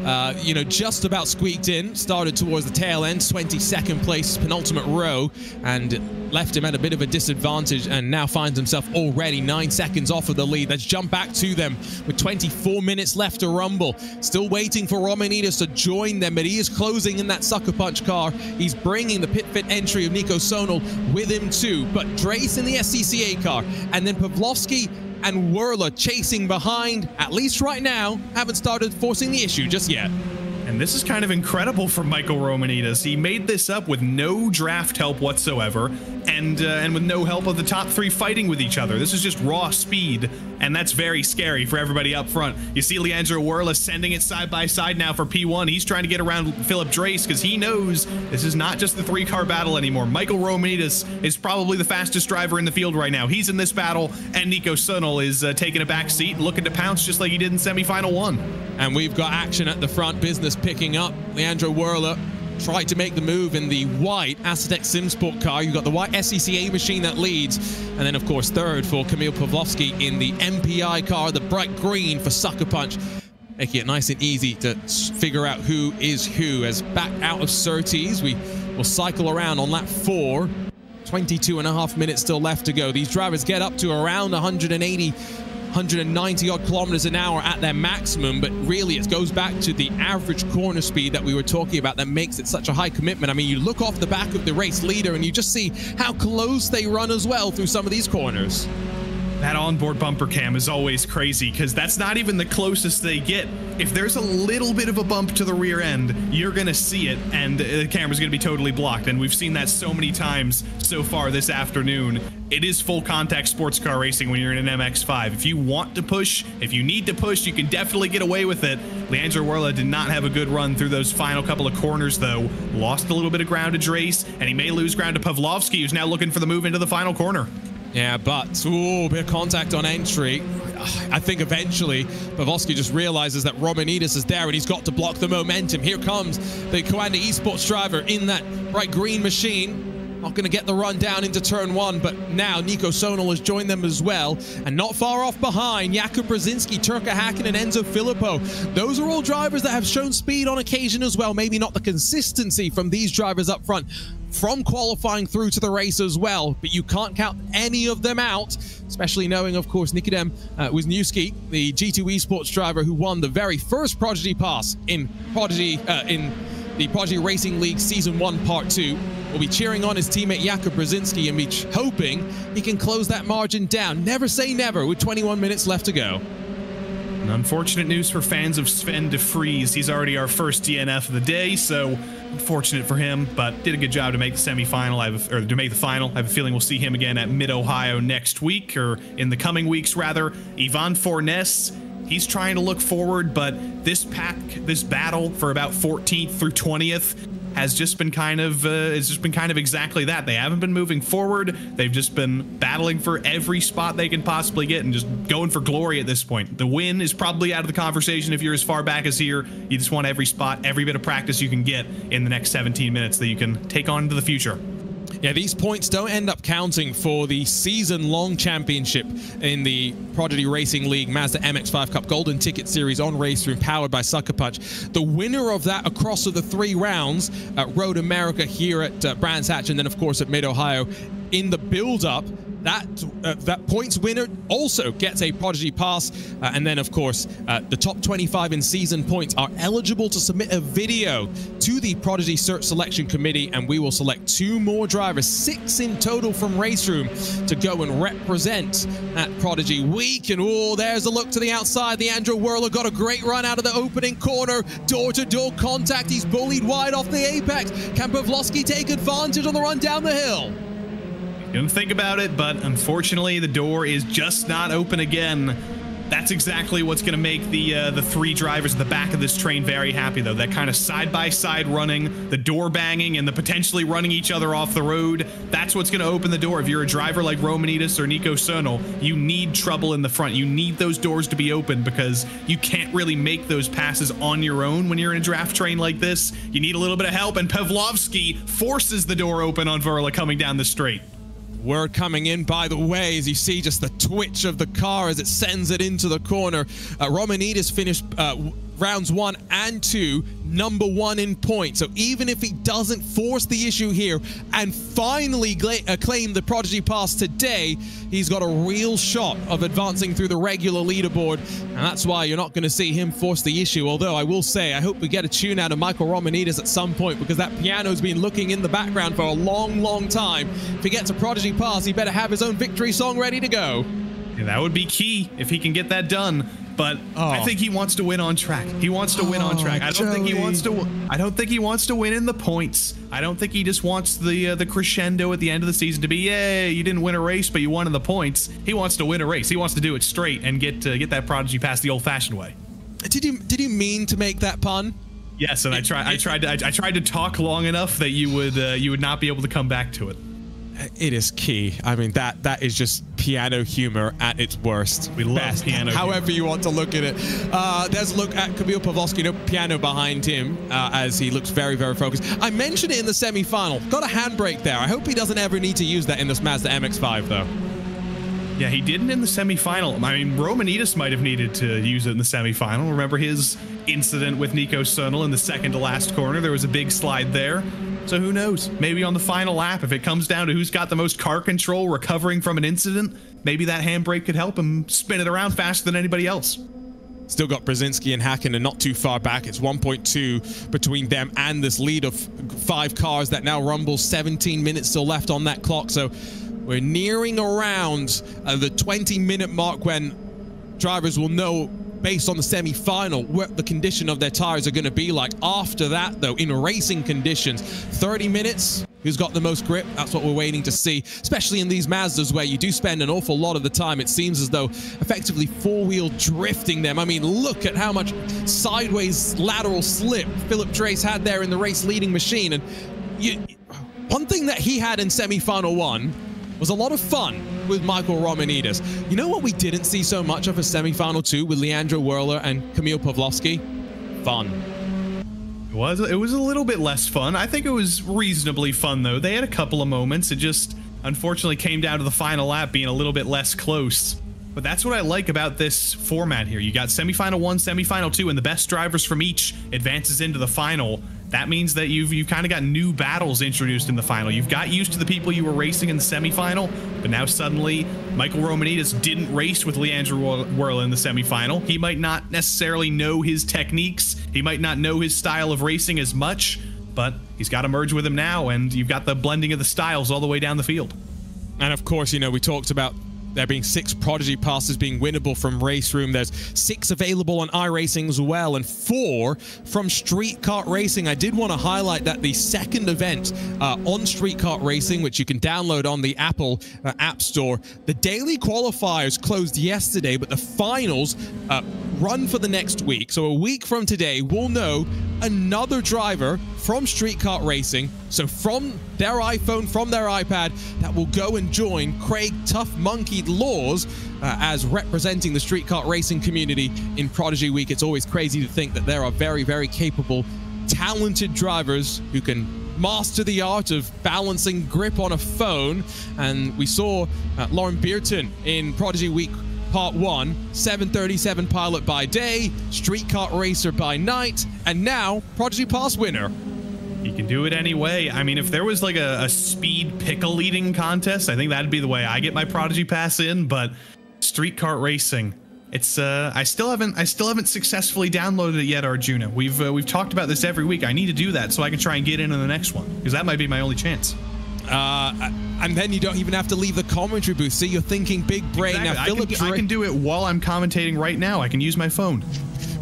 S7: uh, you know, just about squeaked in, started towards the tail end, 22nd place, penultimate row, and left him at a bit of a disadvantage and now finds himself already nine seconds off of the lead. Let's jump back to them with 24 minutes left to rumble. Still waiting for Romanidis to join them, but he is closing in that SuckerPunch car. He's bringing the pit fit entry of Nico Sonal with him too, but Drace in the SCCA car, and then Pawlowski and Werle chasing behind, at least right now, haven't started forcing the issue just yet.
S8: And this is kind of incredible for Michael Romanidis. He made this up with no draft help whatsoever, and uh, and with no help of the top three fighting with each other. This is just raw speed, and that's very scary for everybody up front. You see Leandro Werle sending it side by side now for P1. He's trying to get around Philip Drace because he knows this is not just the three-car battle anymore. Michael Romanidis is probably the fastest driver in the field right now. He's in this battle, and Nico Sunnel is uh, taking a back seat and looking to pounce just like he did in semifinal one.
S7: And we've got action at the front, business picking up. Leandro Werle tried to make the move in the white Asetek Simsport car. You've got the white SCCA machine that leads. And then, of course, third for Kamil Pawlowski in the MPI car, the bright green for SuckerPunch. making it nice and easy to figure out who is who. As back out of Surtees, we will cycle around on lap four. 22 and a half minutes still left to go. These drivers get up to around 180 190 odd kilometers an hour at their maximum, but really it goes back to the average corner speed that we were talking about that makes it such a high commitment. I mean, you look off the back of the race leader and you just see how close they run as well through some of these corners.
S8: That onboard bumper cam is always crazy because that's not even the closest they get. If there's a little bit of a bump to the rear end, you're going to see it and the camera's going to be totally blocked. And we've seen that so many times so far this afternoon. It is full contact sports car racing when you're in an MX5. If you want to push, if you need to push, you can definitely get away with it. Leandro Werle did not have a good run through those final couple of corners, though. Lost a little bit of ground to Drace, and he may lose ground to Pawlowski, who's now looking for the move into the final corner.
S7: Yeah, but ooh, bit of contact on entry. I think eventually Pawlowski just realizes that Romanidis is there and he's got to block the momentum. Here comes the Coanda Esports driver in that bright green machine. Not going to get the run down into turn one, but now Nico Sonal has joined them as well. And not far off behind, Jakub Brzezinski, Turkka Hacken, and Enzo Filippo. Those are all drivers that have shown speed on occasion as well. Maybe not the consistency from these drivers up front from qualifying through to the race as well, but you can't count any of them out, especially knowing, of course, Nikodem uh, Wisniewski, the G2 Esports driver who won the very first Prodigy Pass in Prodigy uh, in the Prodigy Racing League Season 1 Part 2 will be cheering on his teammate Jakub Brzezinski and be hoping he can close that margin down. Never say never with 21 minutes left to go.
S8: Unfortunate news for fans of Sven de Vries. He's already our first DNF of the day, so unfortunate for him, but did a good job to make the semifinal. I have, or to make the final. I have a feeling we'll see him again at Mid Ohio next week, or in the coming weeks rather. Yvan Forness. He's trying to look forward, but this pack, this battle for about 14th through 20th has just been kind of uh, it's just been kind of exactly that. They haven't been moving forward. They've just been battling for every spot they can possibly get and just going for glory at this point. The win is probably out of the conversation if you're as far back as here. You just want every spot, every bit of practice you can get in the next 17 minutes that you can take on into the future.
S7: Yeah, these points don't end up counting for the season-long championship in the Prodigy Racing League Mazda MX-5 Cup Golden Ticket Series on RaceRoom powered by SuckerPunch. The winner of that across of the three rounds at Road America here at uh, Brands Hatch and then, of course, at Mid-Ohio in the build-up that uh, that points winner also gets a Prodigy Pass. Uh, and then, of course, uh, the top 25 in season points are eligible to submit a video to the Prodigy Search Selection Committee, and we will select two more drivers, six in total from RaceRoom, to go and represent at Prodigy Week. And oh, there's a look to the outside. Leandro Werle got a great run out of the opening corner. Door-to-door -door contact. He's bullied wide off the apex. Can Pawlowski take advantage on the run down the hill?
S8: Don't think about it, but unfortunately, the door is just not open again. That's exactly what's going to make the uh, the three drivers at the back of this train very happy, though. That kind of side-by-side running, the door banging, and the potentially running each other off the road. That's what's going to open the door. If you're a driver like Romanidis or Nico Sonal, you need trouble in the front. You need those doors to be open because you can't really make those passes on your own when you're in a draft train like this. You need a little bit of help, and Pawlowski forces the door open on Werle coming down the straight.
S7: Word coming in, by the way, as you see just the twitch of the car as it sends it into the corner. Uh, Romanidis finished uh, rounds one and two, number one in points. So even if he doesn't force the issue here and finally uh, claim the Prodigy Pass today, he's got a real shot of advancing through the regular leaderboard. And that's why you're not going to see him force the issue. Although I will say, I hope we get a tune out of Michael Romanidis at some point because that piano's been looking in the background for a long, long time. If he gets a Prodigy Pass, he better have his own victory song ready to go.
S8: Yeah, that would be key if he can get that done but oh. I think he wants to win on track. He wants to win on oh, track. I don't Joey. think he wants to. I don't think he wants to win in the points. I don't think he just wants the uh, the crescendo at the end of the season to be, yay, you didn't win a race, but you won in the points. He wants to win a race. He wants to do it straight and get uh, get that prodigy past the old-fashioned way.
S7: Did you did you mean to make that pun?
S8: Yes, and I tried. I tried to. I, I, tried to talk long enough that you would uh, you would not be able to come back to it
S7: it is key. I mean, that that is just piano humor at its worst.
S8: We love Best, piano.
S7: However humor. you want to look at it. Uh, there's a look at Kamil Pawlowski, no piano behind him uh, as he looks very, very focused. I mentioned it in the semi-final. Got a handbrake there. I hope he doesn't ever need to use that in this Mazda MX-5, though.
S8: Yeah, he didn't in the semifinal. I mean, Romanidis might have needed to use it in the semifinal. Remember his incident with Nico Sernal in the second to last corner? There was a big slide there. So who knows? Maybe on the final lap, if it comes down to who's got the most car control recovering from an incident, maybe that handbrake could help him spin it around faster than anybody else.
S7: Still got Brzezinski and Hakkinen not too far back. It's 1.2 between them and this lead of five cars that now rumbles. 17 minutes still left on that clock. So we're nearing around uh, the 20 minute mark when drivers will know based on the semi-final what the condition of their tires are going to be like. After that though in racing conditions 30 minutes who's got the most grip? That's what we're waiting to see. Especially in these mazdas where you do spend an awful lot of the time it seems as though effectively four-wheel drifting them. I mean look at how much sideways lateral slip philip Drace had there in the race leading machine. And you one thing that he had in semi-final one was a lot of fun with Michael Romanidis. You know what we didn't see so much of a semifinal two with Leandro Werle and Kamil Pawlowski? Fun.
S8: It was it was a little bit less fun. I think it was reasonably fun though. They had a couple of moments. It just unfortunately came down to the final lap being a little bit less close. But that's what I like about this format here. You got semifinal one, semifinal two, and the best drivers from each advances into the final. That means that you've you've kind of got new battles introduced in the final. You've got used to the people you were racing in the semifinal, but now suddenly Michael Romanidis didn't race with Leandro Werle in the semifinal. He might not necessarily know his techniques. He might not know his style of racing as much, but he's got to merge with him now, and you've got the blending of the styles all the way down the field.
S7: And of course, you know, we talked about there being six Prodigy passes being winnable from RaceRoom. There's six available on iRacing as well, and four from Street Kart Racing. I did want to highlight that the second event uh, on Street Kart Racing, which you can download on the Apple uh, App Store, the daily qualifiers closed yesterday, but the finals uh, run for the next week. So a week from today, we'll know another driver from Street Kart Racing. So from their iPhone, from their iPad, that will go and join Craig Tough Monkey Laws uh, as representing the Street Kart Racing community in Prodigy Week. It's always crazy to think that there are very, very capable, talented drivers who can master the art of balancing grip on a phone. And we saw uh, Lauren Beerton in Prodigy Week Part 1, 737 pilot by day, street kart racer by night, and now Prodigy Pass winner.
S8: He can do it anyway. I mean, if there was like a, a speed pickle leading contest, I think that'd be the way I get my Prodigy Pass in, but street kart racing. It's uh I still haven't I still haven't successfully downloaded it yet, Arjuna. We've uh, we've talked about this every week. I need to do that so I can try and get into the next one because that might be my only chance.
S7: Uh, and then you don't even have to leave the commentary booth. See, you're thinking big brain.
S8: Exactly.
S7: Now,
S8: I
S7: Philip
S8: can, I can do it while I'm commentating right now. I can use my phone.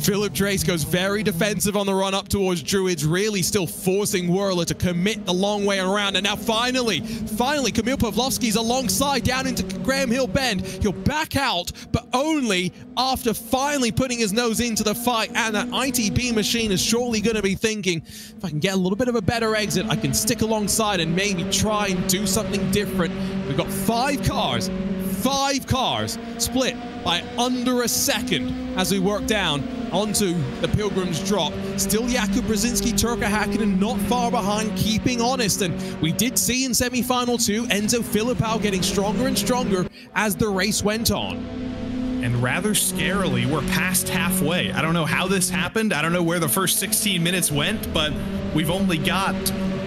S7: Philip Drace goes very defensive on the run up towards Druids, really still forcing Werle to commit the long way around. And now finally, finally, Kamil Pawlowski's alongside down into Graham Hill Bend. He'll back out, but only after finally putting his nose into the fight. And that ITB machine is surely going to be thinking, if I can get a little bit of a better exit, I can stick alongside and maybe try and do something different. We've got five cars five cars split by under a second as we work down onto the Pilgrim's Drop. Still Jakub Brzezinski, Turkka Hakkinen not far behind, keeping honest. And we did see in semi-final two, Enzo Filipao getting stronger and stronger as the race went on.
S8: And rather scarily, we're past halfway. I don't know how this happened. I don't know where the first 16 minutes went, but we've only got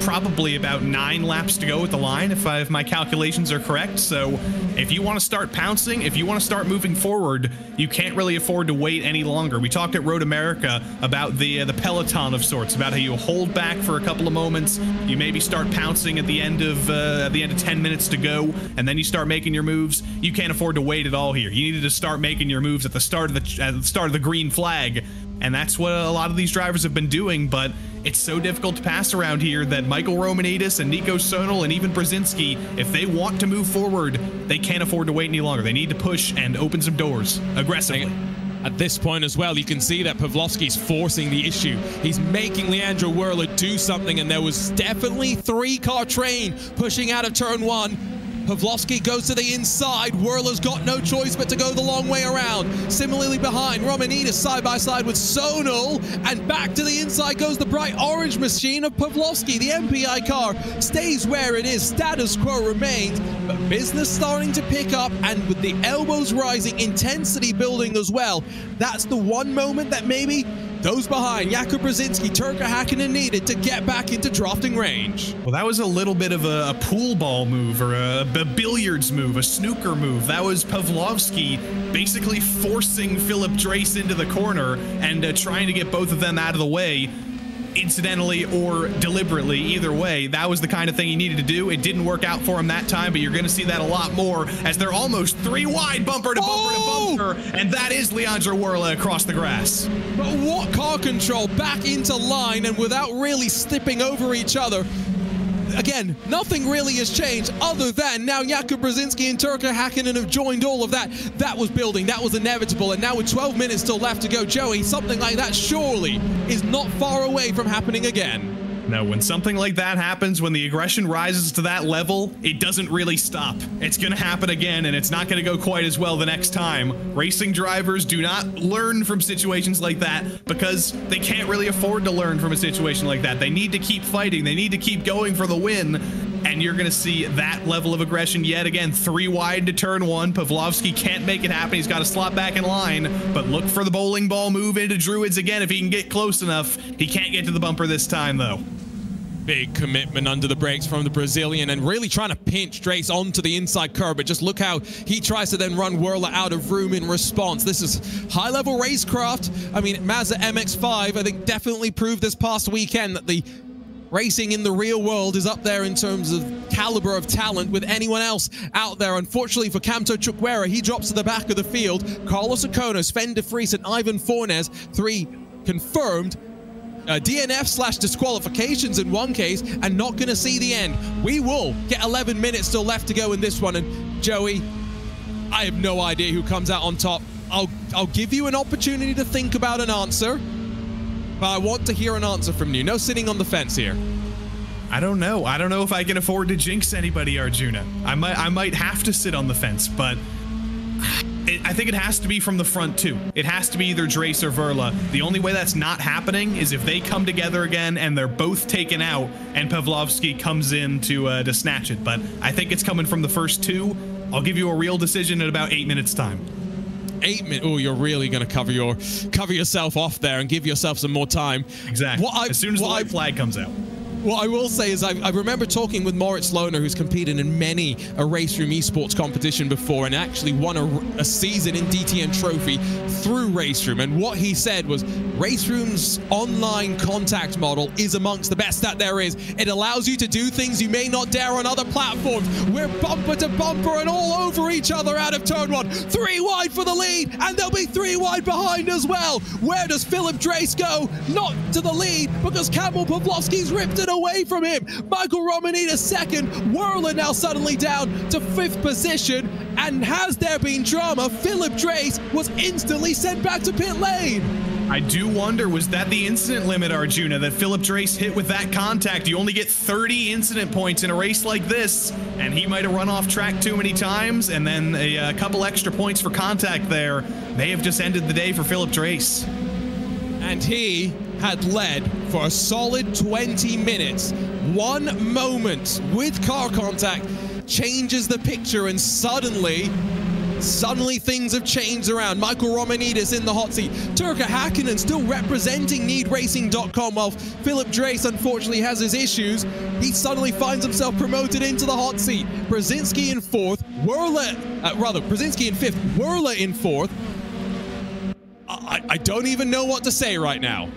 S8: probably about nine laps to go at the line, if, I, if my calculations are correct. So if you want to start pouncing, if you want to start moving forward, you can't really afford to wait any longer. We talked at Road America about the uh, the peloton of sorts, about how you hold back for a couple of moments, you maybe start pouncing at the end of uh, at the end of 10 minutes to go, and then you start making your moves. You can't afford to wait at all here. You needed to start making your moves at the start of the at the start of the green flag, and that's what a lot of these drivers have been doing, but it's so difficult to pass around here that Michael Romanidis and Nico Sernal and even Brzezinski, if they want to move forward, they can't afford to wait any longer. They need to push and open some doors aggressively.
S7: At this point as well, you can see that Pawlowski's forcing the issue. He's making Leandro Werle do something, and there was definitely three-car train pushing out of turn one. Pawlowski goes to the inside. Werle's got no choice but to go the long way around. Similarly behind, Romanidis side by side with Sonal. And back to the inside goes the bright orange machine of Pawlowski. The MPI car stays where it is. Status quo remains. But business starting to pick up and with the elbows rising, intensity building as well. That's the one moment that maybe those behind, Jakub Brzezinski, Turkka Hakkinen needed to get back into drafting range.
S8: Well, that was a little bit of a, a pool ball move or a, a, billiards move, a snooker move. That was Pawlowski basically forcing Philip Drace into the corner and uh, trying to get both of them out of the way incidentally or deliberately. Either way, that was the kind of thing he needed to do. It didn't work out for him that time, but you're going to see that a lot more as they're almost three wide bumper to bumper oh! to bumper, and that is Leandro Werle across the grass.
S7: But what car control back into line and without really slipping over each other again, nothing really has changed other than now Jakub Brzezinski and Turkka Hakkinen have joined all of that. That was building, that was inevitable, and now with 12 minutes still left to go, Joey, something like that surely is not far away from happening again.
S8: No, when something like that happens, when the aggression rises to that level, it doesn't really stop. It's going to happen again, and it's not going to go quite as well the next time. Racing drivers do not learn from situations like that because they can't really afford to learn from a situation like that. They need to keep fighting. They need to keep going for the win. And you're going to see that level of aggression yet again. Three wide to turn one. Pawlowski can't make it happen. He's got to slot back in line. But look for the bowling ball move into Druids again if he can get close enough. He can't get to the bumper this time, though
S7: big commitment under the brakes from the Brazilian and really trying to pinch Drace onto the inside curb. But just look how he tries to then run Werle out of room in response. This is high-level racecraft. I mean, Mazda MX-5, I think, definitely proved this past weekend that the racing in the real world is up there in terms of caliber of talent with anyone else out there. Unfortunately for Camto Chukwera, he drops to the back of the field. Carlos Acono, Sven de Vries, and Ivan Fornes, three confirmed uh, DNF slash disqualifications in one case and not going to see the end. We will get 11 minutes still left to go in this one. And Joey, I have no idea who comes out on top. I'll, I'll give you an opportunity to think about an answer, but I want to hear an answer from you. No sitting on the fence here.
S8: I don't know. I don't know if I can afford to jinx anybody, Arjuna. I might I might have to sit on the fence, but it, I think it has to be from the front too. It has to be either Drace or Werle. The only way that's not happening is if they come together again and they're both taken out and Pawlowski comes in to uh, to snatch it. But I think it's coming from the first two. I'll give you a real decision in about eight minutes time
S7: eight minutes. Oh, you're really going to cover your cover yourself off there and give yourself some more time.
S8: Exactly. I, as soon as the white I, flag comes out.
S7: What I will say is I, I, remember talking with Moritz Lohner, who's competed in many a RaceRoom esports competition before and actually won a, a season in DTM Trophy through RaceRoom. And what he said was RaceRoom's online contact model is amongst the best that there is. It allows you to do things you may not dare on other platforms. We're bumper to bumper and all over each other out of turn one. Three wide for the lead, and there'll be three wide behind as well. Where does Philip Drace go? Not to the lead because Kamil Pawlowski's ripped it away from him. Michael Romanidis second. Werle now suddenly down to fifth position. And has there been drama? Philip Drace was instantly sent back to pit lane.
S8: I do wonder, was that the incident limit, Arjuna, that Philip Drace hit with that contact? You only get 30 incident points in a race like this, and he might have run off track too many times, and then a, a couple extra points for contact there. They have just ended the day for Philip Drace.
S7: And he had led for a solid 20 minutes. One moment with car contact changes the picture, and suddenly Suddenly things have changed around. Michael Romanidis in the hot seat. Turkka Hakkinen still representing NeedRacing.com while Philip Drace unfortunately has his issues. He suddenly finds himself promoted into the hot seat. Brzezinski in fourth. Werle, uh, rather, Brzezinski in fifth. Werle in fourth. I, I don't even know what to say right now.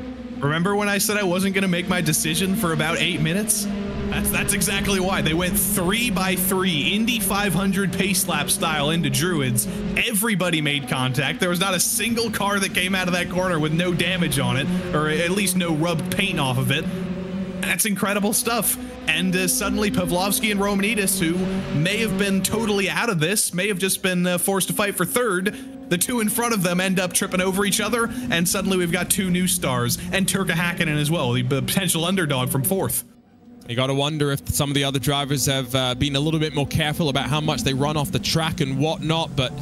S8: Remember when I said I wasn't going to make my decision for about eight minutes? That's that's exactly why they went three by three Indy 500 pace lap style into Druids. Everybody made contact. There was not a single car that came out of that corner with no damage on it, or at least no rubbed paint off of it. That's incredible stuff. And uh, suddenly Pawlowski and Romanidis, who may have been totally out of this, may have just been uh, forced to fight for third, the two in front of them end up tripping over each other, and suddenly we've got two new stars, and Turkka Hakkinen as well, the potential underdog from fourth.
S7: You got to wonder if some of the other drivers have uh, been a little bit more careful about how much they run off the track and whatnot. But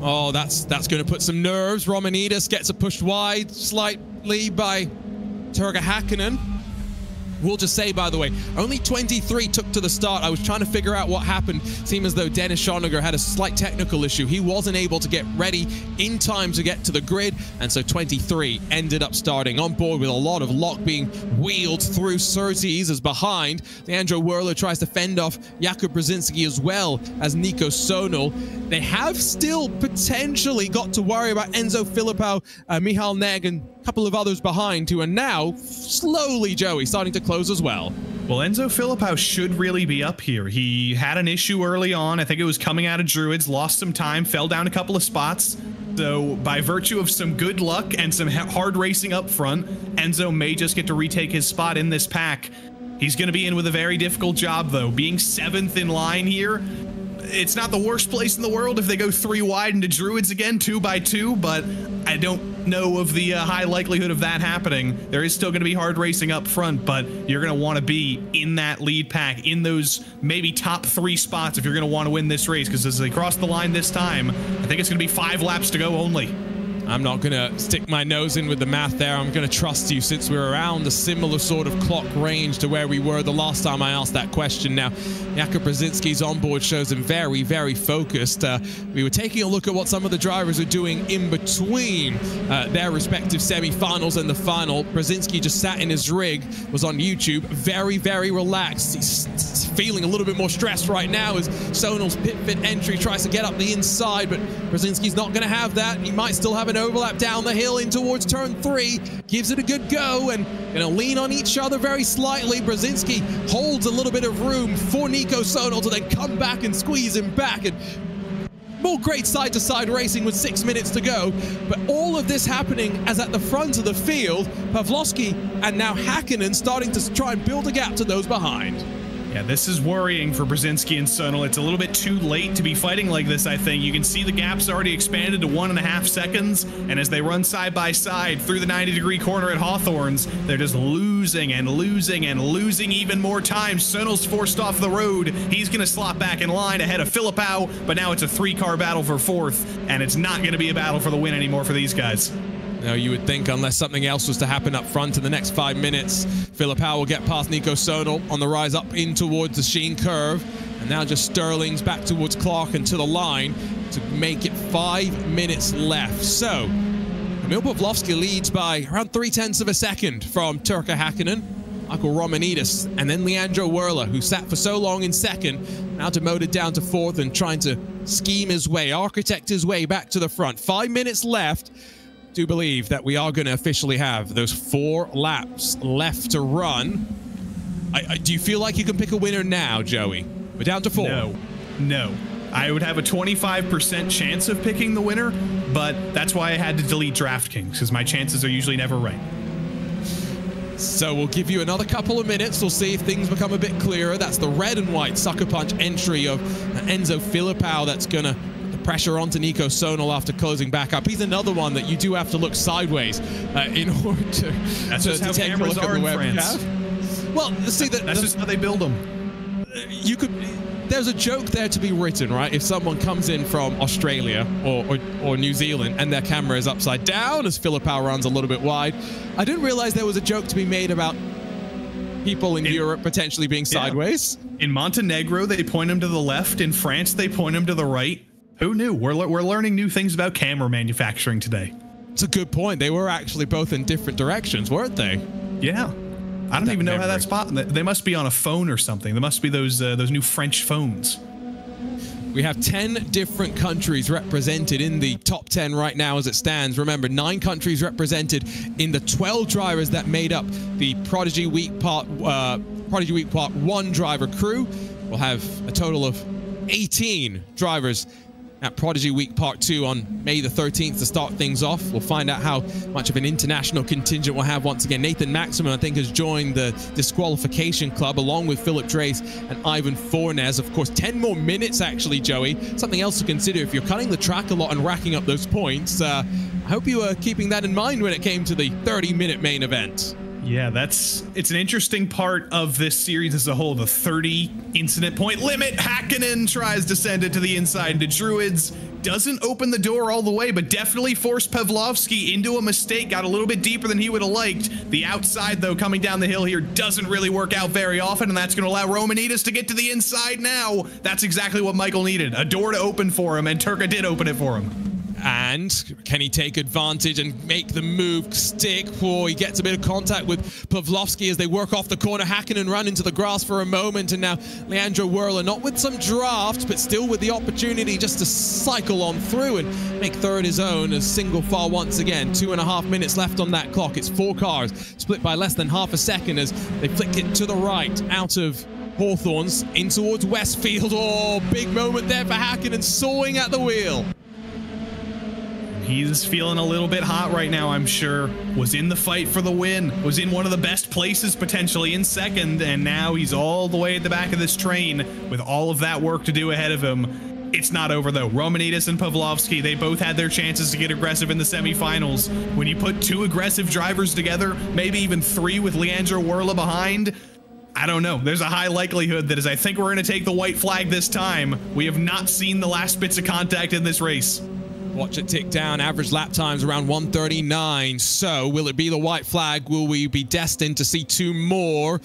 S7: oh, that's that's going to put some nerves. Romanidis gets pushed wide slightly by Turkka Hakkinen. We'll just say, by the way, only 23 took to the start. I was trying to figure out what happened. Seemed as though Dennis Schoeniger had a slight technical issue. He wasn't able to get ready in time to get to the grid, and so 23 ended up starting on board with a lot of lock being wheeled through Surtees as behind. Leandro Werle tries to fend off Jakub Brzezinski as well as Nico Sonal. They have still potentially got to worry about Enzo Filipao, uh, Michal Neg, and couple of others behind who are now slowly, Joey, starting to close as well.
S8: Well, Enzo Filipao should really be up here. He had an issue early on. I think it was coming out of Druids, lost some time, fell down a couple of spots. So, by virtue of some good luck and some hard racing up front, Enzo may just get to retake his spot in this pack. He's going to be in with a very difficult job, though. Being seventh in line here, it's not the worst place in the world if they go three wide into Druids again, two by two, but I don't know of the uh, high likelihood of that happening. There is still going to be hard racing up front, but you're going to want to be in that lead pack, in those maybe top three spots if you're going to want to win this race, because as they cross the line this time, I think it's going to be five laps to go only.
S7: I'm not going to stick my nose in with the math there. I'm going to trust you since we're around a similar sort of clock range to where we were the last time I asked that question. Now, Jakub Brzezinski's onboard shows him very, very focused. Uh, we were taking a look at what some of the drivers are doing in between uh, their respective semi-finals and the final. Brzezinski just sat in his rig, was on YouTube, very, very relaxed. He's feeling a little bit more stressed right now as Sonal's pit fit entry tries to get up the inside, but Brzezinski's not going to have that. He might still have an overlap down the hill in towards turn three. Gives it a good go and to lean on each other very slightly. Brzezinski holds a little bit of room for Nico Sonal to then come back and squeeze him back. And more great side-to-side -side racing with six minutes to go. But all of this happening as at the front of the field, Pawlowski and now Hakkinen starting to try and build a gap to those behind.
S8: Yeah, this is worrying for Brzezinski and Sonal. It's a little bit too late to be fighting like this, I think. You can see the gap's already expanded to one and a half seconds, and as they run side by side through the 90-degree corner at Hawthorns, they're just losing and losing and losing even more time. Sonal's forced off the road. He's going to slot back in line ahead of Filipao, but now it's a three-car battle for fourth, and it's not going to be a battle for the win anymore for these guys.
S7: Now, you would think unless something else was to happen up front in the next five minutes, Filipao will get past Nico Sonal on the rise up in towards the Sheene curve. And now just Stirling's back towards Clark and to the line to make it five minutes left. So, Emil Pawlowski leads by around three tenths of a second from Turkka Hakkinen, Michael Romanidis, and then Leandro Werle, who sat for so long in second, now demoted down to fourth and trying to scheme his way, architect his way back to the front. Five minutes left do believe that we are going to officially have those four laps left to run. I, I, do you feel like you can pick a winner now, Joey? We're down to four.
S8: No, no. I would have a 25% chance of picking the winner, but that's why I had to delete DraftKings, because my chances are usually never right.
S7: So we'll give you another couple of minutes. We'll see if things become a bit clearer. That's the red and white SuckerPunch entry of Enzo Filipao that's going to pressure onto Nico Sonal after closing back up. He's another one that you do have to look sideways uh, in order to,
S8: That's
S7: to,
S8: just
S7: to
S8: how
S7: take a look at the.
S8: France.
S7: Well, see, the,
S8: That's
S7: the,
S8: just how they build them.
S7: you could there's a joke there to be written, right? If someone comes in from Australia or, or, or, New Zealand and their camera is upside down as Filipao runs a little bit wide, I didn't realize there was a joke to be made about people in, in Europe potentially being yeah. sideways.
S8: In Montenegro, they point them to the left. In France, they point them to the right. Who knew? We're, we're learning new things about camera manufacturing today.
S7: It's a good point. They were actually both in different directions, weren't they?
S8: Yeah. I don't that even know memory. how that spot. They must be on a phone or something. They must be those uh, those new French phones.
S7: We have 10 different countries represented in the top 10 right now as it stands. Remember, nine countries represented in the 12 drivers that made up the Prodigy Week Part uh, Prodigy Week Part 1 driver crew. We'll have a total of 18 drivers at Prodigy Week Part 2 on May the 13th to start things off. We'll find out how much of an international contingent we'll have once again. Nathan Maximin, I think, has joined the disqualification club along with Philip Drace and Ivan Fornes. Of course, 10 more minutes, actually, Joey. Something else to consider if you're cutting the track a lot and racking up those points. Uh, I hope you were keeping that in mind when it came to the 30 minute main event.
S8: Yeah, that's it's an interesting part of this series as a whole. The 30 incident point limit. Hakkinen tries to send it to the inside to Druids. Doesn't open the door all the way, but definitely forced Pawlowski into a mistake. Got a little bit deeper than he would have liked. The outside, though, coming down the hill here doesn't really work out very often, and that's going to allow Romanidis to get to the inside now. That's exactly what Michael needed. A door to open for him, and Turkka did open it for him.
S7: And can he take advantage and make the move stick? Or he gets a bit of contact with Pawlowski as they work off the corner. Hakkinen run into the grass for a moment. And now Leandro Werle, not with some draft, but still with the opportunity just to cycle on through and make third his own A single far once again. Two and a half minutes left on that clock. It's four cars split by less than half a second as they flick it to the right out of Hawthorns in towards Westfield. Oh, big moment there for Hakkinen sawing at the wheel.
S8: He's feeling a little bit hot right now, I'm sure. Was in the fight for the win, was in one of the best places potentially in second, and now he's all the way at the back of this train with all of that work to do ahead of him. It's not over though. Romanidis and Pawlowski, they both had their chances to get aggressive in the semifinals. When you put two aggressive drivers together, maybe even three with Leandro Werle behind, I don't know. There's a high likelihood that as I think we're going to take the white flag this time, we have not seen the last bits of contact in this race.
S7: Watch it tick down. Average lap times around 139. So, will it be the white flag? Will we be destined to see two more?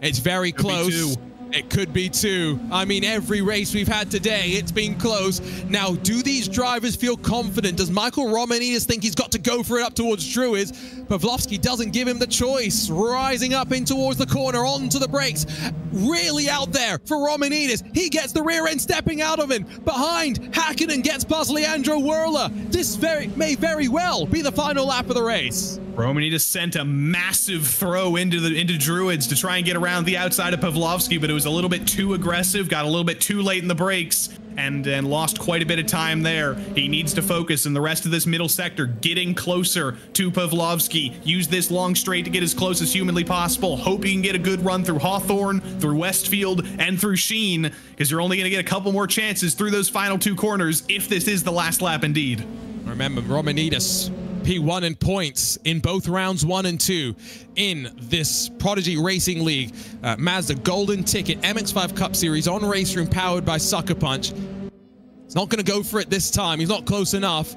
S7: It's very
S8: be
S7: close. It could be two. I mean, every race we've had today, it's been close. Now, do these drivers feel confident? Does Michael Romanidis think he's got to go for it up towards Druids? Pawlowski doesn't give him the choice. Rising up in towards the corner, onto the brakes. Really out there for Romanidis. He gets the rear end stepping out of him. Behind, Hakkinen gets past Leandro Werle. This very may very well be the final lap of the race.
S8: Romanidis sent a massive throw into the into Druids to try and get around the outside of Pawlowski, but it was a little bit too aggressive, got a little bit too late in the brakes, and and lost quite a bit of time there. He needs to focus in the rest of this middle sector, getting closer to Pawlowski. Use this long straight to get as close as humanly possible. Hope he can get a good run through Hawthorne, through Westfield, and through Sheene, because you're only going to get a couple more chances through those final two corners if this is the last lap indeed.
S7: Remember, Romanidis P1 in points in both rounds one and two in this Prodigy Racing League. Uh, Mazda Golden Ticket MX5 Cup Series on RaceRoom powered by SuckerPunch. He's not going to go for it this time. He's not close enough.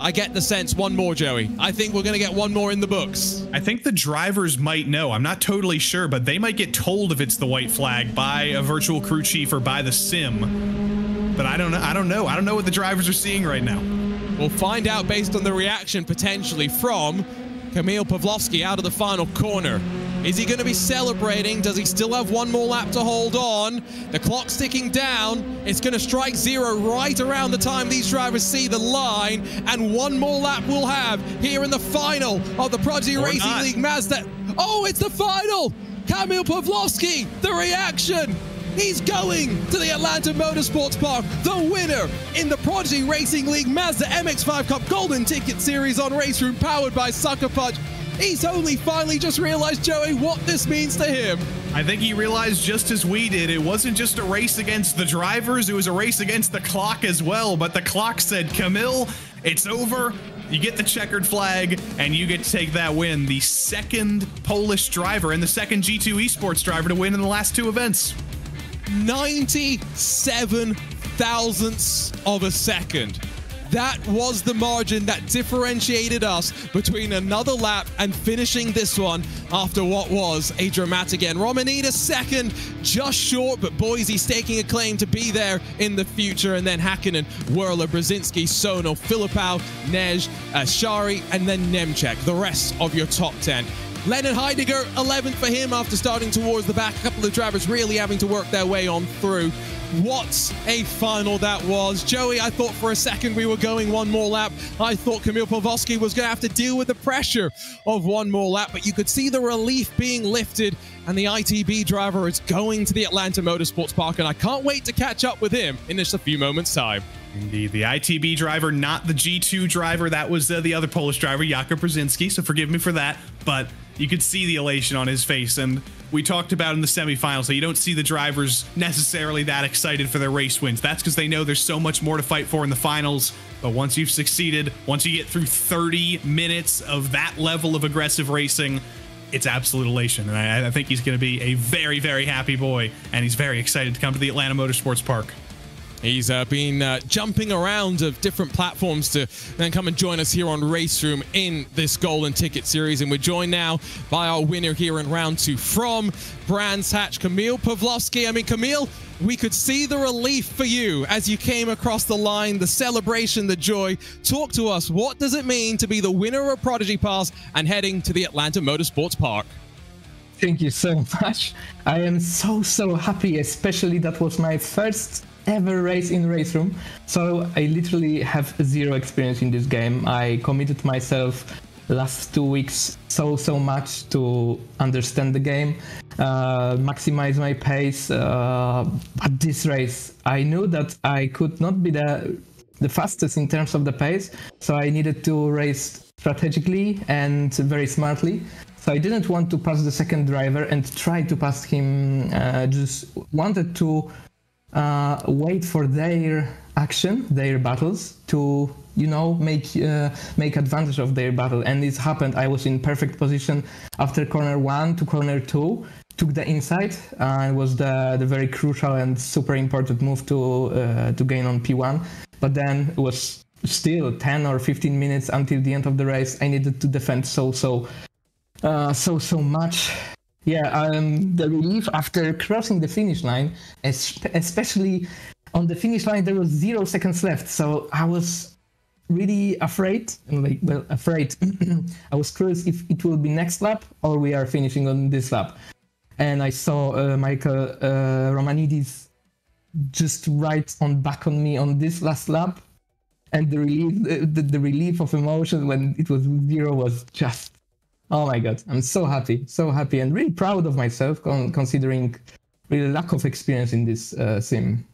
S7: I get the sense one more, Joey. I think we're going to get one more in the books.
S8: I think the drivers might know. I'm not totally sure, but they might get told if it's the white flag by a virtual crew chief or by the sim. But I don't know. I don't know. I don't know what the drivers are seeing right now.
S7: We'll find out based on the reaction potentially from Kamil Pawlowski out of the final corner. Is he going to be celebrating? Does he still have one more lap to hold on? The clock's ticking down. It's going to strike zero right around the time these drivers see the line. And one more lap we'll have here in the final of the Prodigy
S8: Or
S7: Racing
S8: not.
S7: League Mazda. Oh, it's the final! Kamil Pawlowski, the reaction! He's going to the Atlanta Motorsports Park, the winner in the Prodigy Racing League Mazda MX5 Cup Golden Ticket Series on RaceRoom, powered by SuckerPunch. He's only finally just realized, Joey, what this means to him.
S8: I think he realized just as we did, it wasn't just a race against the drivers, it was a race against the clock as well. But the clock said, Kamil, it's over. You get the checkered flag, and you get to take that win. The second Polish driver and the second G2 esports driver to win in the last two events.
S7: 97 thousandths of a second. That was the margin that differentiated us between another lap and finishing this one after what was a dramatic end. Romanidis second, just short, but Boise staking a claim to be there in the future. And then Hakkinen, Werle, Brzezinski, Sono, Filipao, Nej, uh, Shari, and then Nemchek. The rest of your top 10. Leonard Heidegger, 11th for him after starting towards the back. A couple of drivers really having to work their way on through. What a final that was. Joey, I thought for a second we were going one more lap. I thought Kamil Pawlowski was going to have to deal with the pressure of one more lap, but you could see the relief being lifted, and the ITB driver is going to the Atlanta Motorsports Park, and I can't wait to catch up with him in just a few moments' time.
S8: Indeed, the ITB driver, not the G2 driver. That was uh, the other Polish driver, Jakub Brzezinski. So forgive me for that. But you could see the elation on his face. And we talked about in the semifinals that you don't see the drivers necessarily that excited for their race wins. That's because they know there's so much more to fight for in the finals. But once you've succeeded, once you get through 30 minutes of that level of aggressive racing, it's absolute elation. And I, I think he's going to be a very, very happy boy. And he's very excited to come to the Atlanta Motorsports Park.
S7: He's uh, been uh, jumping around of different platforms to then come and join us here on RaceRoom in this Golden Ticket Series. And we're joined now by our winner here in round two from Brands Hatch, Kamil Pawlowski. I mean, Kamil, we could see the relief for you as you came across the line, the celebration, the joy. Talk to us. What does it mean to be the winner of Prodigy Pass and heading to the Atlanta Motorsports Park?
S9: Thank you so much. I am so, so happy, especially that was my first ever race in RaceRoom. So I literally have zero experience in this game. I committed myself last two weeks so so much to understand the game, uh, maximize my pace. Uh, but this race, I knew that I could not be the the fastest in terms of the pace, so I needed to race strategically and very smartly. So I didn't want to pass the second driver and try to pass him. Uh, just wanted to uh, wait for their action, their battles, to you know make uh, make advantage of their battle. And this happened. I was in perfect position after corner one to corner two. Took the inside. Uh, it was the the very crucial and super important move to uh, to gain on P1. But then it was still 10 or 15 minutes until the end of the race. I needed to defend so so uh, so so much yeah, um, the relief after crossing the finish line, especially on the finish line, there was zero seconds left. So I was really afraid, like, well, afraid. I was curious if it will be next lap or we are finishing on this lap. And I saw uh, Michael uh, Romanidis just right on back on me on this last lap. And the relief, the, the relief of emotion when it was zero was just Oh my god, I'm so happy, so happy, and really proud of myself con- considering really lack of experience in this uh, sim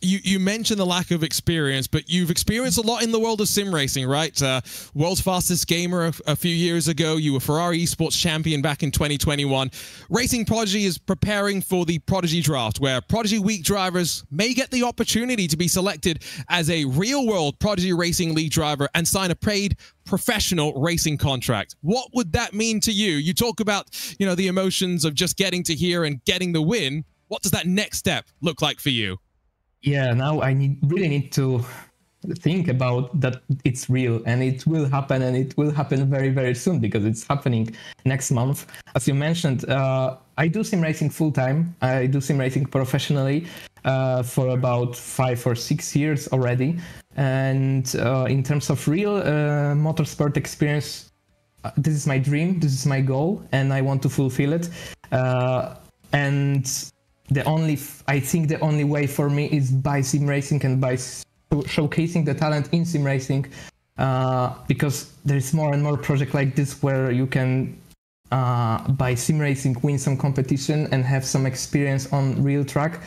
S7: you, you mentioned the lack of experience, but you've experienced a lot in the world of sim racing, right? Uh, world's fastest gamer a, a, few years ago. You were Ferrari esports champion back in 2021. Racing Prodigy is preparing for the Prodigy draft, where Prodigy Week drivers may get the opportunity to be selected as a real world Prodigy Racing League driver and sign a paid professional racing contract. What would that mean to you? You talk about, you know, the emotions of just getting to here and getting the win. What does that next step look like for you?
S9: Yeah now i need really need to think about that it's real and it will happen and it will happen very very soon because it's happening next month. As you mentioned uh, i do sim racing full time i do sim racing professionally uh, for about five or six years already. And uh, in terms of real uh, motorsport experience uh, this is my dream this is my goal and i want to fulfill it. Uh, and the only I think the only way for me is by sim racing and by showcasing the talent in sim racing uh, because there's more and more project like this where you can uh, by sim racing win some competition and have some experience on real track.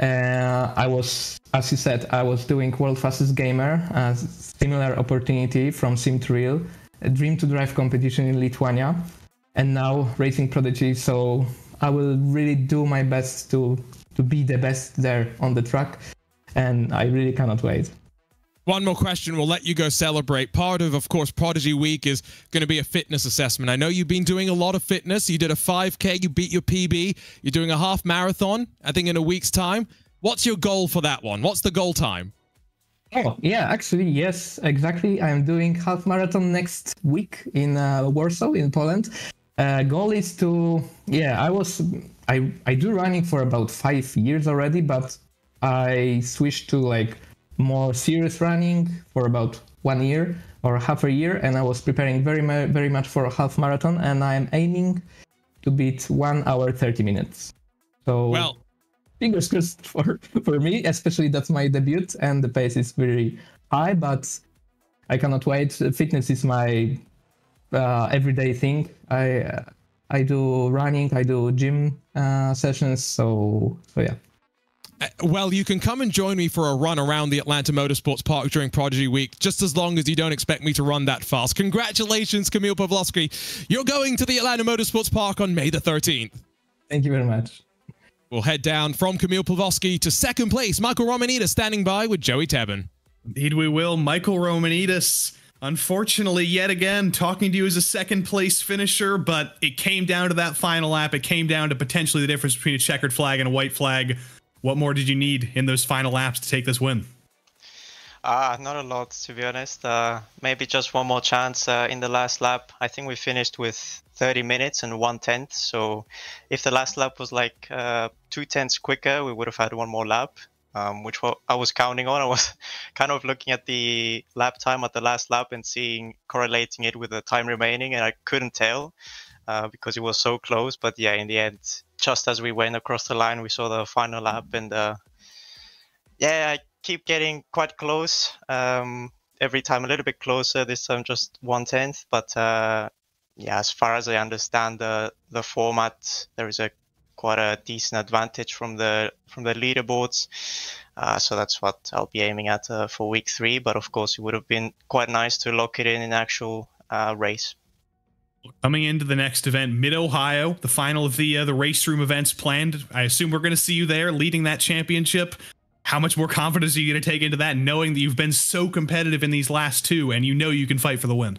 S9: Uh, I was, as you said, I was doing World Fastest Gamer, a similar opportunity from Sim to Real, a Dream to Drive competition in Lithuania, and now Racing Prodigy. So I will really do my best to to be the best there on the track, and I really cannot wait.
S7: One more question. We'll let you go celebrate. Part of, of course, Prodigy Week is going to be a fitness assessment. I know you've been doing a lot of fitness. You did a 5K, you beat your PB. You're doing a half marathon, I think, in a week's time. What's your goal for that one? What's the goal time?
S9: Oh, yeah, actually, yes, exactly. I'm doing half marathon next week in uh, Warsaw, in Poland. Uh, goal is to yeah. I was I I do running for about five years already, but I switched to like more serious running for about one year or half a year, and I was preparing very very much for a half marathon, and I'm aiming to beat one hour thirty minutes. So
S7: well,
S9: fingers crossed for for me, especially that's my debut, and the pace is very high, but I cannot wait. Fitness is my uh, everyday thing. I uh, I do running, I do gym uh, sessions. So so yeah.
S7: Uh, well, you can come and join me for a run around the Atlanta Motorsports Park during Prodigy Week, just as long as you don't expect me to run that fast. Congratulations, Kamil Pawlowski. You're going to the Atlanta Motorsports Park on May the 13th.
S9: Thank you very much.
S7: We'll head down from Kamil Pawlowski to second place. Michael Romanidis standing by with Joey Tebben.
S8: Indeed, we will. Michael Romanidis Unfortunately, yet again, talking to you as a second place finisher, but it came down to that final lap. It came down to potentially the difference between a checkered flag and a white flag. What more did you need in those final laps to take this win?
S10: Uh, not a lot, to be honest. Uh, maybe just one more chance uh, in the last lap. I think we finished with 30 minutes and one tenth. So if the last lap was like uh, two tenths quicker, we would have had one more lap um, which I was counting on. I was kind of looking at the lap time at the last lap and seeing correlating it with the time remaining, and I couldn't tell uh, because it was so close. But yeah, in the end, just as we went across the line, we saw the final lap, and uh, yeah, I keep getting quite close. Um, every time a little bit closer. This time just one tenth, but uh, yeah, as far as I understand the the format, there is a quite a decent advantage from the from the leaderboards. Uh, so that's what I'll be aiming at uh, for week three. But of course, it would have been quite nice to lock it in an actual uh, race.
S8: Coming into the next event, Mid Ohio, the final of the uh, the RaceRoom events planned. I assume we're going to see you there leading that championship. How much more confidence are you going to take into that, knowing that you've been so competitive in these last two, and you know you can fight for the win?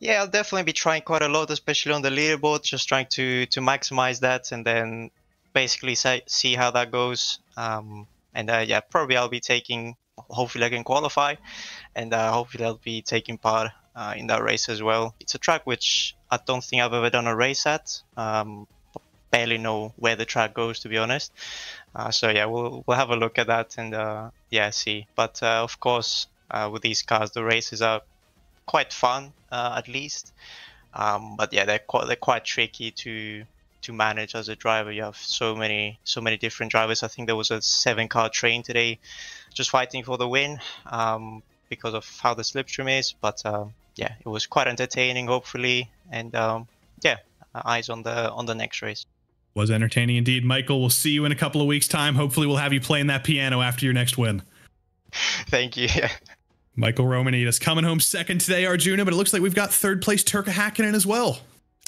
S10: Yeah, I'll definitely be trying quite a lot, especially on the leaderboard, just trying to to maximize that and then basically see how that goes. Um, and uh, yeah, probably I'll be taking. Hopefully, I can qualify, and uh, hopefully I'll be taking part uh, in that race as well. It's a track which I don't think I've ever done a race at. Um, barely know where the track goes, to be honest. Uh, so yeah, we'll we'll have a look at that and uh, yeah, see. But uh, of course, with these cars, the races are quite fun uh, at least. Um, but yeah, they're quite they're quite tricky to to manage as a driver. You have so many so many different drivers. I think there was a seven car train today, just fighting for the win um, because of how the slipstream is. But um, yeah, it was quite entertaining, hopefully, and um, yeah, eyes on the on the next race.
S8: Was entertaining indeed, Michael. We'll see you in a couple of weeks' time. Hopefully, we'll have you playing that piano after your next win.
S10: Thank you.
S8: Michael Romanidis coming home second today, Arjuna, but it looks like we've got third place Turkka Hakkinen as well.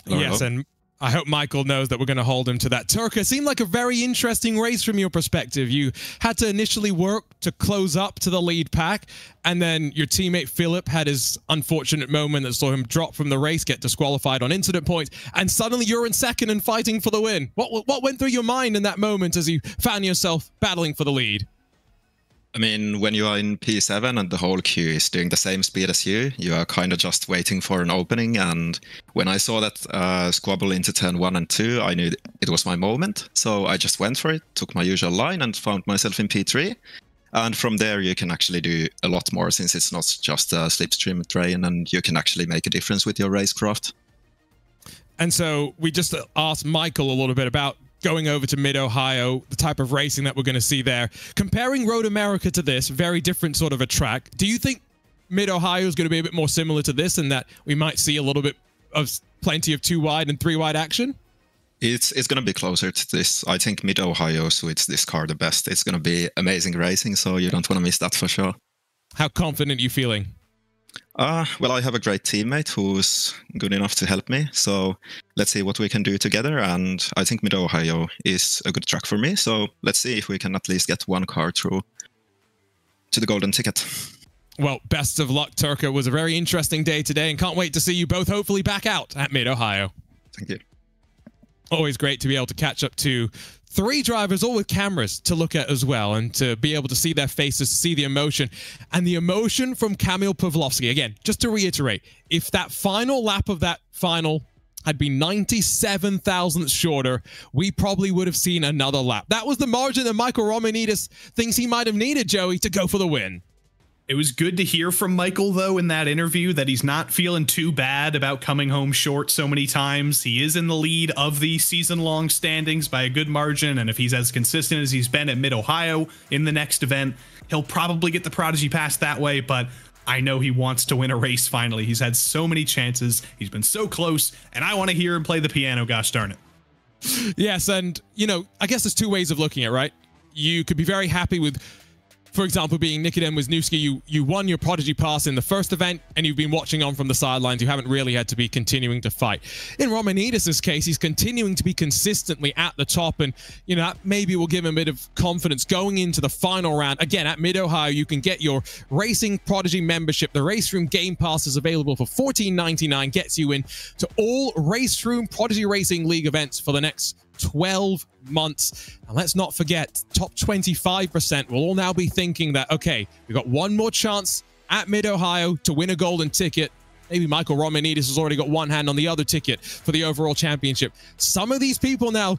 S7: Yes, and I hope Michael knows that we're going to hold him to that. Turkka seemed like a very interesting race from your perspective. You had to initially work to close up to the lead pack, and then your teammate Philip had his unfortunate moment that saw him drop from the race, get disqualified on incident points, and suddenly you're in second and fighting for the win. What what went through your mind in that moment as you found yourself battling for the lead?
S11: I mean, when you are in P7 and the whole queue is doing the same speed as you, you are kind of just waiting for an opening. And when I saw that uh, squabble into turn one and two, I knew it was my moment. So I just went for it, took my usual line, and found myself in P3. And from there, you can actually do a lot more since it's not just a slipstream train, and you can actually make a difference with your racecraft.
S7: And so we just asked Michael a little bit about going over to Mid Ohio, the type of racing that we're going to see there. Comparing Road America to this, very different sort of a track. Do you think Mid Ohio is going to be a bit more similar to this, and that we might see a little bit of plenty of two wide and three wide action?
S11: It's it's going to be closer to this. I think Mid Ohio suits this car the best. It's going to be amazing racing, so you don't want to miss that for sure.
S7: How confident are you feeling?
S11: Uh, well, I have a great teammate who's good enough to help me. So let's see what we can do together. And I think Mid Ohio is a good track for me. So let's see if we can at least get one car through to the golden ticket.
S7: Well, best of luck, Turkka. It was a very interesting day today and can't wait to see you both hopefully back out at Mid Ohio.
S11: Thank you.
S7: Always great to be able to catch up to three drivers, all with cameras to look at as well, and to be able to see their faces, to see the emotion. And the emotion from Kamil Pawlowski, again, just to reiterate, if that final lap of that final had been 97 thousandths shorter, we probably would have seen another lap. That was the margin that Michael Romanidis thinks he might have needed, Joey, to go for the win.
S8: It was good to hear from Michael, though, in that interview that he's not feeling too bad about coming home short so many times. He is in the lead of the season long standings by a good margin. And if he's as consistent as he's been at Mid Ohio in the next event, he'll probably get the Prodigy Pass that way. But I know he wants to win a race finally. He's had so many chances, he's been so close, and I want to hear him play the piano, gosh darn it.
S7: Yes. And, you know, I guess there's two ways of looking at it, right? You could be very happy with for example, being Nikodem Wisniewski, you you won your Prodigy Pass in the first event, and you've been watching on from the sidelines. You haven't really had to be continuing to fight. In Romanidis' case, he's continuing to be consistently at the top, and you know that maybe will give him a bit of confidence going into the final round. Again, at Mid Ohio, you can get your Racing Prodigy membership. The RaceRoom Game Pass is available for $14.99, gets you in to all RaceRoom Prodigy Racing League events for the next 12 months. And let's not forget, top 25% will all now be thinking that, okay, we've got one more chance at Mid Ohio to win a golden ticket. Maybe Michael Romanidis has already got one hand on the other ticket for the overall championship. Some of these people now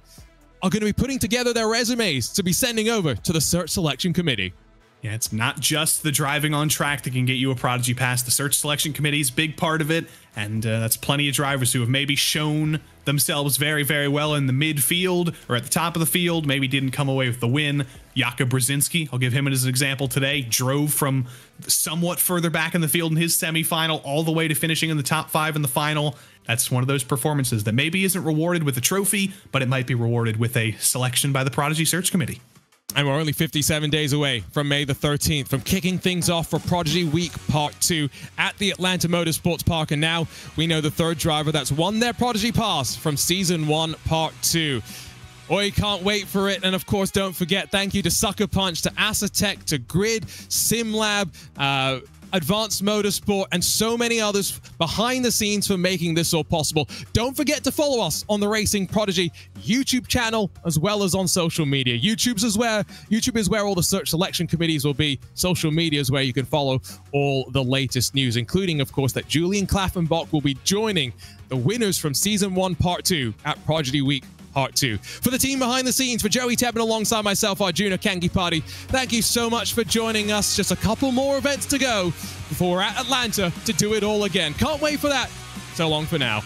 S7: are going to be putting together their resumes to be sending over to the search selection committee.
S8: Yeah, it's not just the driving on track that can get you a Prodigy Pass. The search selection committee is big part of it, and uh, that's plenty of drivers who have maybe shown themselves very, very well in the midfield or at the top of the field, maybe didn't come away with the win. Jakub Brzezinski, I'll give him as an example today, drove from somewhat further back in the field in his semifinal all the way to finishing in the top five in the final. That's one of those performances that maybe isn't rewarded with a trophy, but it might be rewarded with a selection by the Prodigy Search Committee.
S7: And we're only 57 days away from May the 13th, from kicking things off for Prodigy Week Part 2 at the Atlanta Motorsports Park. And now we know the third driver that's won their Prodigy Pass from Season 1 Part 2. Oi, can't wait for it. And of course, don't forget, thank you to Sucker Punch, to Asetek, to Grid, SimLab, uh, Advanced Motorsport, and so many others behind the scenes for making this all possible. Don't forget to follow us on the Racing Prodigy YouTube channel as well as on social media. YouTube's is where YouTube is where all the search selection committees will be. Social media is where you can follow all the latest news, including, of course, that Julian Klaffenbach will be joining the winners from season one, part two at Prodigy Week Part 2. For the team behind the scenes, for Joey Tebben alongside myself, Arjuna Kankipati, thank you so much for joining us. Just a couple more events to go before we're at Atlanta to do it all again. Can't wait for that. So long for now.